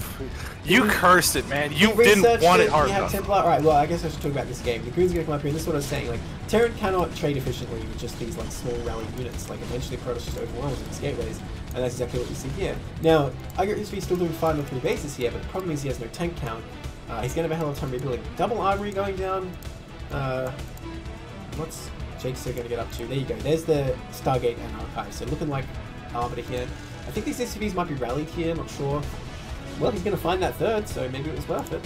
[SPEAKER 2] You cursed it, man. You didn't want it
[SPEAKER 1] it,
[SPEAKER 2] hard
[SPEAKER 1] have
[SPEAKER 2] enough.
[SPEAKER 1] Templar. Alright, well, I guess I should talk about this game. The Goon's gonna come up here, and this is what I was saying. Like, Terran cannot trade efficiently with just these, like, small rally units. Like, eventually Protoss just overwhelms these gateways, and that's exactly what you see here. Now, I got USV still doing fine on three bases here, but the problem is he has no tank count. Uh, he's gonna have a hell of a time rebuilding. Double armory going down. Uh, what's Jakester gonna get up to? There you go. There's the Stargate and Archive. So looking like Arbiter here. I think these SCVs might be rallied here, not sure. Well, he's gonna find that third, so maybe it was worth it.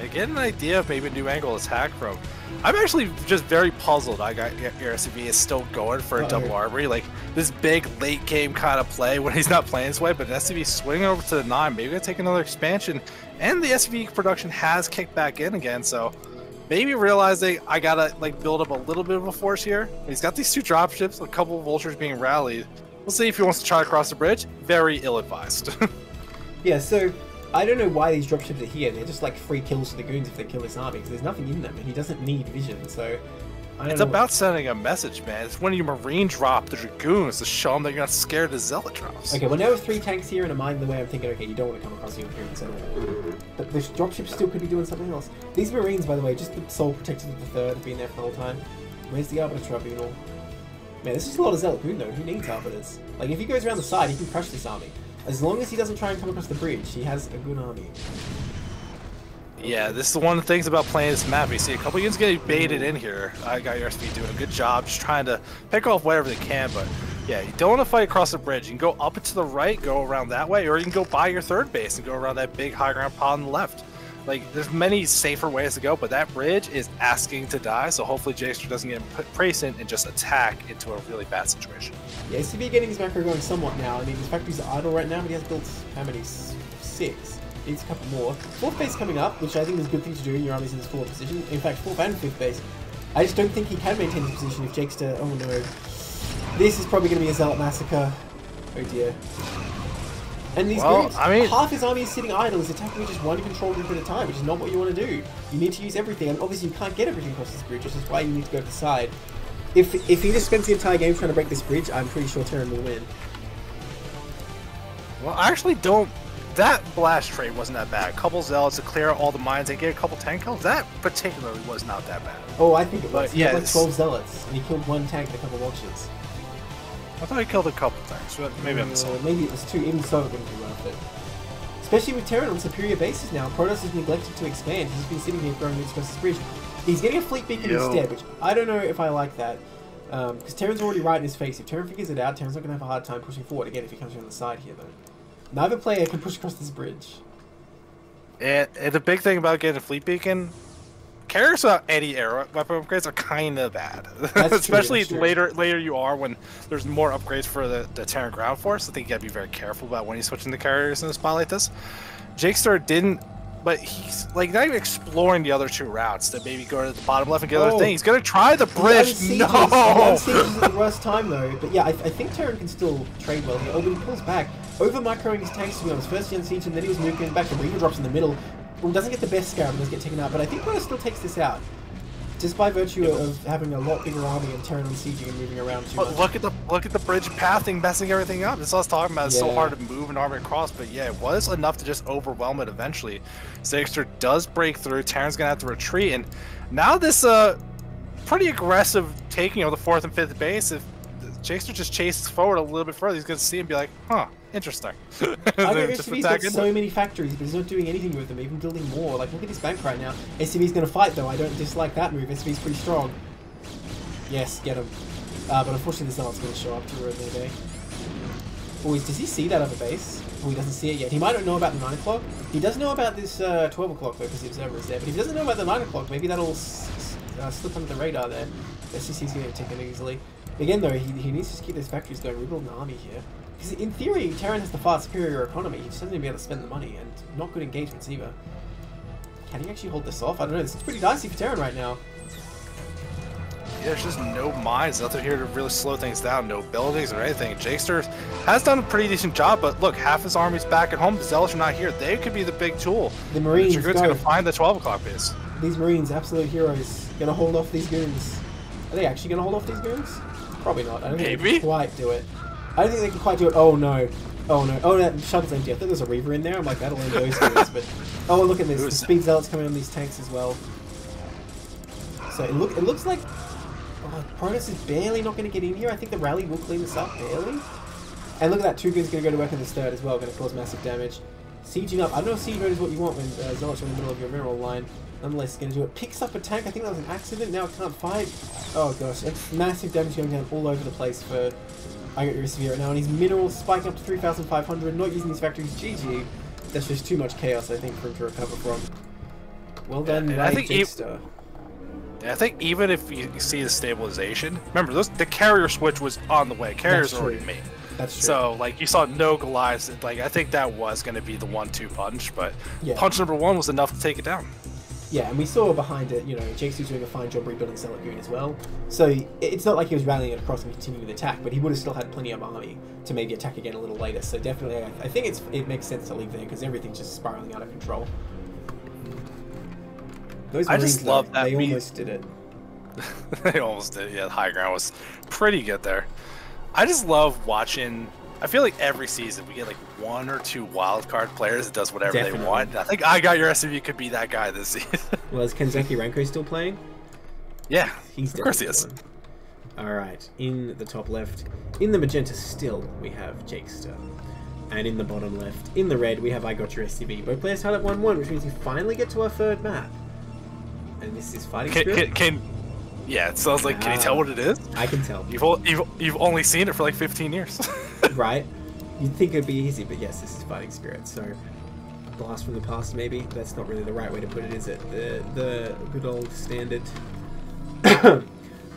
[SPEAKER 2] I get an idea of maybe a new angle attack from. I'm actually just very puzzled. I got your SCV is still going for a double armory, like this big late game kind of play when he's not playing this way. But SCV swinging over to the nine, maybe gonna take another expansion, and the SCV production has kicked back in again. So maybe realizing I gotta like build up a little bit of a force here. He's got these two dropships, a couple of vultures being rallied. We'll see if he wants to try to cross the bridge. Very ill-advised.
[SPEAKER 1] Yeah, so I don't know why these dropships are here. They're just like free kills for the goons if they kill this army, because there's nothing in them, and he doesn't need vision. So I don't
[SPEAKER 2] It's about sending a message, man. It's when you marine drop the dragoons to show them that you're not scared of zealot drops.
[SPEAKER 1] Okay, well now with three tanks here and a mine in the way, I'm thinking, okay, you don't want to come across the Imperials at all. But the dropships still could be doing something else. These Marines, by the way, just the sole protectors of the third have been there for the whole time. Where's the Arbiter Tribunal? Man, this is a lot of Zealot Goon though. Who needs Arbiters? Like, if he goes around the side, he can crush this army. As long as he doesn't try and come across the bridge, he has a good army.
[SPEAKER 2] Yeah, this is one of the things about playing this map. You see a couple units getting baited in here. I got your SP doing a good job, just trying to pick off whatever they can. But yeah, you don't want to fight across the bridge. You can go up to the right, go around that way, or you can go by your third base and go around that big high ground pod on the left. Like, there's many safer ways to go, but that bridge is asking to die. So hopefully, Jakester doesn't get complacent and just attack into a really bad situation.
[SPEAKER 1] Yeah, SCV getting his macro going somewhat now. I mean, his factories are idle right now, but he has built how many? Six. Needs a couple more. Fourth base coming up, which I think is a good thing to do. Your army's in this forward position. In fact, fourth and fifth base. I just don't think he can maintain his position if Jakester. Oh no. This is probably going to be a Zealot massacre. Oh dear. And these
[SPEAKER 2] Well,
[SPEAKER 1] groups,
[SPEAKER 2] I mean-
[SPEAKER 1] half his army is sitting idle, is attacking just one control group at a time, which is not what you want to do. You need to use everything, and obviously you can't get everything across this bridge, which is why you need to go to the side. If if he just spends the entire game trying to break this bridge, I'm pretty sure Terran will win.
[SPEAKER 2] Well, I actually don't. That blast trade wasn't that bad. A couple zealots to clear out all the mines and get a couple tank kills. That particularly was not that bad.
[SPEAKER 1] Oh, I think it was.
[SPEAKER 2] But,
[SPEAKER 1] he had
[SPEAKER 2] yeah,
[SPEAKER 1] like
[SPEAKER 2] it's-
[SPEAKER 1] 12 zealots, and he killed one tank and a couple watchers.
[SPEAKER 2] I thought he killed a couple tanks, but maybe I'm
[SPEAKER 1] Uh,
[SPEAKER 2] mistaken.
[SPEAKER 1] maybe it was two. Even so, it wouldn't be worth it. Especially with Terran on superior bases now. Protoss has neglected to expand. He's been sitting here throwing nukes across the bridge. He's getting a fleet beacon
[SPEAKER 2] Yo.
[SPEAKER 1] instead, which I don't know if I like that. Because Terran's already right in his face. If Terran figures it out, Terran's not going to have a hard time pushing forward. Again, if he comes around the side here, though. Neither player can push across this bridge.
[SPEAKER 2] And, and the big thing about getting a fleet beacon, carriers without any air weapon upgrades are kind of bad.
[SPEAKER 1] That's true,
[SPEAKER 2] Especially
[SPEAKER 1] that's true.
[SPEAKER 2] later later you are when there's more upgrades for the, the Terran ground force. I think you gotta be very careful about when you switch into carriers in a spot like this. Jakester didn't, but he's like not even exploring the other two routes That maybe go to the bottom left and get
[SPEAKER 1] Oh.
[SPEAKER 2] other thing. He's gonna try the bridge.
[SPEAKER 1] The
[SPEAKER 2] No.
[SPEAKER 1] the the worst time though. But yeah, I, I think Terran can still trade well here. Oh, but he pulls back. Over microing his tanks to be honest. First he unsieged him, then he was nuking back. The Reaver drops in the middle. Well, doesn't get the best scarab, does get taken out. But I think Protoss still takes this out. Just by virtue of having a lot bigger army and Terran unsieging and moving around too
[SPEAKER 2] But
[SPEAKER 1] much.
[SPEAKER 2] look at the look at the bridge pathing, messing everything up. That's what I was talking about. It's so hard to move an army across, but yeah, it was enough to just overwhelm it eventually. Zixter does break through. Terran's gonna have to retreat, and now this uh pretty aggressive taking of the fourth and fifth base. If Jakester just chases forward a little bit further, he's gonna see and be like, "Huh, interesting."
[SPEAKER 1] I
[SPEAKER 2] Then
[SPEAKER 1] know
[SPEAKER 2] just
[SPEAKER 1] SCV's
[SPEAKER 2] attack
[SPEAKER 1] got so many factories, but he's not doing anything with them, even building more. Like, look at his bank right now. SCV's going to fight, though. I don't dislike that move. SCV's pretty strong. Yes, get him. Uh, but unfortunately, the Zealot's going to show up to ruin their day. Oh, does he see that other base? Oh, he doesn't see it yet. He might not know about the 9 o'clock. He does know about this uh, 12 o'clock, though, because the Observer is there. But if he doesn't know about the 9 o'clock, maybe that'll s- s- uh, slip under the radar there. SCV's going to take it easily. Again, though, he, he needs to just keep those factories going, rebuild an army here. Because in theory, Terran has the far superior economy. He just doesn't even be able to spend the money, and not good engagements either. Can he actually hold this off? I don't know. This is pretty dicey for Terran right now.
[SPEAKER 2] Yeah, there's just no mines, nothing here to really slow things down, no buildings or anything. Jakester has done a pretty decent job, but look, half his army's back at home. The Zealots are not here. They could be the big tool.
[SPEAKER 1] The Marines
[SPEAKER 2] Dragoon's
[SPEAKER 1] go.
[SPEAKER 2] gonna find the 12 o'clock base.
[SPEAKER 1] These Marines, absolute heroes, gonna hold off these goons. Are they actually gonna hold off these goons? Probably not. I don't think they
[SPEAKER 2] Maybe.
[SPEAKER 1] quite do it. I don't think they can quite do it. Oh no. Oh no. Oh, that shuttle's empty. I thought there was a Reaver in there. I'm like, that'll end those goons. But oh, look at this. The speed zealots coming on these tanks as well. So it look it looks like oh, Protoss is barely not going to get in here. I think the rally will clean this up barely. And look at that. Two goons going to go to work in this third as well. Going to cause massive damage. Sieging up. I don't know if siege mode is what you want when uh, zealots are in the middle of your mineral line. Nonetheless, it's going to do it. Picks up a tank. I think that was an accident. Now it can't fight. Oh gosh, it's massive damage going down all over the place for I got your SCV right now, and his minerals spiking up to 3,500. Not using these factories. GG. That's just too much chaos, I think, for him to recover from. Well done,
[SPEAKER 2] and I think I think even if you see the stabilization, remember those the carrier switch was on the way. Carriers
[SPEAKER 1] That's
[SPEAKER 2] already made.
[SPEAKER 1] That's true.
[SPEAKER 2] So like you saw no Goliaths. Like I think that was going to be the one-two punch, but
[SPEAKER 1] Yeah.
[SPEAKER 2] punch number one was enough to take it down.
[SPEAKER 1] Yeah, and we saw behind it, you know, Jakes was doing a fine job rebuilding Selagoon as well. So it's not like he was rallying it across and continuing the attack, but he would have still had plenty of army to maybe attack again a little later. So definitely, I, I think it's it makes sense to leave there because everything's just spiraling out of control. Those
[SPEAKER 2] I just
[SPEAKER 1] Marines, though,
[SPEAKER 2] love that
[SPEAKER 1] They
[SPEAKER 2] we-
[SPEAKER 1] almost did it.
[SPEAKER 2] they almost did. Yeah, the high ground was pretty good there. I just love watching. I feel like every season we get like one or two wild card players that does whatever
[SPEAKER 1] Definitely.
[SPEAKER 2] they want. I think I got your SCV could be that guy this season.
[SPEAKER 1] Well, is Kenzaki Renko still playing?
[SPEAKER 2] yeah,
[SPEAKER 1] He's
[SPEAKER 2] of course he is.
[SPEAKER 1] one. All right, in the top left, in the magenta still we have Jakester, and in the bottom left, in the red we have I got your SCV. Both players tied at one one, which means we finally get to our third map. And this is fighting
[SPEAKER 2] Can,
[SPEAKER 1] spirit.
[SPEAKER 2] can, can yeah, it sounds like. Can you tell
[SPEAKER 1] Ah.
[SPEAKER 2] what it is?
[SPEAKER 1] I can tell,
[SPEAKER 2] You've, you've you've only seen it for like 15 years.
[SPEAKER 1] right? You'd think it'd be easy, but yes, this is fighting spirit. So, blast from the past, maybe. That's not really the right way to put it, is it? The the good old standard. the,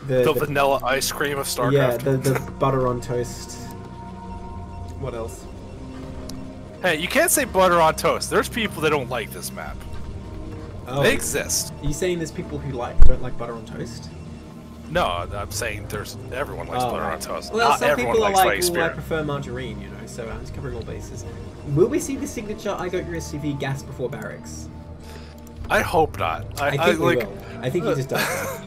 [SPEAKER 2] the
[SPEAKER 1] the
[SPEAKER 2] vanilla ice cream of StarCraft.
[SPEAKER 1] Yeah, the, the butter on toast. What else?
[SPEAKER 2] Hey, you can't say butter on toast. There's people that don't like this map.
[SPEAKER 1] Oh,
[SPEAKER 2] They exist.
[SPEAKER 1] are you saying there's people who like don't like butter on toast?
[SPEAKER 2] No, I'm saying there's everyone likes
[SPEAKER 1] Oh,
[SPEAKER 2] butter
[SPEAKER 1] right.
[SPEAKER 2] on toast.
[SPEAKER 1] Well,
[SPEAKER 2] Not
[SPEAKER 1] some
[SPEAKER 2] everyone
[SPEAKER 1] people are like, well, I prefer margarine, you know. So I'm just covering all bases. Will we see the signature I got your SCV gas before barracks?
[SPEAKER 2] I hope not. I,
[SPEAKER 1] I think
[SPEAKER 2] I,
[SPEAKER 1] we
[SPEAKER 2] like.
[SPEAKER 1] will. I think he just does.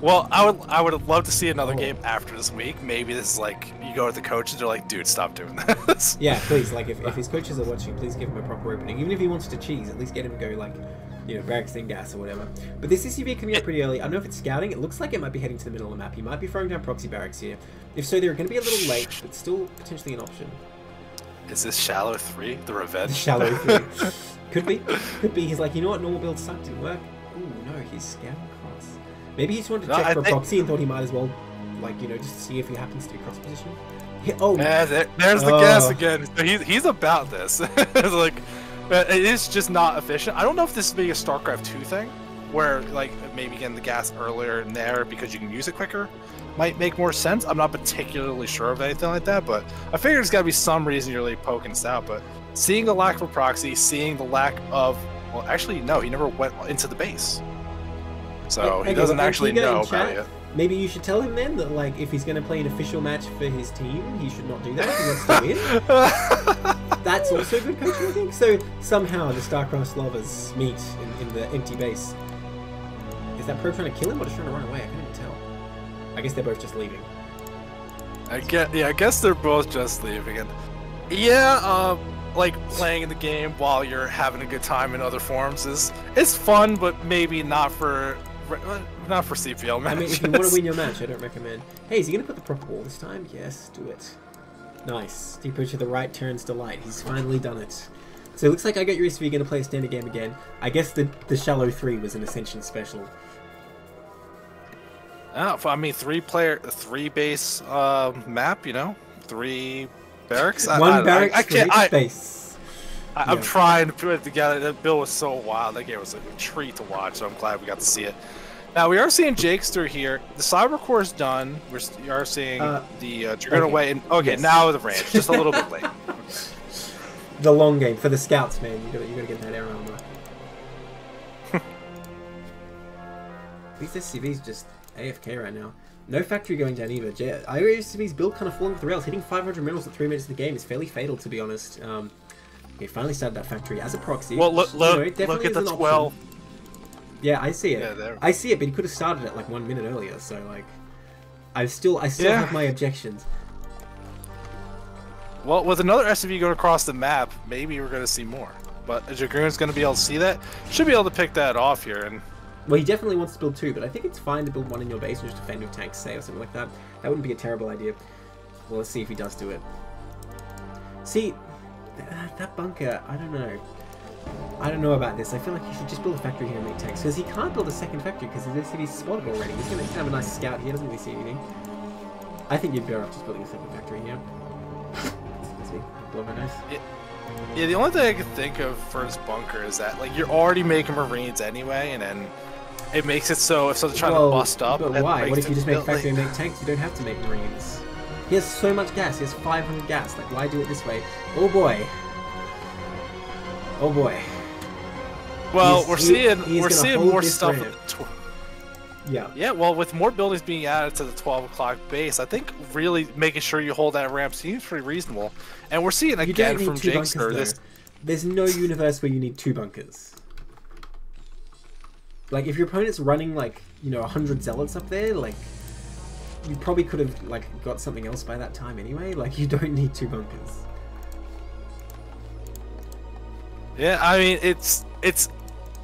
[SPEAKER 2] Well, I would I would love to see another
[SPEAKER 1] Oh.
[SPEAKER 2] game after this week. Maybe this is like you go to the coaches, they're like, dude, stop doing this.
[SPEAKER 1] Yeah, please. Like, if, if his coaches are watching, please give him a proper opening. Even if he wants to cheese, at least get him to go like, you know, barracks then gas or whatever. But this SCV coming up pretty early. I don't know if it's scouting. It looks like it might be heading to the middle of the map. He might be throwing down proxy barracks here. If so, they're going to be a little late, but still potentially an option.
[SPEAKER 2] Is this Shallow 3? The Revenge?
[SPEAKER 1] Shallow three. Could be. Could be. He's like, you know what, normal build sucked, didn't work. Ooh, no, he's scamming cross. Maybe he just wanted to
[SPEAKER 2] No,
[SPEAKER 1] check
[SPEAKER 2] I
[SPEAKER 1] for a
[SPEAKER 2] think-
[SPEAKER 1] proxy and thought he might as well, like, you know, just see if he happens to be cross position. He- oh,
[SPEAKER 2] Yeah, there, there's the
[SPEAKER 1] Oh.
[SPEAKER 2] gas again. So He, he's about this. it's like, but it is just not efficient. I don't know if this is maybe a StarCraft 2 thing, where like maybe getting the gas earlier in there because you can use it quicker might make more sense. I'm not particularly sure of anything like that, but I figure there's got to be some reason you're really poking this out. But seeing the lack of a proxy, seeing the lack of, well, actually, no, he never went into the base. So he doesn't actually know about it.
[SPEAKER 1] Maybe you should tell him then that, like, if he's going to play an official match for his team, he should not do that if he wants to win. That's also good coaching, I think. So somehow the Starcross lovers meet in, in the empty base. Is that pro trying to kill him or just trying to run away? I can't even tell. I guess they're both just leaving.
[SPEAKER 2] I get, yeah, I guess they're both just leaving. And yeah, um, like playing in the game while you're having a good time in other forms is it's fun, but maybe not for not for CPL
[SPEAKER 1] I mean, if you want to win your match, I don't recommend. Hey, is he going to put the proper wall this time? Yes, do it. Nice. Deeper to the right turns to light. He's finally done it. So it looks like I got your SCV going to play a standard game again. I guess the the shallow three was an Ascension special.
[SPEAKER 2] Oh, I mean, three player, three base uh, map. You know, three barracks. I-
[SPEAKER 1] One
[SPEAKER 2] I,
[SPEAKER 1] barracks
[SPEAKER 2] I, I can't. I,
[SPEAKER 1] base.
[SPEAKER 2] I, I'm
[SPEAKER 1] Yeah.
[SPEAKER 2] trying to put it together. That bill was so wild. That game was a treat to watch. So I'm glad we got to see it. Now we are seeing Jakester here. The cyber core is done. We're, s- we are seeing
[SPEAKER 1] Uh,
[SPEAKER 2] the uh, Dragoon
[SPEAKER 1] okay.
[SPEAKER 2] away. And okay,
[SPEAKER 1] Yes.
[SPEAKER 2] now the ranch, just a little bit late.
[SPEAKER 1] The long game for the scouts, man. You gotta, you got to get that air armor. These SCVs just AFK right now. No factory going down either. J- IOSCV's build kind of falling off the rails. Hitting 500 minerals at 3 minutes of the game is fairly fatal, to be honest. Um, he finally started that factory as a proxy.
[SPEAKER 2] Well, look,
[SPEAKER 1] which, you know,
[SPEAKER 2] look,
[SPEAKER 1] it definitely
[SPEAKER 2] look at the
[SPEAKER 1] an option.
[SPEAKER 2] 12.
[SPEAKER 1] Yeah, I see it.
[SPEAKER 2] Yeah, there.
[SPEAKER 1] I see it, but he could have started it like one minute earlier. So like, I still, I still
[SPEAKER 2] Yeah.
[SPEAKER 1] have my objections.
[SPEAKER 2] Well, with another SCV going across the map, maybe we're going to see more. But a Dragoon's going to be able to see that. Should be able to pick that off here. And
[SPEAKER 1] Well, he definitely wants to build two, but I think it's fine to build one in your base and just defend with tanks, say, or something like that. That wouldn't be a terrible idea. Well, let's see if he does do it. See, that bunker, I don't know. I don't know about this. I feel like he should just build a factory here and make tanks, because he can't build a second factory because his SCV's spotted already. He's going to have a nice scout here, doesn't really see anything. I think you'd better off just building a second factory here. Excuse me. Blow my nose.
[SPEAKER 2] yeah, yeah, the only thing I could think of for his bunker is that like you're already making Marines anyway, and then it makes it so if someone's trying
[SPEAKER 1] Well,
[SPEAKER 2] to bust up,
[SPEAKER 1] But why? What if you just make factory and make tanks? You don't have to make marines. He has so much gas. He has 500 gas. Like, why do it this way? Oh boy. Oh boy.
[SPEAKER 2] Well,
[SPEAKER 1] He's-
[SPEAKER 2] we're seeing
[SPEAKER 1] he's
[SPEAKER 2] we're seeing more stuff.
[SPEAKER 1] ramp.
[SPEAKER 2] The tw-
[SPEAKER 1] Yeah.
[SPEAKER 2] yeah, well, with more buildings being added to the 12 o'clock base, I think really making sure you hold that ramp seems pretty reasonable. And we're seeing again from Jakester this.
[SPEAKER 1] There's no universe where you need two bunkers. Like, if your opponent's running, like, you know, 100 zealots up there, like, you probably could have, like, got something else by that time anyway. Like, you don't need two bunkers.
[SPEAKER 2] Yeah, I mean it's it's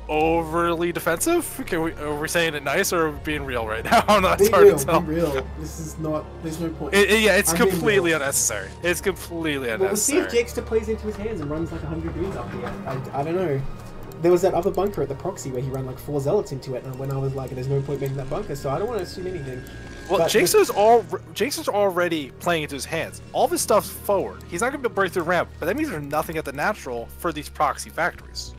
[SPEAKER 2] overly defensive. Can we are we saying it nice or are we being real right now? I'm not
[SPEAKER 3] Be
[SPEAKER 2] hard
[SPEAKER 3] real,
[SPEAKER 2] to tell.
[SPEAKER 3] be real. This is not. There's no point.
[SPEAKER 2] It- it- yeah, it's
[SPEAKER 3] I'm
[SPEAKER 2] completely unnecessary. It's completely
[SPEAKER 1] Well, we'll see
[SPEAKER 2] unnecessary.
[SPEAKER 1] if Jakester plays into his hands and runs like 100 goons up here. I, I don't know. There was that other bunker at the proxy where he ran like four zealots into it, and when I was like, there's no point making that bunker, so I don't want to assume anything.
[SPEAKER 2] well,
[SPEAKER 1] but-
[SPEAKER 2] Jakester's all Jakester's already playing into his hands. All this stuff's forward. He's not going to be break through ramp, but that means there's nothing at the natural for these proxy factories.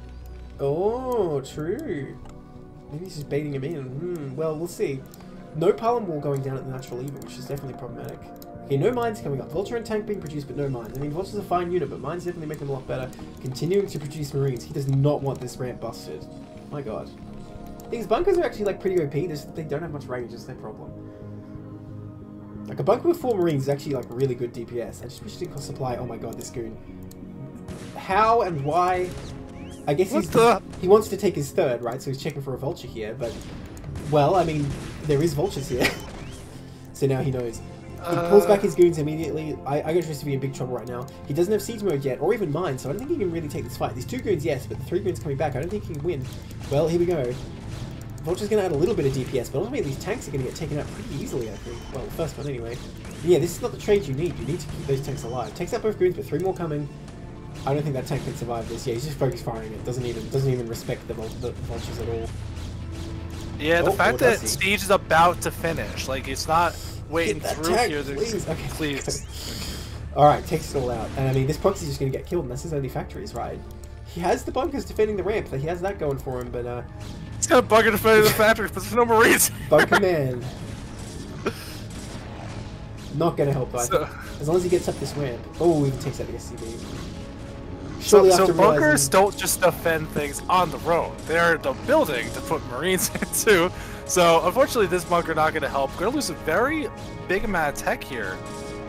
[SPEAKER 1] Oh, true. Maybe he's just baiting him in. Hmm, well, we'll see. No Palom Wall going down at the natural either, which is definitely problematic. Okay, no mines coming up. Vulture and tank being produced, but no mines. I mean, Vulture's a fine unit, but mines definitely make them a lot better. Continuing to produce marines. He does not want this ramp busted. My god. These bunkers are actually like pretty OP. They don't have much range. That's their problem. Like a bunker with four marines is actually like really good DPS. I just wish it didn't cost supply. Oh my god, this goon. How and why? I guess
[SPEAKER 2] What
[SPEAKER 1] he's
[SPEAKER 2] the-
[SPEAKER 1] he wants to take his third, right? So he's checking for a vulture here, but well, I mean, there is vultures here, so now he knows. He pulls back his goons immediately. I, I got Tris to be in big trouble right now. He doesn't have siege mode yet, or even mine, so I don't think he can really take this fight. These two goons, yes, but the three goons coming back, I don't think he can win. Well, here we go. Vulture's going to add a little bit of DPS, but ultimately these tanks are going to get taken out pretty easily, I think. Well, the first one anyway. Yeah, this is not the trade you need. You need to keep those tanks alive. Takes out both goons, but three more coming. I don't think that tank can survive this. Yeah, he's just focus firing it. Doesn't even doesn't even respect the, vul the vultures at all.
[SPEAKER 2] Yeah, the
[SPEAKER 1] Oh,
[SPEAKER 2] fact
[SPEAKER 1] oh,
[SPEAKER 2] that? Siege is about to finish, like it's not waiting
[SPEAKER 1] Get that
[SPEAKER 2] through
[SPEAKER 1] tank,
[SPEAKER 2] here.
[SPEAKER 1] Please. Okay.
[SPEAKER 2] please.
[SPEAKER 1] All right, takes it all out. And I mean, this proxy's just going to get killed, and that's his only factories, right? He has the bunkers defending the ramp. Like he has that going for him, but uh,
[SPEAKER 2] He's got a bugger defending the factories, but there's no Marines.
[SPEAKER 1] bunker man. Not going to help, though. I
[SPEAKER 2] So-
[SPEAKER 1] As long as he gets up this ramp. Oh, even takes out the SCV.
[SPEAKER 2] So,
[SPEAKER 1] Shortly
[SPEAKER 2] so bunkers
[SPEAKER 1] realizing-
[SPEAKER 2] don't just defend things on the road; they're the building to put Marines into. So, unfortunately, this bunker not going to help. Going to lose a very big amount of tech here,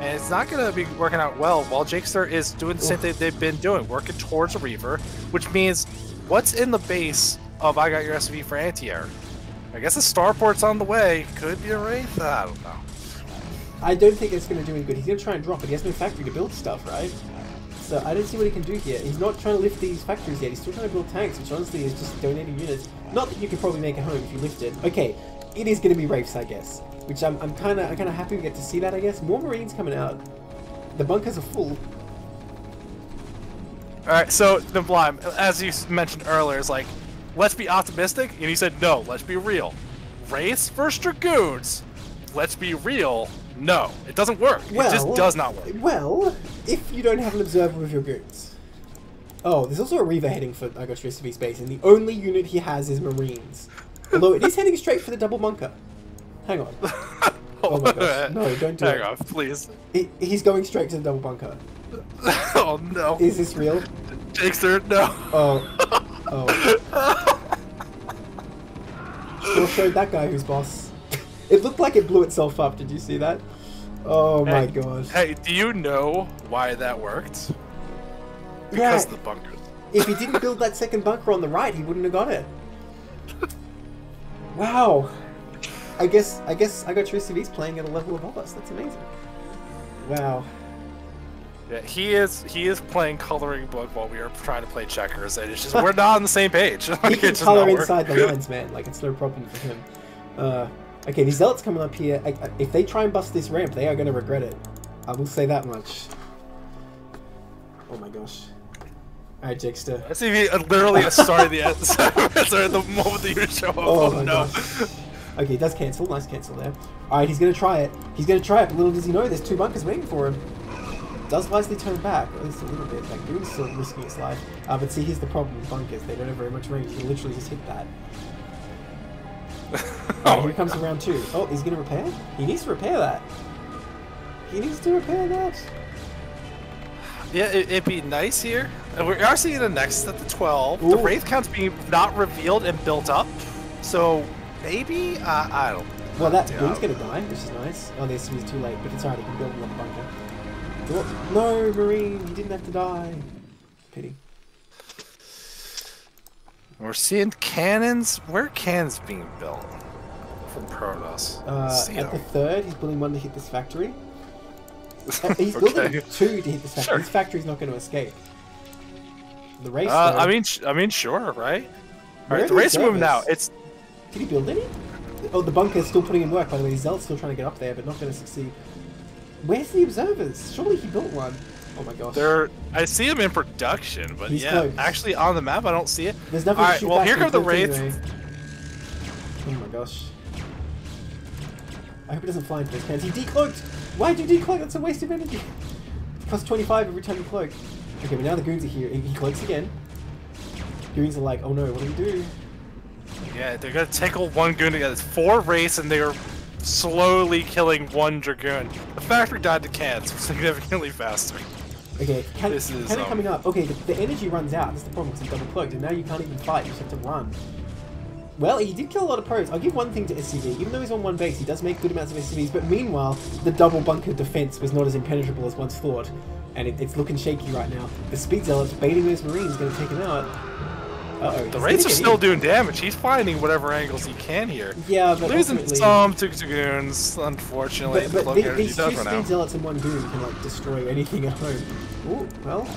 [SPEAKER 2] and it's not going to be working out well. While Jakester is doing the same thing they've been doing, working towards a Reaver, which means what's in the base of I got your SCV for anti-air. I guess a starport's on the way. Could be a wraith. I don't know.
[SPEAKER 1] I don't think it's going to do any good. He's going to try and drop it. He has no factory to build stuff, right? So I don't see what he can do here. He's not trying to lift these factories yet. He's still trying to build tanks, which honestly is just donating units. Not that you can probably make a home if you lift it. Okay, it is going to be Wraiths, I guess. Which I'm, I'm kind of I'm kind of happy we get to see that, I guess. More Marines coming out. The bunkers are full.
[SPEAKER 2] All right, so the Blime, as you mentioned earlier, is like, let's be optimistic, and he said, no, let's be real. Wraiths versus Dragoons. Let's be real. No, it doesn't work.
[SPEAKER 1] Well,
[SPEAKER 2] it just does not work.
[SPEAKER 1] Well, if you don't have an observer with your goons. Oh, there's also a Reaver heading for I got SV space, and the only unit he has is Marines. Although it is heading straight for the double bunker. Hang on. Oh my gosh. No, don't do
[SPEAKER 2] Hang
[SPEAKER 1] it.
[SPEAKER 2] on, please.
[SPEAKER 1] He, he's going straight to the double bunker.
[SPEAKER 2] oh no.
[SPEAKER 1] Is this real?
[SPEAKER 2] Jakester, no.
[SPEAKER 1] Oh. Oh. Sure showed that guy who's boss. It looked like it blew itself up. Did you see that? Oh my
[SPEAKER 2] Hey,
[SPEAKER 1] gosh.
[SPEAKER 2] Hey, do you know why that worked? Because of the bunkers.
[SPEAKER 1] if he didn't build that second bunker on the right, he wouldn't have got it. Wow. I guess I guess I got True CV's playing at a level above us. That's amazing. Wow.
[SPEAKER 2] Yeah, he is he is playing coloring book while we are trying to play checkers, and it's just we're not on the same page.
[SPEAKER 1] He can color inside the lines, man. Like it's no problem for him. Uh, okay, these zealots coming up here. I, I- if they try and bust this ramp, they are going to regret it. I will say that much. Oh my gosh. All right, Jakester.
[SPEAKER 2] That's even literally a start of the episode. Sorry, the moment that you show up.
[SPEAKER 1] Oh
[SPEAKER 2] Oh, no.
[SPEAKER 1] gosh. Okay, he does cancel. Nice cancel there. All right, he's going to try it. He's going to try it, but little does he know, there's two bunkers waiting for him. Does wisely turn back, at least a little bit. Like, Goon's still risking its life. Uh, but see, here's the problem with bunkers. They don't have very much range. You literally just hit that. Alright, here comes round two. Oh, he's gonna repair? He needs to repair that. He needs to repair that.
[SPEAKER 2] Yeah, it, it'd be nice here. And we are seeing the next at the 12. The Wraith count's being not revealed and built up. So maybe, uh, I don't
[SPEAKER 1] Well, that
[SPEAKER 2] Yeah.
[SPEAKER 1] Goon's gonna die, which is nice. Oh, this is too late, but it's alright, he can build another bunker. Oh, no, Marine, he didn't have to die. Pity.
[SPEAKER 2] We're seeing cannons. Where are cannons being built? Protoss.
[SPEAKER 1] Uh, at the third, he's building one to hit this factory. Uh, he's building
[SPEAKER 2] Okay.
[SPEAKER 1] two to hit this factory.
[SPEAKER 2] Sure.
[SPEAKER 1] This factory's not going to escape. The wraiths.
[SPEAKER 2] Uh,
[SPEAKER 1] though,
[SPEAKER 2] I mean, I mean, sure, right? Alright, the
[SPEAKER 1] the
[SPEAKER 2] wraiths moving now. It's
[SPEAKER 1] did he build any? Oh, the bunker's still putting in work. By the way, Zealot's still trying to get up there, but not going to succeed. Where's the observers? Surely he built one. Oh my gosh.
[SPEAKER 2] there. I see him in production, but
[SPEAKER 1] He's
[SPEAKER 2] yeah,
[SPEAKER 1] close.
[SPEAKER 2] actually on the map I don't see it.
[SPEAKER 1] There's nothing to
[SPEAKER 2] Alright,
[SPEAKER 1] shoot
[SPEAKER 2] well here come the wraiths.
[SPEAKER 1] anyway. Oh my gosh. I hope it doesn't fly into his pants. He decloaked! Why'd you decloak? That's a waste of energy. It costs 25 every time you cloak. Okay, but now the goons are here. He he cloaks again. Goons are like, oh no, what do we do?
[SPEAKER 2] Yeah, they're gonna tickle one goon together. It's four wraiths, and they are slowly killing one dragoon. The factory died to cans significantly faster.
[SPEAKER 1] Okay, can,
[SPEAKER 2] This is,
[SPEAKER 1] cannon
[SPEAKER 2] um,
[SPEAKER 1] coming up. Okay, the, the energy runs out. That's the problem, because he's double cloaked, and now you can't even fight. You just have to run. Well, he did kill a lot of pros. I'll give one thing to SCV. Even though he's on one base, he does make good amounts of SCVs. But meanwhile, the double bunker defense was not as impenetrable as once thought. And it, it's looking shaky right now. The speed zealots baiting those marines going to take him out. Uh-oh.
[SPEAKER 2] The wraiths are still doing damage. He's finding whatever angles he can here.
[SPEAKER 1] Yeah, but
[SPEAKER 2] Losing some to dragoons, unfortunately.
[SPEAKER 1] But, but
[SPEAKER 2] cloak
[SPEAKER 1] the- these two speed zealots and one goon can like destroy anything at home. Ooh, well...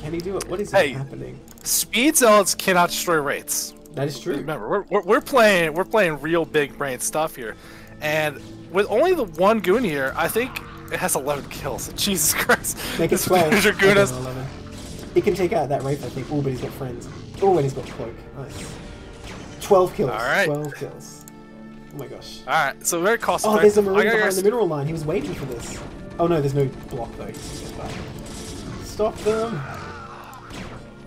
[SPEAKER 1] Can he do it? What is
[SPEAKER 2] Hey.
[SPEAKER 1] happening?
[SPEAKER 2] Speed zealots cannot destroy wraiths.
[SPEAKER 1] That is true.
[SPEAKER 2] Remember, we're, we're, we're playing we're playing real big brain stuff here, and with only the one goon here, I think it has 11 kills. Jesus Christ!
[SPEAKER 1] Make it 12.
[SPEAKER 2] Manager
[SPEAKER 1] Okay,
[SPEAKER 2] goon has-
[SPEAKER 1] He can take out that wraith, I think. Oh, but he's got friends. Oh, and he's got Cloak. Nice. 12 kills.
[SPEAKER 2] All right.
[SPEAKER 1] 12 kills. Oh my gosh.
[SPEAKER 2] All right, so very cost
[SPEAKER 1] Oh, there's a. Marine behind the mineral line. He was waiting for this. Oh no, there's no block though. He can get by. Stop them.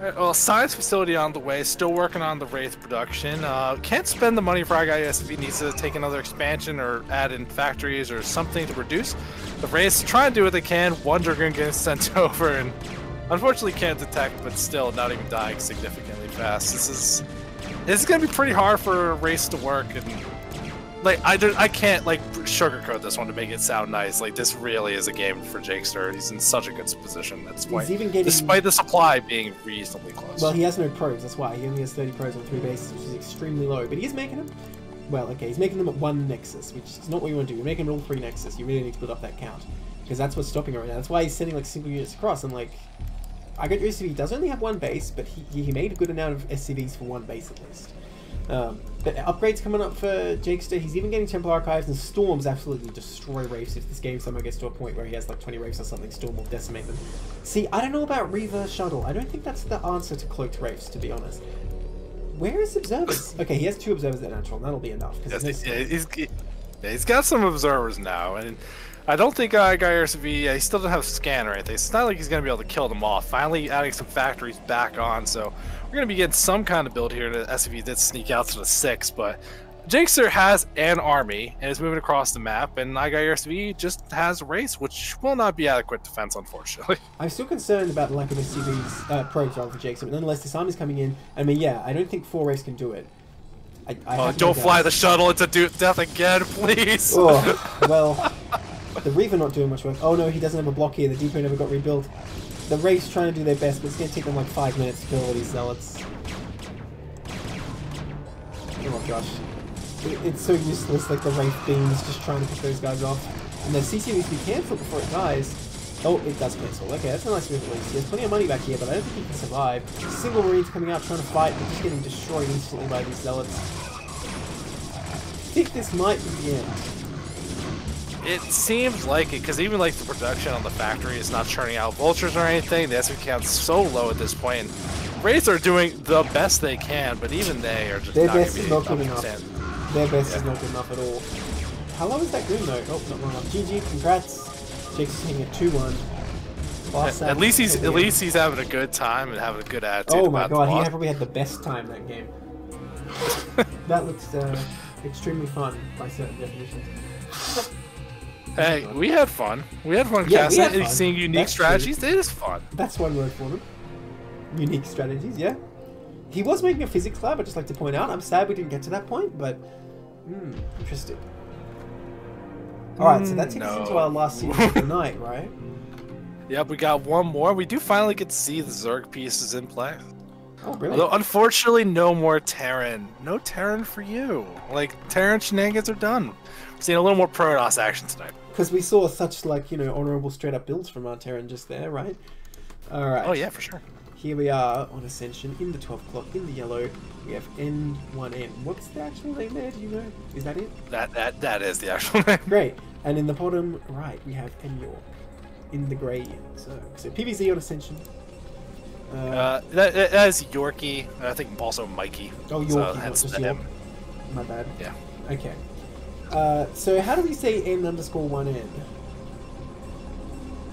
[SPEAKER 2] Alright, Well, science facility on the way, still working on the Wraith production. Uh, can't spend the money for our IGS if he needs to take another expansion or add in factories or something to reduce. The Wraiths try and do what they can. One Dragoon getting sent over and unfortunately can't detect, but still not even dying significantly fast. This is this is gonna be pretty hard for a wraith to work and like I, do, I can't like sugarcoat this one to make it sound nice. Like this really is a game for Jakester. He's in such a good position at this point,
[SPEAKER 1] even getting-
[SPEAKER 2] despite the supply being reasonably close.
[SPEAKER 1] Well, he has no pros. That's why he only has 30 pros on three bases, which is extremely low. But he is making them. Well, okay, he's making them at one nexus, which is not what you want to do. You're making them all three nexus. You really need to build up that count because that's what's stopping him right now. That's why he's sending like single units across. And like, I got SCV He does only have one base, but he, he made a good amount of SCVs for one base at least. Um, but upgrades coming up for Jakester. He's even getting Templar Archives and Storms absolutely destroy Wraiths if this game somehow gets to a point where he has like 20 Wraiths or something. Storm will decimate them. See, I don't know about Reaver Shuttle. I don't think that's the answer to Cloaked Wraiths, to be honest. Where is Observers? okay, he has two Observers at Natural, and that'll be enough.
[SPEAKER 2] Yes,
[SPEAKER 1] no
[SPEAKER 2] yeah, he's, he, he's got some observers now, and I don't think uh, Guy yeah, he still doesn't have a scan or anything. It's not like he's going to be able to kill them off. Finally adding some factories back on, so we're going to be getting some kind of build here. The SCV did sneak out to the 6, but Jakester has an army and is moving across the map, and IGRSV just has wraiths, which will not be adequate defense, unfortunately.
[SPEAKER 1] I'm still concerned about the lack of SCVs, uh, probes rather for Jakester, but nonetheless, this army's coming in. I mean, yeah, I don't think four wraiths can do it. I, I
[SPEAKER 2] Oh, don't fly the shuttle into do- death again, please!
[SPEAKER 1] Oh, well, the Reaver not doing much work. Oh no, he doesn't have a block here. The depot never got rebuilt. The Wraiths trying to do their best, but it's going to take them like five minutes to kill all these zealots. Oh gosh. It, it's so useless, like the Wraith beams just trying to pick those guys off. And the CC needs to be cancelled before it dies. Oh, it does cancel. Okay, that's a nice move at least. He has plenty of money back here, but I don't think he can survive. Single Marines coming out trying to fight, but just getting destroyed instantly by these zealots. I think this might be the end.
[SPEAKER 2] It seems like it, because even like the production on the factory is not churning out vultures or anything. The SCV count's so low at this point. Wraiths are doing the best they can, but even they are just
[SPEAKER 1] Their best is not good enough. Their best is not good enough at all. How long is that goon though? Oh, not long enough. GG, congrats. Jake's hitting at 2-1. Boss
[SPEAKER 2] At least he's at least he's having a good time and having a good attitude.
[SPEAKER 1] Oh my god, he probably had the best time that game. that looks uh, extremely fun by certain definitions.
[SPEAKER 2] Hey, we had fun. We had fun
[SPEAKER 1] Yeah,
[SPEAKER 2] casting,
[SPEAKER 1] had fun.
[SPEAKER 2] seeing unique
[SPEAKER 1] That's true.
[SPEAKER 2] strategies. It is fun.
[SPEAKER 1] That's one word for them. Unique strategies, yeah. He was making a physics lab, I'd just like to point out. I'm sad we didn't get to that point, but... Hmm, interesting. Alright, so that takes us
[SPEAKER 2] no.
[SPEAKER 1] into our last scene of the night, right?
[SPEAKER 2] Yep, we got one more. We do finally get to see the Zerg pieces in play.
[SPEAKER 1] Oh, really?
[SPEAKER 2] Although unfortunately, no more Terran. No Terran for you. Like Terran shenanigans are done. We're seeing a little more Protoss action tonight.
[SPEAKER 1] Because we saw such, like, you know, honourable straight-up builds from our Terran just there, right? Alright.
[SPEAKER 2] Oh yeah, for sure.
[SPEAKER 1] Here we are on Ascension in the 12 o'clock in the yellow. We have N1N. What's the actual name there? Do you know? Is that it?
[SPEAKER 2] That that that is the actual name.
[SPEAKER 1] Great. And in the bottom right, we have N York in the grey. So, so PVZ on Ascension. Uh,
[SPEAKER 2] Uh, that, that is Yorkie. I think also Mikey.
[SPEAKER 1] oh, Yorkie,
[SPEAKER 2] so
[SPEAKER 1] not
[SPEAKER 2] hence
[SPEAKER 1] just
[SPEAKER 2] the
[SPEAKER 1] York. My bad.
[SPEAKER 2] Yeah.
[SPEAKER 1] Okay. Uh, so how do we say N underscore 1N?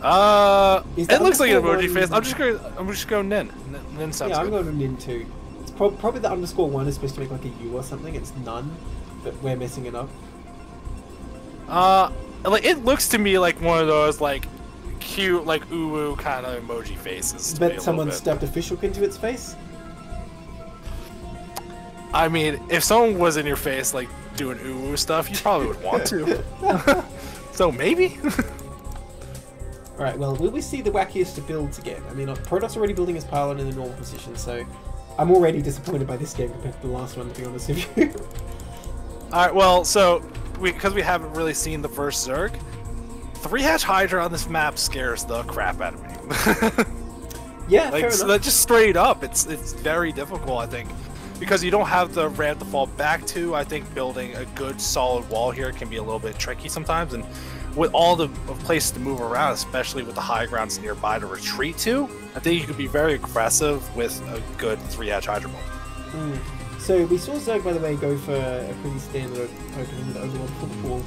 [SPEAKER 2] Uh, it looks like an emoji face. I'm just going. I'm just going Nin. Nin, Nin sounds
[SPEAKER 1] yeah, I'm
[SPEAKER 2] good.
[SPEAKER 1] going to Nin too. It's prob probably the underscore 1 is supposed to make like a U or something. It's none. But we're messing it up.
[SPEAKER 2] Uh, like it looks to me like one of those like cute like uwu kind of emoji faces.
[SPEAKER 1] Bet someone stuffed a fishhook into its face?
[SPEAKER 2] I mean, if someone was in your face like doing uwu stuff, you probably would want to. so maybe.
[SPEAKER 1] Alright, well, will we see the wackiest to builds again? I mean, Protoss already building his pylon in the normal position, so I'm already disappointed by this game compared to the last one, to be honest with you.
[SPEAKER 2] All right. Well, so we because we haven't really seen the first Zerg. Three hatch Hydra on this map scares the crap out of me.
[SPEAKER 1] yeah,
[SPEAKER 2] like so that just straight up, it's it's very difficult. I think because you don't have the ramp to fall back to. I think building a good solid wall here can be a little bit tricky sometimes, and with all the places to move around, especially with the high grounds nearby to retreat to, I think you could be very aggressive with a good three-edge Hydra Bolt.
[SPEAKER 1] Mm. So we saw Zerg, by the way, go for a pretty standard opening with the pool.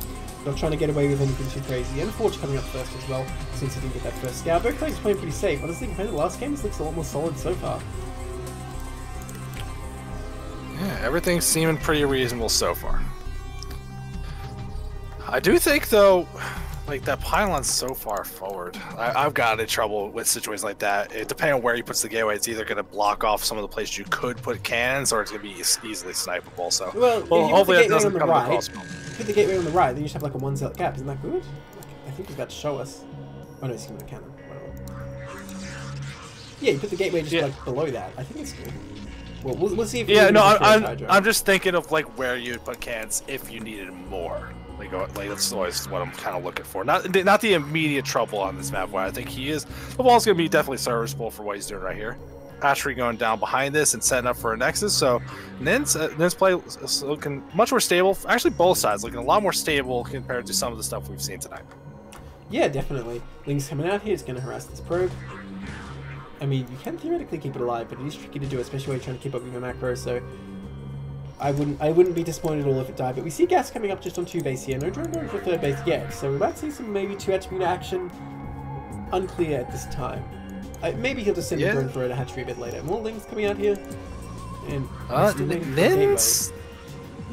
[SPEAKER 1] Not trying to get away with anything too crazy. And Forge coming up first as well, since he didn't get that first scout. Both players playing pretty safe. Honestly, compared to the last game, this looks a lot more solid so far.
[SPEAKER 2] Yeah, everything's seeming pretty reasonable so far. I do think, though, like that pylon's so far forward. I, have gotten in trouble with situations like that. It, depending on where he puts the gateway, it's either going to block off some of the places you could put cannons, or it's going to be easily snipeable. So,
[SPEAKER 1] well, well hopefully it doesn't come right, across. Put the gateway on the right, then you just have like a one cell gap. Isn't that good? I think he's about to show us. Oh no, he's going to cannon. Yeah, you put the gateway just yeah. like below that. I think it's good. Well, we'll, we'll see if.
[SPEAKER 2] Yeah, no, I'm I'm, I'm just thinking of like where you'd put cans if you needed more. Like, like that's always what I'm kind of looking for. Not not the immediate trouble on this map, where I think he is. The wall's going to be definitely serviceable for what he's doing right here. Hatchery going down behind this and setting up for a Nexus. So Nin's, uh, Nin's play is looking much more stable. Actually, both sides looking a lot more stable compared to some of the stuff we've seen tonight.
[SPEAKER 1] Yeah, definitely. Ling's coming out here. It's going to harass this probe. I mean, you can theoretically keep it alive, but it is tricky to do, especially when you're trying to keep up with your macro. So I wouldn't I wouldn't be disappointed at all if it died. But we see gas coming up just on two base here. No drone going for third base yet. So we might see some maybe two attribute action. Unclear at this time. Uh, maybe he'll just send yeah. a drone for a hatchery a bit later. More lings coming out here. And
[SPEAKER 2] uh,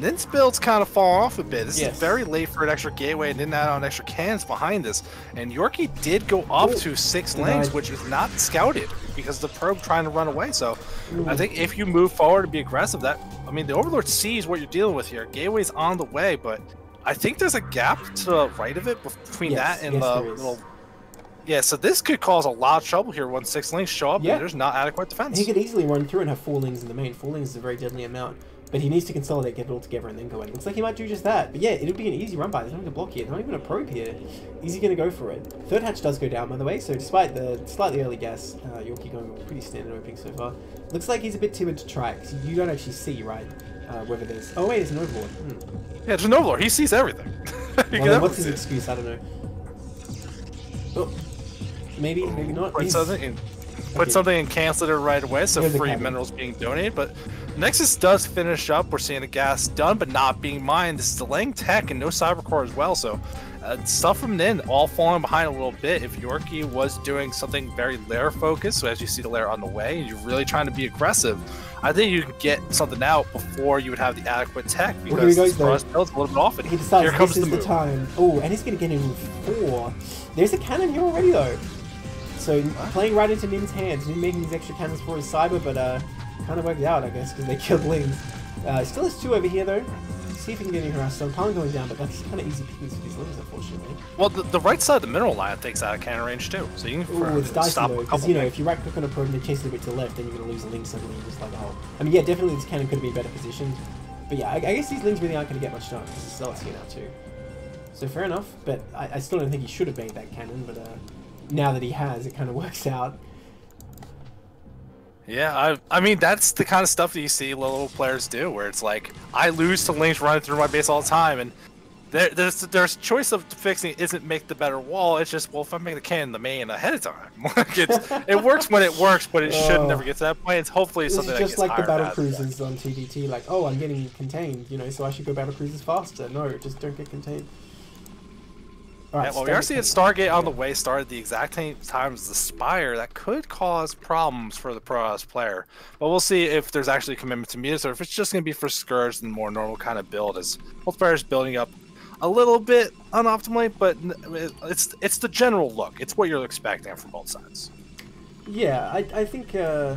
[SPEAKER 2] Nin's build's kind of falling off a bit. This yes. is very late for an extra gateway and didn't add on extra cans behind this. And Yorkie did go up Ooh, to six lanes, which is not scouted because the probe trying to run away. So Ooh. I think if you move forward and be aggressive, that I mean the Overlord sees what you're dealing with here. Gateway's on the way, but I think there's a gap to the right of it between yes, that and yes, the little. Yeah, so this could cause a lot of trouble here when six lings show up yeah. and there's not adequate defense.
[SPEAKER 1] He could easily run through and have four lings in the main. Four lings is a very deadly amount. But he needs to consolidate, get it all together, and then go in. Looks like he might do just that. But yeah, it'll be an easy run by. There's nothing to block here. There's not even a probe here. Easy going to go for it. Third hatch does go down, by the way, so despite the slightly early gas, uh, Yorkie going pretty standard opening so far. Looks like he's a bit timid to try, because you don't actually see, right, uh, whether there's... Oh, wait, there's an Overlord. Hmm.
[SPEAKER 2] Yeah, there's an Overlord. He sees everything.
[SPEAKER 1] well, what's his excuse? I don't know. Oh, maybe, maybe not.
[SPEAKER 2] Put something in, put okay. something in cancel it right away, so free minerals being donated, but Nexus does finish up. We're seeing the gas done, but not being mined. This is delaying tech and no cyber core as well. So uh, stuff from Nin all falling behind a little bit. If Yorkie was doing something very lair focused, so as you see the lair on the way, and you're really trying to be aggressive, I think you can get something out before you would have the adequate tech because well, this build's a little bit off. And
[SPEAKER 1] he decides here comes this is the, the time. Oh, and he's going to get in with four. There's a cannon here already though. So playing right into Nin's hands, Nin making these extra cannons for his cyber, but uh, kind of worked out, I guess, because they killed Lings. Uh, still has two over here, though. See if he can get any harassed. So Colin going down, but that's kind of easy pickings for these Lings, unfortunately.
[SPEAKER 2] Well, the, the right side of the mineral line takes out of cannon range, too. So you can
[SPEAKER 1] Ooh, it's dicey, stop though, because, you know, if you right click on a probe and they chase it a bit to the left, then you're going to lose a Ling suddenly. Just like, oh. I mean, yeah, definitely this cannon could be better positioned. But yeah, I, I guess these Lings really aren't going to get much done, because the Zealot's here now, too. So fair enough, but I, I still don't think he should have made that cannon, but uh, now that he has, it kind of works out.
[SPEAKER 2] Yeah, I, I mean that's the kind of stuff that you see little players do, where it's like I lose to lings running through my base all the time, and there, there's there's choice of fixing isn't make the better wall. It's just well if I make the cannon the main ahead of time, like it works when it works, but it should uh, never get to that point. It's hopefully
[SPEAKER 1] it's
[SPEAKER 2] something
[SPEAKER 1] just like the battle cruisers on TVT, like oh I'm getting contained, you know, so I should go battle cruisers faster. No, just don't get contained.
[SPEAKER 2] Right, yeah, well, we are seeing Stargate on the way started the exact same time as the Spire. That could cause problems for the Protoss player. But we'll see if there's actually a commitment to Mutas or if it's just going to be for Scourge and more normal kind of build as both players building up a little bit unoptimally, but it's it's the general look. It's what you're expecting from both sides.
[SPEAKER 1] Yeah, I, I think uh,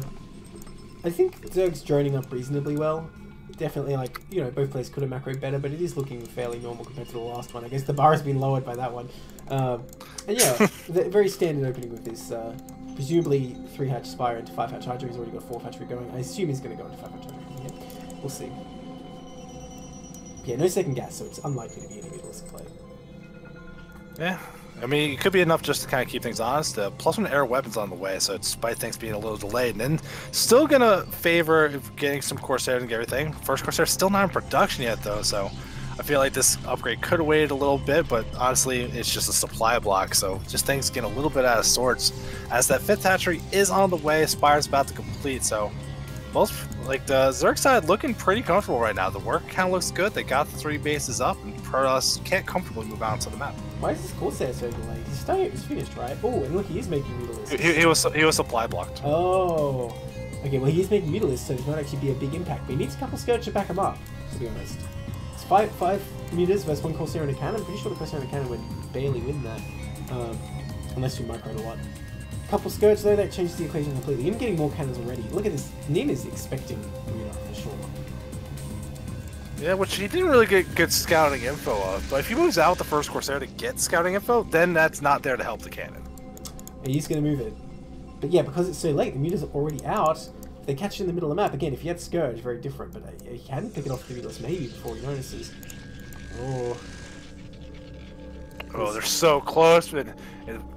[SPEAKER 1] I think Zerg's joining up reasonably well definitely like you know both players could have macroed better, but it is looking fairly normal compared to the last one. I guess the bar has been lowered by that one. Um, and yeah, very standard opening with this. Uh, presumably three hatch Spire into five hatch Hydra. He's already got four hatchery going. I assume he's going to go into five hatch Hydra. Yeah, we'll see. Yeah, no second gas, so it's unlikely to be any realistic play.
[SPEAKER 2] Yeah, I mean, it could be enough just to kind of keep things honest. Uh, plus one air weapons on the way, so despite things being a little delayed, and then still gonna favor getting some Corsair and everything. First Corsair still not in production yet, though, so I feel like this upgrade could have waited a little bit, but honestly, it's just a supply block, so just things get a little bit out of sorts. As that fifth hatchery is on the way, Spire's about to complete, so like the Zerg side looking pretty comfortable right now. The work kind of looks good. They got the three bases up, and Protoss can't comfortably move out to the map.
[SPEAKER 1] Why is this Corsair so delayed? His stay is finished, right? Oh, and look, he is making mutalisks.
[SPEAKER 2] He, he, was he was supply blocked.
[SPEAKER 1] Oh. Okay, well, he is making mutalisks, so it might actually be a big impact. But he needs a couple Scourge to back him up, to be honest. It's five five meters versus one Corsair and a cannon. I'm pretty sure the Corsair and a cannon would barely win that. Um, unless you micro a what. Couple Scourge though, that changes the equation completely. Even getting more cannons already. Look at this. Nin is expecting Mira for sure.
[SPEAKER 2] Yeah, which he didn't really get good scouting info of. But if he moves out the first Corsair to get scouting info, then that's not there to help the cannon.
[SPEAKER 1] And he's going to move it. But yeah, because it's so late, the meters are already out. They catch you in the middle of the map. Again, if you had Scourge, very different. But uh, he hadn't picked it off the meters maybe before he notices. Oh.
[SPEAKER 2] Oh, they're so close. And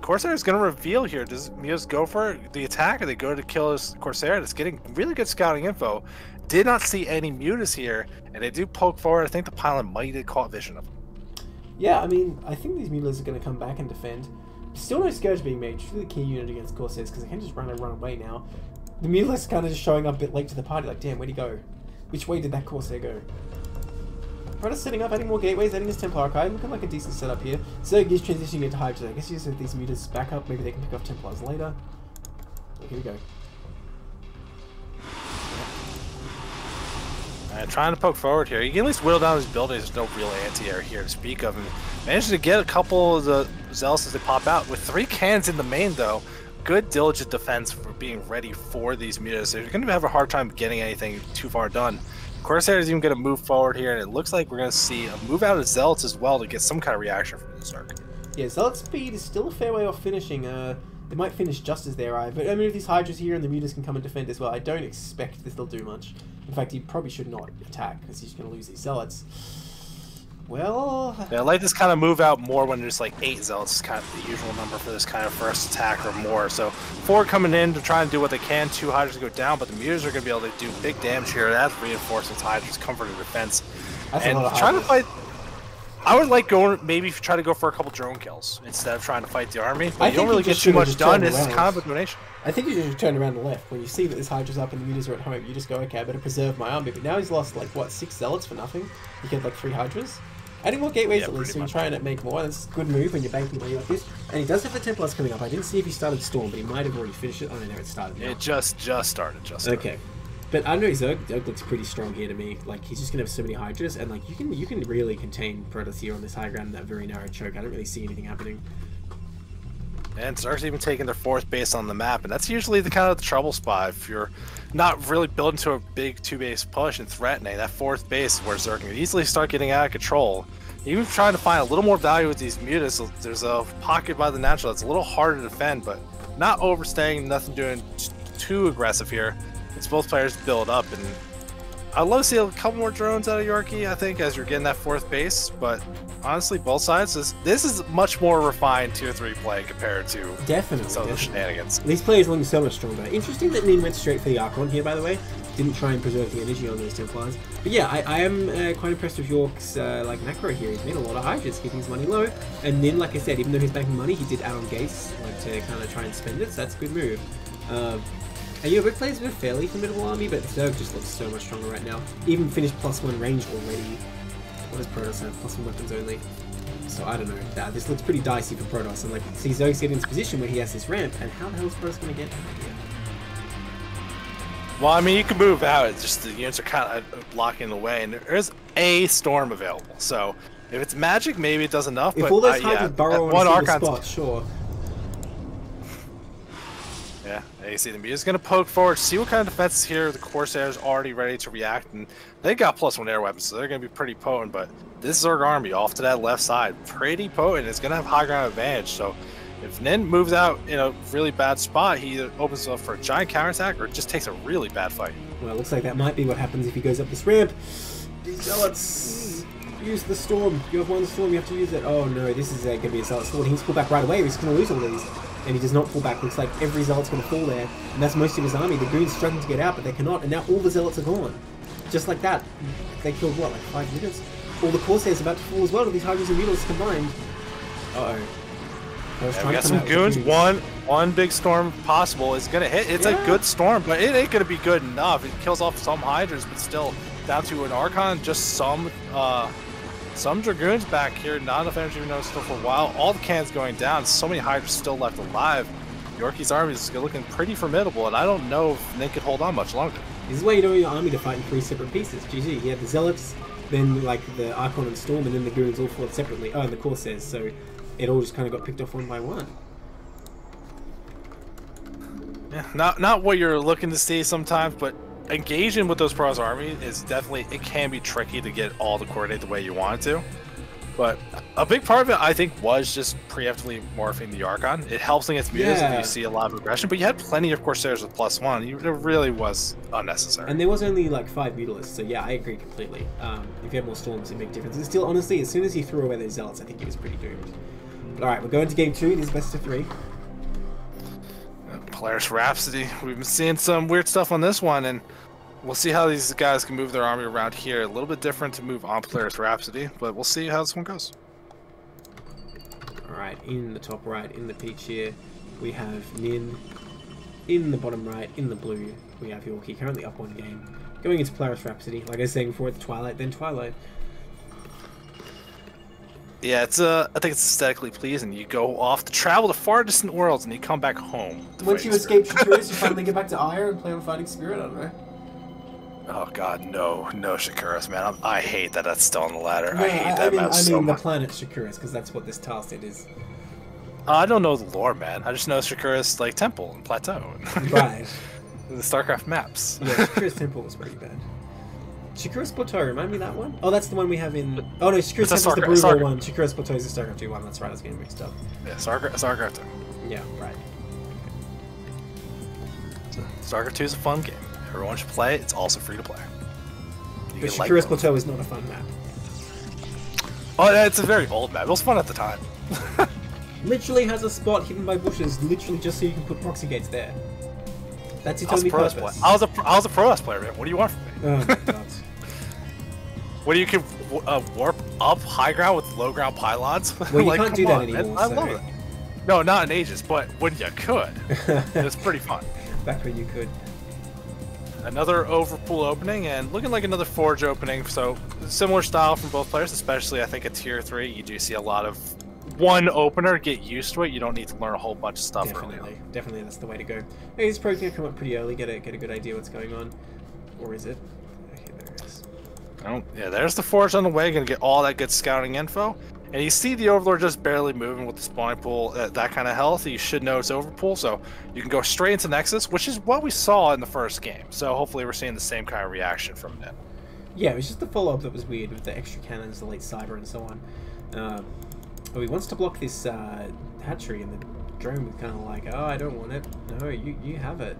[SPEAKER 2] Corsair is going to reveal here. Does Mios go for the attack or they go to kill his Corsair? That's getting really good scouting info. Did not see any Mutas here, and they do poke forward. I think the pilot might have caught vision of them.
[SPEAKER 1] Yeah, I mean, I think these Mutas are going to come back and defend. Still no Scourge being made. Really key unit against Corsairs because they can just run and run away now. The Mutila's kind of just showing up a bit late to the party, like, damn, where'd he go? Which way did that Corsair go? Protoss setting up, adding more gateways, adding his Templar Archive, looking like a decent setup here. Zerg is transitioning into Hydra. I guess you just have these mutas back up, maybe they can pick off Templars later. here we go.
[SPEAKER 2] Uh, trying to poke forward here. You can at least whittle down his buildings. There's no real anti-air here to speak of. Managed to get a couple of the Zealots as they pop out. With three cans in the main, though, good diligent defense for being ready for these mutas. They're going to have a hard time getting anything too far done. Corsair is even going to move forward here, and it looks like we're going to see a move out of Zealots as well to get some kind of reaction from the Zerg.
[SPEAKER 1] Yeah, Zealot speed is still a fair way off finishing. Uh, they might finish just as their eye, but I mean, if these Hydras here and the Mutas can come and defend as well, I don't expect this will do much. In fact, he probably should not attack, because he's going to lose these Zealots. Well...
[SPEAKER 2] Yeah, I like this kind of move out more when there's like 8 Zealots is kind of the usual number for this kind of first attack or more. So 4 coming in to try and do what they can, 2 Hydras go down, but the Mutas are going to be able to do big damage here. That's reinforcing Hydra's comfort and defense.
[SPEAKER 1] That's
[SPEAKER 2] and trying to fight... I would like going maybe try to go for a couple drone kills instead of trying to fight the army. But I you don't really get too much done. It's kind of a donation.
[SPEAKER 1] I think you should turn around the left. When you see that this Hydra's up and the Mutas are at home, you just go, okay, I better preserve my army. But now he's lost like what six zealots for nothing. He killed like three Hydras. Adding more gateways yeah, at least, so you try and make more. That's a good move when you're banking money like this. And he does have the Templars coming up. I didn't see if he started Storm, but he might have already finished it. Oh, no, it started now.
[SPEAKER 2] It just just started, just started.
[SPEAKER 1] Okay. But I don't know, Zerg, Zerg looks pretty strong here to me. Like, he's just going to have so many Hydras, and, like, you can you can really contain Protoss here on this high ground in that very narrow choke. I don't really see anything happening.
[SPEAKER 2] And Zerg's even taking their fourth base on the map, and that's usually the kind of the trouble spot. If you're not really building to a big two-base push and threatening, that fourth base where Zerg can easily start getting out of control. Even trying to find a little more value with these mutas, there's a pocket by the natural that's a little harder to defend, but not overstaying, nothing doing too aggressive here. It's both players build up, and I'd love to see a couple more drones out of Yorkie, I think, as you're getting that fourth base, but honestly, both sides, this, this is much more refined tier 3 play compared to
[SPEAKER 1] definitely,
[SPEAKER 2] some
[SPEAKER 1] definitely.
[SPEAKER 2] of the shenanigans.
[SPEAKER 1] These players looking so much stronger. Interesting that Nin went straight for the Archon here, by the way didn't try and preserve the energy on those Templars. But yeah, I, I am uh, quite impressed with York's uh, like macro here. He's made a lot of Hydras, keeping his money low. And then, like I said, even though he's banking money, he did add on gates like to kind of try and spend it. So that's a good move. Uh, Red plays with a fairly formidable army, but Zerg just looks so much stronger right now. Even finished plus one range already. What does Protoss have? Plus one weapons only. So I don't know. That this looks pretty dicey for Protoss. And like, see Zerg's getting in this position where he has this ramp, and how the hell is Protoss going to get that idea?
[SPEAKER 2] Well, I mean, you can move out. It's just the units are kind of blocking the way, and there is a storm available. So if it's magic, maybe it does enough.
[SPEAKER 1] If
[SPEAKER 2] but,
[SPEAKER 1] all those
[SPEAKER 2] uh, yeah,
[SPEAKER 1] burrow on
[SPEAKER 2] one
[SPEAKER 1] a spot, sure.
[SPEAKER 2] See them. You're just gonna poke forward, see what kind of defenses here. The Corsairs already ready to react, and they got plus one air weapons, so they're gonna be pretty potent. But this Zerg army off to that left side, pretty potent. It's gonna have high ground advantage. So if Nin moves out in a really bad spot, he opens up for a giant counterattack or just takes a really bad fight.
[SPEAKER 1] Well, it looks like that might be what happens if he goes up this ramp. Zealots. Use the storm. You have one storm. You have to use it. Oh no, this is uh, going to be a zealot storm. He needs to pull back right away. He's going to lose all these, and he does not pull back. Looks like every zealot's going to fall there, and that's most of his army. The goons struggling to get out, but they cannot, and now all the zealots are gone. Just like that, they killed what, like five units? All the Corsairs about to fall as well. All these Hydras and Mules combined. Uh oh. I was
[SPEAKER 2] Yeah,
[SPEAKER 1] trying
[SPEAKER 2] we
[SPEAKER 1] to
[SPEAKER 2] got some goons. One one big storm possible is gonna hit. It's
[SPEAKER 1] Yeah.
[SPEAKER 2] a good storm, but it ain't gonna be good enough. It kills off some hydras, but still down to an archon. Just some uh, some dragoons back here. Not enough energy to know still for a while. All the cannons going down. So many hydras still left alive. Yorkie's army is looking pretty formidable, and I don't know if they could hold on much longer.
[SPEAKER 1] This is why you don't want your army to fight in three separate pieces. GG. You have the Zealots, then like the Archon and Storm, and then the Goons all fought separately. Oh, and the Corsairs. So it all just kind of got picked off one by one.
[SPEAKER 2] Yeah, not not what you're looking to see sometimes, but engaging with those pros army is definitely it can be tricky to get all the coordinate the way you want it to. But a big part of it, I think, was just preemptively morphing the Archon. It helps against mutas
[SPEAKER 1] Yeah.
[SPEAKER 2] if you see a lot of aggression, but you had plenty of Corsairs with plus one. You, it really was unnecessary.
[SPEAKER 1] And there was only like five Mutalisks, so yeah, I agree completely. Um, if you had more Storms, it'd make a difference. And still, honestly, as soon as he threw away those Zealots, I think he was pretty doomed. But alright, we're going to game two. This is best of three.
[SPEAKER 2] Polaris Rhapsody. We've been seeing some weird stuff on this one, and we'll see how these guys can move their army around here. A little bit different to move on Polaris Rhapsody, but we'll see how this one goes.
[SPEAKER 1] Alright, in the top right, in the peach here, we have Nin. In the bottom right, in the blue, we have Yorkie, currently up one game. Going into Polaris Rhapsody, like I was saying before, it's Twilight, then Twilight.
[SPEAKER 2] Yeah, it's uh, I think it's aesthetically pleasing. You go off to travel to far distant worlds, and you come back home.
[SPEAKER 3] Once you escape
[SPEAKER 2] spirit.
[SPEAKER 3] Shakuras, you finally get back to Ire and play on Fighting Spirit, I don't know.
[SPEAKER 2] Oh god, no, no Shakuras, man. I'm, I hate that that's still on the ladder.
[SPEAKER 1] No,
[SPEAKER 2] I hate
[SPEAKER 1] I,
[SPEAKER 2] that
[SPEAKER 1] mean,
[SPEAKER 2] map
[SPEAKER 1] I
[SPEAKER 2] so
[SPEAKER 1] mean the planet Shakuras, because that's what this tile set is.
[SPEAKER 2] Uh, I don't know the lore, man. I just know Shakuras like temple and plateau.
[SPEAKER 1] Right.
[SPEAKER 2] the StarCraft maps.
[SPEAKER 1] Yeah, Shakura's Temple was pretty bad. Shakura's Plateau, remind me that one? Oh, that's the one we have in... Oh no, Shakura's Temple's the Blue one. Shakura's Plateau is the StarCraft 2 one. That's right, I was getting mixed up.
[SPEAKER 2] yeah, StarCraft. StarCraft.
[SPEAKER 1] Yeah, right.
[SPEAKER 2] StarCraft 2 is a fun game. Everyone should play it. It's also free to play. You
[SPEAKER 1] But
[SPEAKER 2] can like
[SPEAKER 1] Plateau is not a fun map.
[SPEAKER 2] Oh, yeah, it's a very old map. It was fun at the time.
[SPEAKER 1] Literally has a spot hidden by bushes, literally just so you can put proxy gates there. That's its
[SPEAKER 2] I was,
[SPEAKER 1] only purpose.
[SPEAKER 2] player. I was a I was a pro Protoss player, man. What do you want from me?
[SPEAKER 1] Oh my.
[SPEAKER 2] What do you can uh, warp up high ground with low ground pylons?
[SPEAKER 1] Well, you can't do that
[SPEAKER 2] on,
[SPEAKER 1] anymore,
[SPEAKER 2] I
[SPEAKER 1] so-
[SPEAKER 2] love it. No, not in ages, but when you could, it was pretty fun.
[SPEAKER 1] Back when you could.
[SPEAKER 2] Another overpool opening and looking like another forge opening. So similar style from both players, especially I think at tier three, you do see a lot of one opener. Get used to it. You don't need to learn a whole bunch of stuff
[SPEAKER 1] Definitely. Definitely that's the way to go. Hey, this pro's gonna come up pretty early, get a get a good idea what's going on. Or is it? Okay, there it is.
[SPEAKER 2] Oh, yeah, there's the forge on the way. Gonna get all that good scouting info. And you see the Overlord just barely moving with the spawning pool at that kind of health. You should know it's overpool, so you can go straight into Nexus, which is what we saw in the first game. So hopefully we're seeing the same kind of reaction from it.
[SPEAKER 1] Yeah, it was just the follow-up that was weird with the extra cannons, the late cyber, and so on. Um, he wants to block this uh, hatchery, and the drone was kind of like, "Oh, I don't want it. No, you you have it."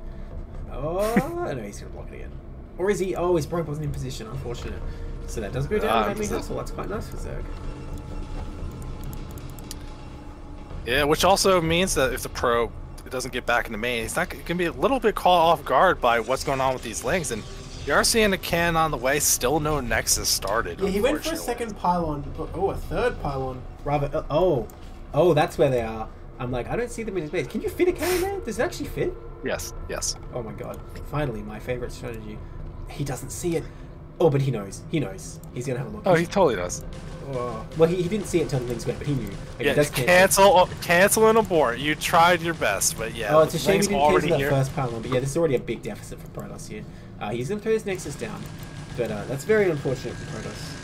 [SPEAKER 1] Oh, no, he's gonna block it again. Or is he? Oh, his broke wasn't in position. Unfortunate. So that does go down.
[SPEAKER 2] This
[SPEAKER 1] Hustle. That's quite nice for Zerg.
[SPEAKER 2] Yeah, which also means that if the pro doesn't get back in the main, it's not going to be a little bit caught off guard by what's going on with these lings. And you are seeing a can on the way. Still no Nexus started.
[SPEAKER 3] Yeah, he went for a second pylon. Oh, a third pylon.
[SPEAKER 1] Rather, uh, oh, oh, that's where they are. I'm like, I don't see them in his base. Can you fit a cannon there? Does it actually fit?
[SPEAKER 2] Yes, yes.
[SPEAKER 1] Oh my god. Finally, my favorite strategy. He doesn't see it. Oh, but he knows. He knows. He's gonna have a look.
[SPEAKER 2] Oh, he totally does.
[SPEAKER 1] Oh. Well, he, he didn't see it until the lings went, but he knew. Like,
[SPEAKER 2] Yeah,
[SPEAKER 1] does
[SPEAKER 2] cancel, uh, cancel and abort. You tried your best, but yeah.
[SPEAKER 1] Oh, it's a shame he didn't cancel that
[SPEAKER 2] here.
[SPEAKER 1] first pylon, but yeah, this is already a big deficit for Protoss here. Uh, he's gonna throw his Nexus down, but uh, that's very unfortunate for Protoss.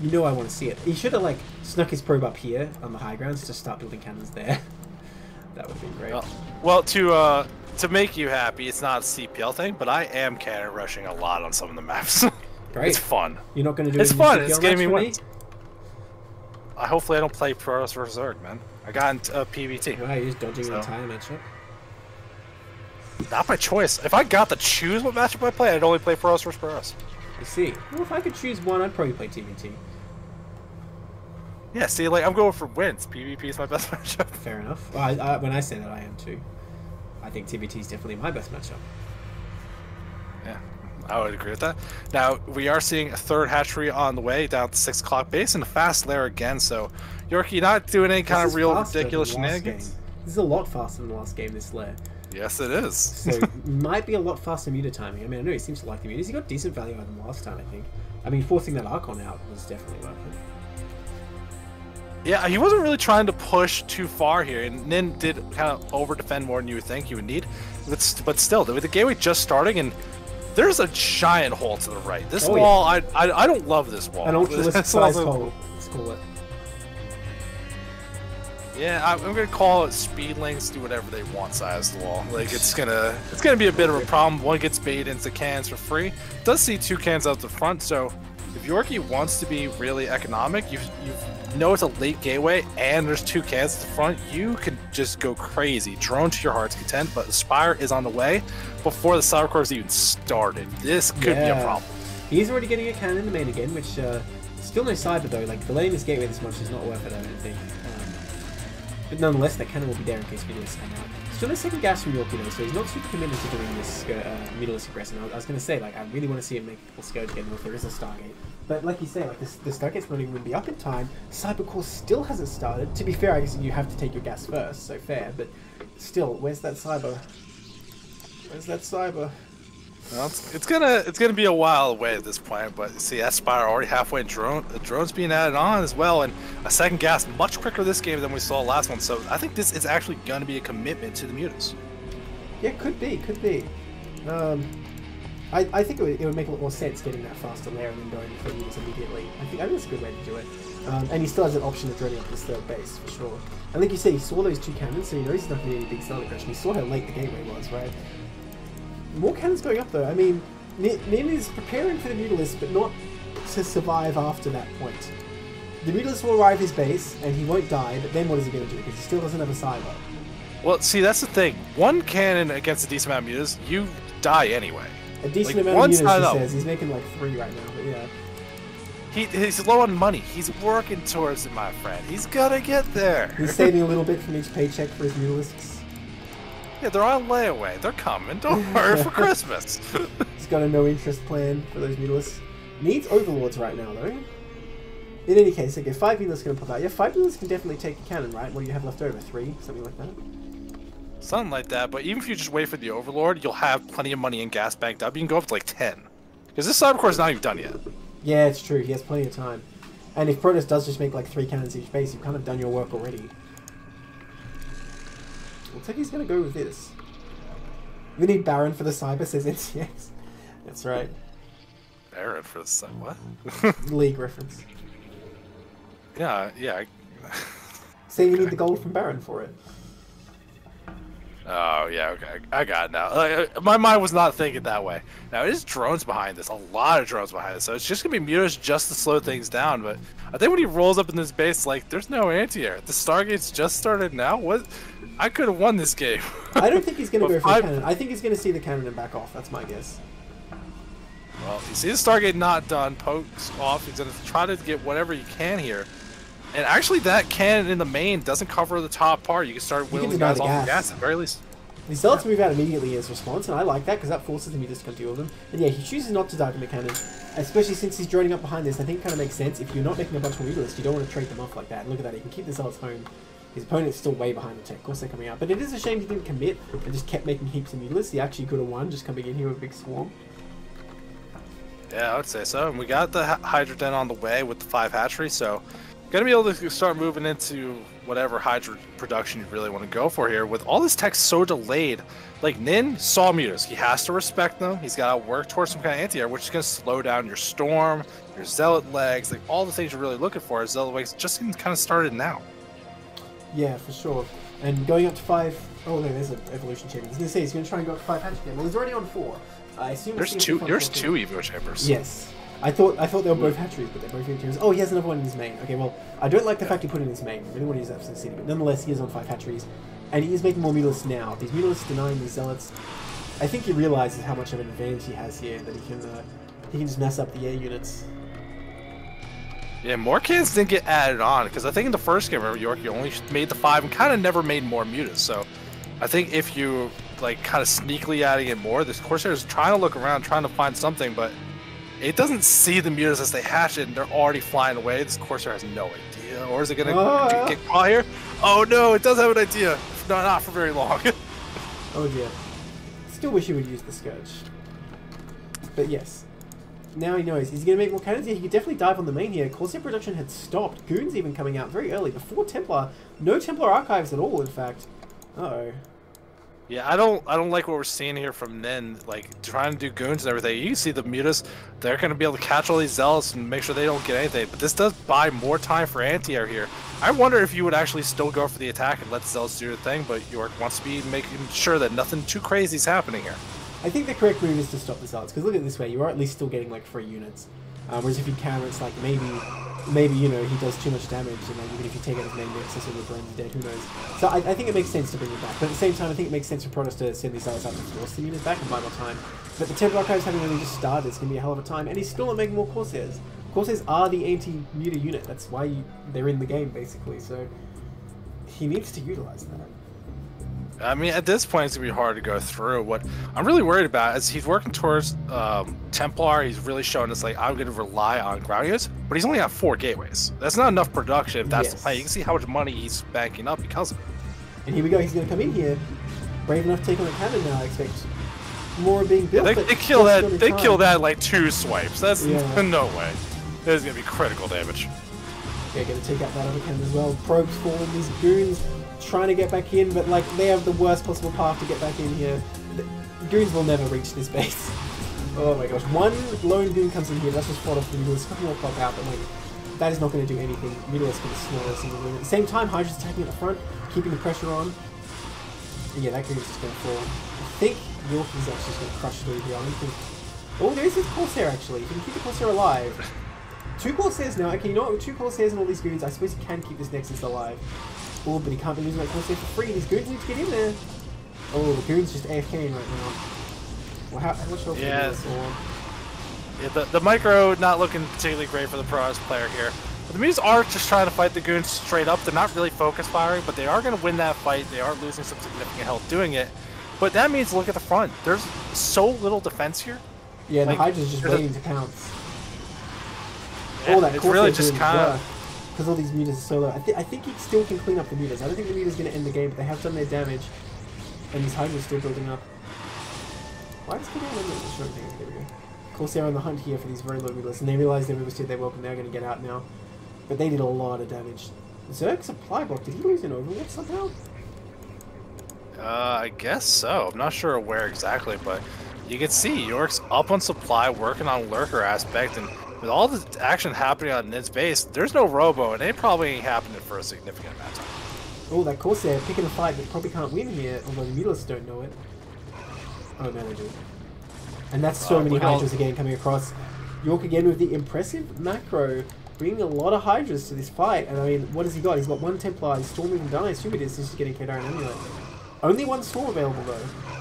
[SPEAKER 1] You know I want to see it. He should have like snuck his probe up here on the high grounds to start building cannons there. that would have been great.
[SPEAKER 2] Well, well, to uh, to make you happy, it's not a CPL thing, but I am cannon rushing a lot on some of the maps.
[SPEAKER 1] Great.
[SPEAKER 2] it's fun.
[SPEAKER 1] You're not gonna do
[SPEAKER 2] It's
[SPEAKER 1] the
[SPEAKER 2] fun.
[SPEAKER 1] CPL
[SPEAKER 2] It's getting me wins. I hopefully I don't play Protoss versus Zerg, man. I got into uh, PvT.
[SPEAKER 1] Wow, you're just dodging
[SPEAKER 2] So-
[SPEAKER 1] an entire matchup.
[SPEAKER 2] Not by choice. If I got to choose what matchup I play, I'd only play Protoss versus Protoss.
[SPEAKER 1] You see. Well, if I could choose one, I'd probably play TVT.
[SPEAKER 2] Yeah, see, like I'm going for wins. PvP is my best matchup.
[SPEAKER 1] Fair enough. Well, I, I, when I say that, I am too. I think TVT is definitely my best matchup.
[SPEAKER 2] Yeah, I would agree with that. Now we are seeing a third hatchery on the way down to six o'clock base and a fast lair again. So Yorkie not doing any kind
[SPEAKER 1] This
[SPEAKER 2] of real ridiculous shenanigans.
[SPEAKER 1] game. This is a lot faster than the last game, this lair.
[SPEAKER 2] Yes, it is.
[SPEAKER 1] So might be a lot faster muta timing. I mean, I know he seems to like the mutas. He got decent value out of them last time, I think. I mean, forcing that Archon out was definitely worth it.
[SPEAKER 2] Yeah, he wasn't really trying to push too far here, and Nin did kind of over defend more than you would think you would need. But, st- but still, with the gateway just starting, and there's a giant hole to the right. This
[SPEAKER 1] Oh, yeah.
[SPEAKER 2] wall, I, I I don't love this wall.
[SPEAKER 1] An ultralisk
[SPEAKER 2] This
[SPEAKER 1] size
[SPEAKER 2] wall's a-
[SPEAKER 1] hole, let's call it.
[SPEAKER 2] Yeah, I- I'm gonna call it speed speedlings do whatever they want size the wall. Like it's gonna it's gonna be a bit of a problem. One gets baited into cans for free. Does see two cans out the front, so if Yorkie wants to be really economic, you you you know it's a late gateway and there's two cans at the front, you can just go crazy. Drone to your heart's content, but the Spire is on the way before the is even started. This could be a problem.
[SPEAKER 1] He's already getting a can in the main again, which uh, still no cyber though. Like delaying this gateway this much is not worth it. I don't think. Um, but nonetheless, that cannon will be there in case we Mutalisk come out. Still no second gas from Yorkie though, so he's not super committed to doing this uh, Mutalisk aggressor. I was, I was going to say like I really want to see him make people scared again if there is a Stargate. But like you say, like this, the Stargate's not even to be up in time. Cybercore still hasn't started. To be fair, I guess you have to take your gas first, so fair. But still, where's that cyber? Where's that cyber?
[SPEAKER 2] Well, it's, it's gonna it's gonna be a while away at this point, but see that Spire already halfway. Drone the drone's being added on as well, and a second gas much quicker this game than we saw last one. So I think this is actually gonna be a commitment to the mutas.
[SPEAKER 1] Yeah, could be, could be. Um, I, I think it would, it would make a lot more sense getting that faster lair and then going for units immediately. I think that's a good way to do it. Um, and he still has an option of droning up this third base for sure. And like you said, he saw those two cannons, so he knows he's not going to need a big start aggression. He saw how late the gateway was, right? More cannons going up though. I mean, Nin is preparing for the Mutalisk, but not to survive after that point. The Mutalisk will arrive his base, and he won't die. But then what is he going to do? Because he still doesn't have a cyber.
[SPEAKER 2] Well, see that's the thing. One cannon against a decent amount of mutas, you die anyway.
[SPEAKER 1] A decent
[SPEAKER 2] Like,
[SPEAKER 1] amount of
[SPEAKER 2] not
[SPEAKER 1] he says. He's making like three right now, but yeah.
[SPEAKER 2] He, he's low on money. He's working towards it, my friend. He's gonna get there.
[SPEAKER 1] He's saving a little bit from each paycheck for his mutalisks.
[SPEAKER 2] Yeah, they're on layaway. They're coming. Don't worry for Christmas.
[SPEAKER 1] He's got a no interest plan for those mutalisks. Needs overlords right now though. In any case, okay, five mutalisks gonna pop out. Yeah, five mutalisks can definitely take a cannon, right? What do you have left over? Three, something like that.
[SPEAKER 2] Something like that. But even if you just wait for the Overlord, you'll have plenty of money in gas banked up. You can go up to like 10. Because this Cybercore is not even done yet.
[SPEAKER 1] Yeah, it's true. He has plenty of time. And if Protoss does just make like three cannons each base, you've kind of done your work already. Looks like he's gonna go with this. We need Baron for the cyber, says NCX. That's right.
[SPEAKER 2] Baron for the sun. What?
[SPEAKER 1] League reference.
[SPEAKER 2] yeah, yeah. I-
[SPEAKER 1] Saying you need the gold from Baron for it.
[SPEAKER 2] Oh, yeah, okay. I got it now. Like, uh, my mind was not thinking that way. Now, it is drones behind this. A lot of drones behind this. So it's just going to be mutas just to slow things down. But I think when he rolls up in this base, like, there's no anti-air. The Stargate's just started now. What? I could have won this game.
[SPEAKER 1] I don't think he's going to go for the cannon. I think he's going to see the cannon and back off. That's my guess.
[SPEAKER 2] Well, you see the Stargate not done, pokes off. He's gonna try to get whatever he can here. And actually, that cannon in the main doesn't cover the top part. You can start whittling guys off the
[SPEAKER 1] gas.
[SPEAKER 2] gas at the very least.
[SPEAKER 1] The Zealots move out immediately as response, and I like that because that forces him to just come deal with them. And yeah, he chooses not to dive in the cannon, especially since he's droning up behind this. I think it kind of makes sense. If you're not making a bunch of mutalisks, you don't want to trade them off like that. And Look at that, he can keep the Zealots home. His opponent's still way behind the tech. Of course they're coming out. But it is a shame he didn't commit and just kept making heaps of mutalisks. He actually could have won just coming in here with a big swarm.
[SPEAKER 2] Yeah, I would say so. And we got the hy- Hydra Den on the way with the five hatchery, so gonna be able to start moving into whatever Hydra production you really want to go for here. With all this tech so delayed, like Nin saw mutas, he has to respect them. He's got to work towards some kind of anti-air, which is gonna slow down your storm, your zealot legs, like all the things you're really looking for. Zealot legs just getting kind of started now.
[SPEAKER 1] Yeah, for sure. And going up to five oh no, there's an evolution chamber. I was gonna say he's gonna try and go up to five again. Well, he's already on four. I assume
[SPEAKER 2] There's two. There's two Evo chambers.
[SPEAKER 1] Yes. I thought I thought they were both hatcheries, but they're both hatcheries. Oh, he has another one in his main. Okay, well, I don't like the fact he put it in his main. I really want to use that for the city, but nonetheless, he is on five hatcheries, and he is making more mutalisks now. These mutalisks denying these zealots. I think he realizes how much of an advantage he has here that he can uh, He can just mess up the air units.
[SPEAKER 2] Yeah, more cans didn't get added on because I think in the first game, remember York, you only made the five and kind of never made more mutas. So I think if you like kind of sneakily adding in more, this Corsair is trying to look around, trying to find something, but it doesn't see the mutas as they hatch it, and they're already flying away. This Corsair has no idea, or is it gonna
[SPEAKER 1] Ah.
[SPEAKER 2] get caught here? Oh no, it does have an idea. No, not for very long.
[SPEAKER 1] Oh dear. Still wish he would use the Scourge. But yes. Now he knows. He's going to make more cannons? Yeah, he could definitely dive on the main here. Corsair production had stopped. Goons even coming out very early. Before Templar. No Templar archives at all, in fact. Uh-oh.
[SPEAKER 2] Yeah, I don't I don't like what we're seeing here from Nin, like trying to do goons and everything. You can see the mutas, they're gonna be able to catch all these zealots and make sure they don't get anything. But this does buy more time for anti-air here. I wonder if you would actually still go for the attack and let the zealots do their thing, but York wants to be making sure that nothing too crazy is happening here.
[SPEAKER 1] I think the correct move is to stop the Zealots, because look at it this way, you are at least still getting like free units. Um, whereas if you counter, it's like maybe, maybe you know he does too much damage, and like even if you take out his main nexus or the brain's dead, who knows? So I, I think it makes sense to bring it back, but at the same time, I think it makes sense for Protoss to send these Zealots out to force the units back and buy more time. But the Templar Archives having only just started, it's gonna be a hell of a time, and he's still not making more Corsairs. Corsairs are the anti-muta unit. That's why you, they're in the game basically. So he needs to utilize that.
[SPEAKER 2] I mean, at this point, it's gonna be hard to go through. What I'm really worried about is he's working towards um, Templar. He's really showing us like I'm gonna rely on ground units, but he's only got four gateways. That's not enough production. If that's the plan, you can see how much money he's banking up because of it.
[SPEAKER 1] And here we go, he's going to come in here, brave enough to take on a cannon now, I expect. More being built.
[SPEAKER 2] They, they kill that. They
[SPEAKER 1] try.
[SPEAKER 2] kill that like two swipes. That's
[SPEAKER 1] Yeah.
[SPEAKER 2] no way. There's gonna be critical damage.
[SPEAKER 1] Yeah, going to take out that other cannon as well. Probes falling, these goons trying to get back in, but like they have the worst possible path to get back in here. The goons will never reach this base. Oh my gosh, one lone goon comes in here, that's just fought off the a couple more pop out, but like, that is not going to do anything. Mutalisk going to snore a single goon. At the same time, Hydra's attacking at the front, keeping the pressure on. And yeah, that goon's just going to fall. I think York is actually just going to crush through here. I don't think... Oh, there is his Corsair actually. He can keep the Corsair alive. Two Corsairs now. Okay, you know what? Two Corsairs and all these goons, I suppose he can keep this Nexus alive. Oh, but he can't be losing that Corsair for free. These goons need to get in there. Oh, the goon's just AFKing right now. Well, how, much health
[SPEAKER 2] Yeah. Yeah, the, the micro not looking particularly great for the Protoss player here. But the Muse are just trying to fight the goons straight up. They're not really focus firing, but they are going to win that fight. They are losing some significant health doing it. But that means look at the front. There's so little defense here.
[SPEAKER 1] Yeah, the
[SPEAKER 2] Like,
[SPEAKER 1] Hydra's just
[SPEAKER 2] there's a-
[SPEAKER 1] waiting to pounce.
[SPEAKER 2] Yeah,
[SPEAKER 1] oh, that
[SPEAKER 2] it's really just kind of.
[SPEAKER 1] Because all these mutas are so low. I, thi- I think he still can clean up the mutas. I don't think the muta's going to end the game, but they have done their damage. And these Hydra's still building up. Why down on the short? There we go. Corsair on the hunt here for these very low mutas, and they realize they overstood their welcome. They're going to get out now. But they did a lot of damage. Zerg supply block. Did he lose an overlord somehow?
[SPEAKER 2] Uh, I guess so. I'm not sure where exactly, but you can see York's up on supply, working on lurker aspect, and with all the action happening on Nin's base, there's no robo, and it probably ain't happening for a significant amount of time.
[SPEAKER 1] Oh, that Corsair picking a fight that probably can't win here, although the Mutalisks don't know it. Oh, no, they do. And that's so
[SPEAKER 2] Uh,
[SPEAKER 1] many Hydras again coming across. York again with the impressive macro, bringing a lot of Hydras to this fight. And I mean, what has he got? He's got one Templar, he's storming. I assume it is, he's just getting Khaydarin Amulet. Only one Storm available though.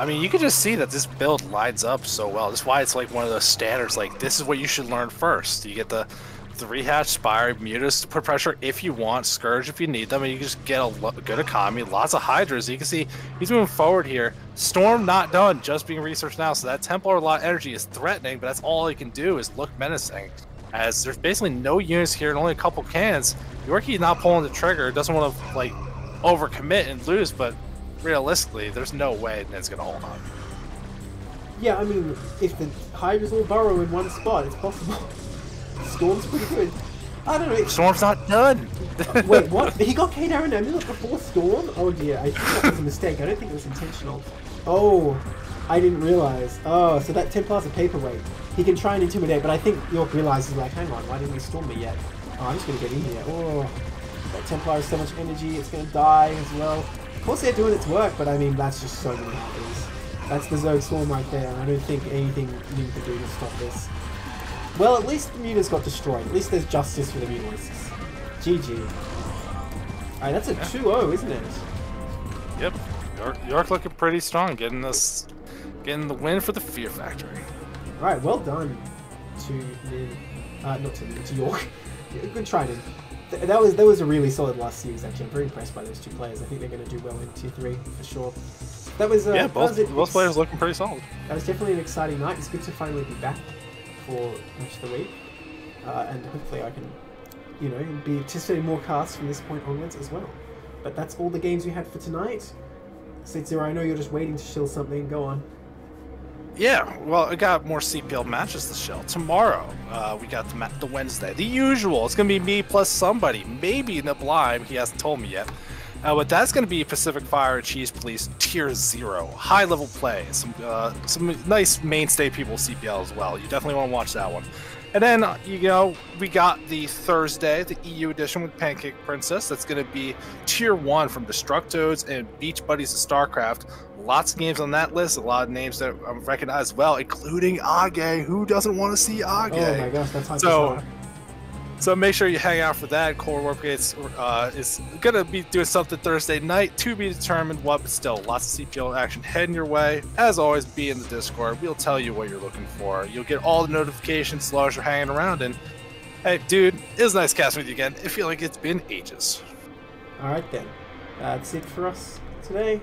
[SPEAKER 2] I mean, you can just see that this build lines up so well. That's why it's like one of those standards. Like, this is what you should learn first. You get the three hatch Spire, Mutas to put pressure if you want, Scourge if you need them, and you just get a good economy, lots of Hydras. You can see he's moving forward here. Storm not done, just being researched now. So that Templar lot energy is threatening, but that's all he can do is look menacing. As there's basically no units here and only a couple cans. Yorkie not pulling the trigger, doesn't want to like overcommit and lose, but realistically, there's no way Ned's gonna hold on.
[SPEAKER 1] Yeah, I mean, if the Hydras all burrow in one spot, it's possible. Storm's pretty good. I don't know. it's-
[SPEAKER 2] Storm's not done.
[SPEAKER 1] Wait, what? He got Khaydarin Amulet before Storm? Oh dear, I think that was a mistake. I don't think it was intentional. Oh, I didn't realize. Oh, so that Templar's a paperweight. He can try and intimidate, but I think York realizes, like, hang on, why didn't he storm me yet? Oh, I'm just gonna get in here. Oh, that Templar has so much energy, it's gonna die as well. Of course they're doing its work, but I mean, that's just so many happens. That's the Zerg Swarm right there, and I don't think anything needed to do to stop this. Well, at least the Mutas got destroyed. At least there's justice for the Mutalisks. GG. Alright, that's a 2-0, isn't it?
[SPEAKER 2] Yep. York, York looking pretty strong, getting this, getting the win for the Fear Factory.
[SPEAKER 1] Alright, well done to. Uh, not to to York. Good try. Th- That was that was a really solid last series. Actually, I'm very impressed by those two players. I think they're going to do well in tier three for sure. That was uh,
[SPEAKER 2] yeah, both
[SPEAKER 1] was
[SPEAKER 2] both players looking pretty solid.
[SPEAKER 1] That was definitely an exciting night. It's good to finally be back for match of the week, uh, and hopefully I can, you know, be anticipating more casts from this point onwards as well. But that's all the games we had for tonight. Zero, I know you're just waiting to shill something. Go on.
[SPEAKER 2] Yeah, well, I got more CPL matches to show. Tomorrow, uh, we got the, the Wednesday. The usual. It's going to be me plus somebody. Maybe Nablime. He hasn't told me yet. Uh, but that's going to be Pacific Fire Cheese Police Tier 0. High level play. Some uh, some nice mainstay people CPL as well. You definitely want to watch that one. And then, uh, you know, we got the Thursday, the EU edition with Pancake Princess. That's going to be Tier 1 from Destructoads and Beach Buddies of StarCraft. Lots of games on that list, a lot of names that I recognize well, including Age. Who doesn't want to see Age?
[SPEAKER 1] Oh my gosh, that's
[SPEAKER 2] So- So make sure you hang out for that. Core Warp Gates uh, is gonna be doing something Thursday night to be determined what, but still lots of CPL action heading your way. As always, be in the Discord. We'll tell you what you're looking for. You'll get all the notifications as long as you're hanging around. And hey, dude, it was nice casting with you again. I feel like it's been ages.
[SPEAKER 1] All right then, that's it for us today.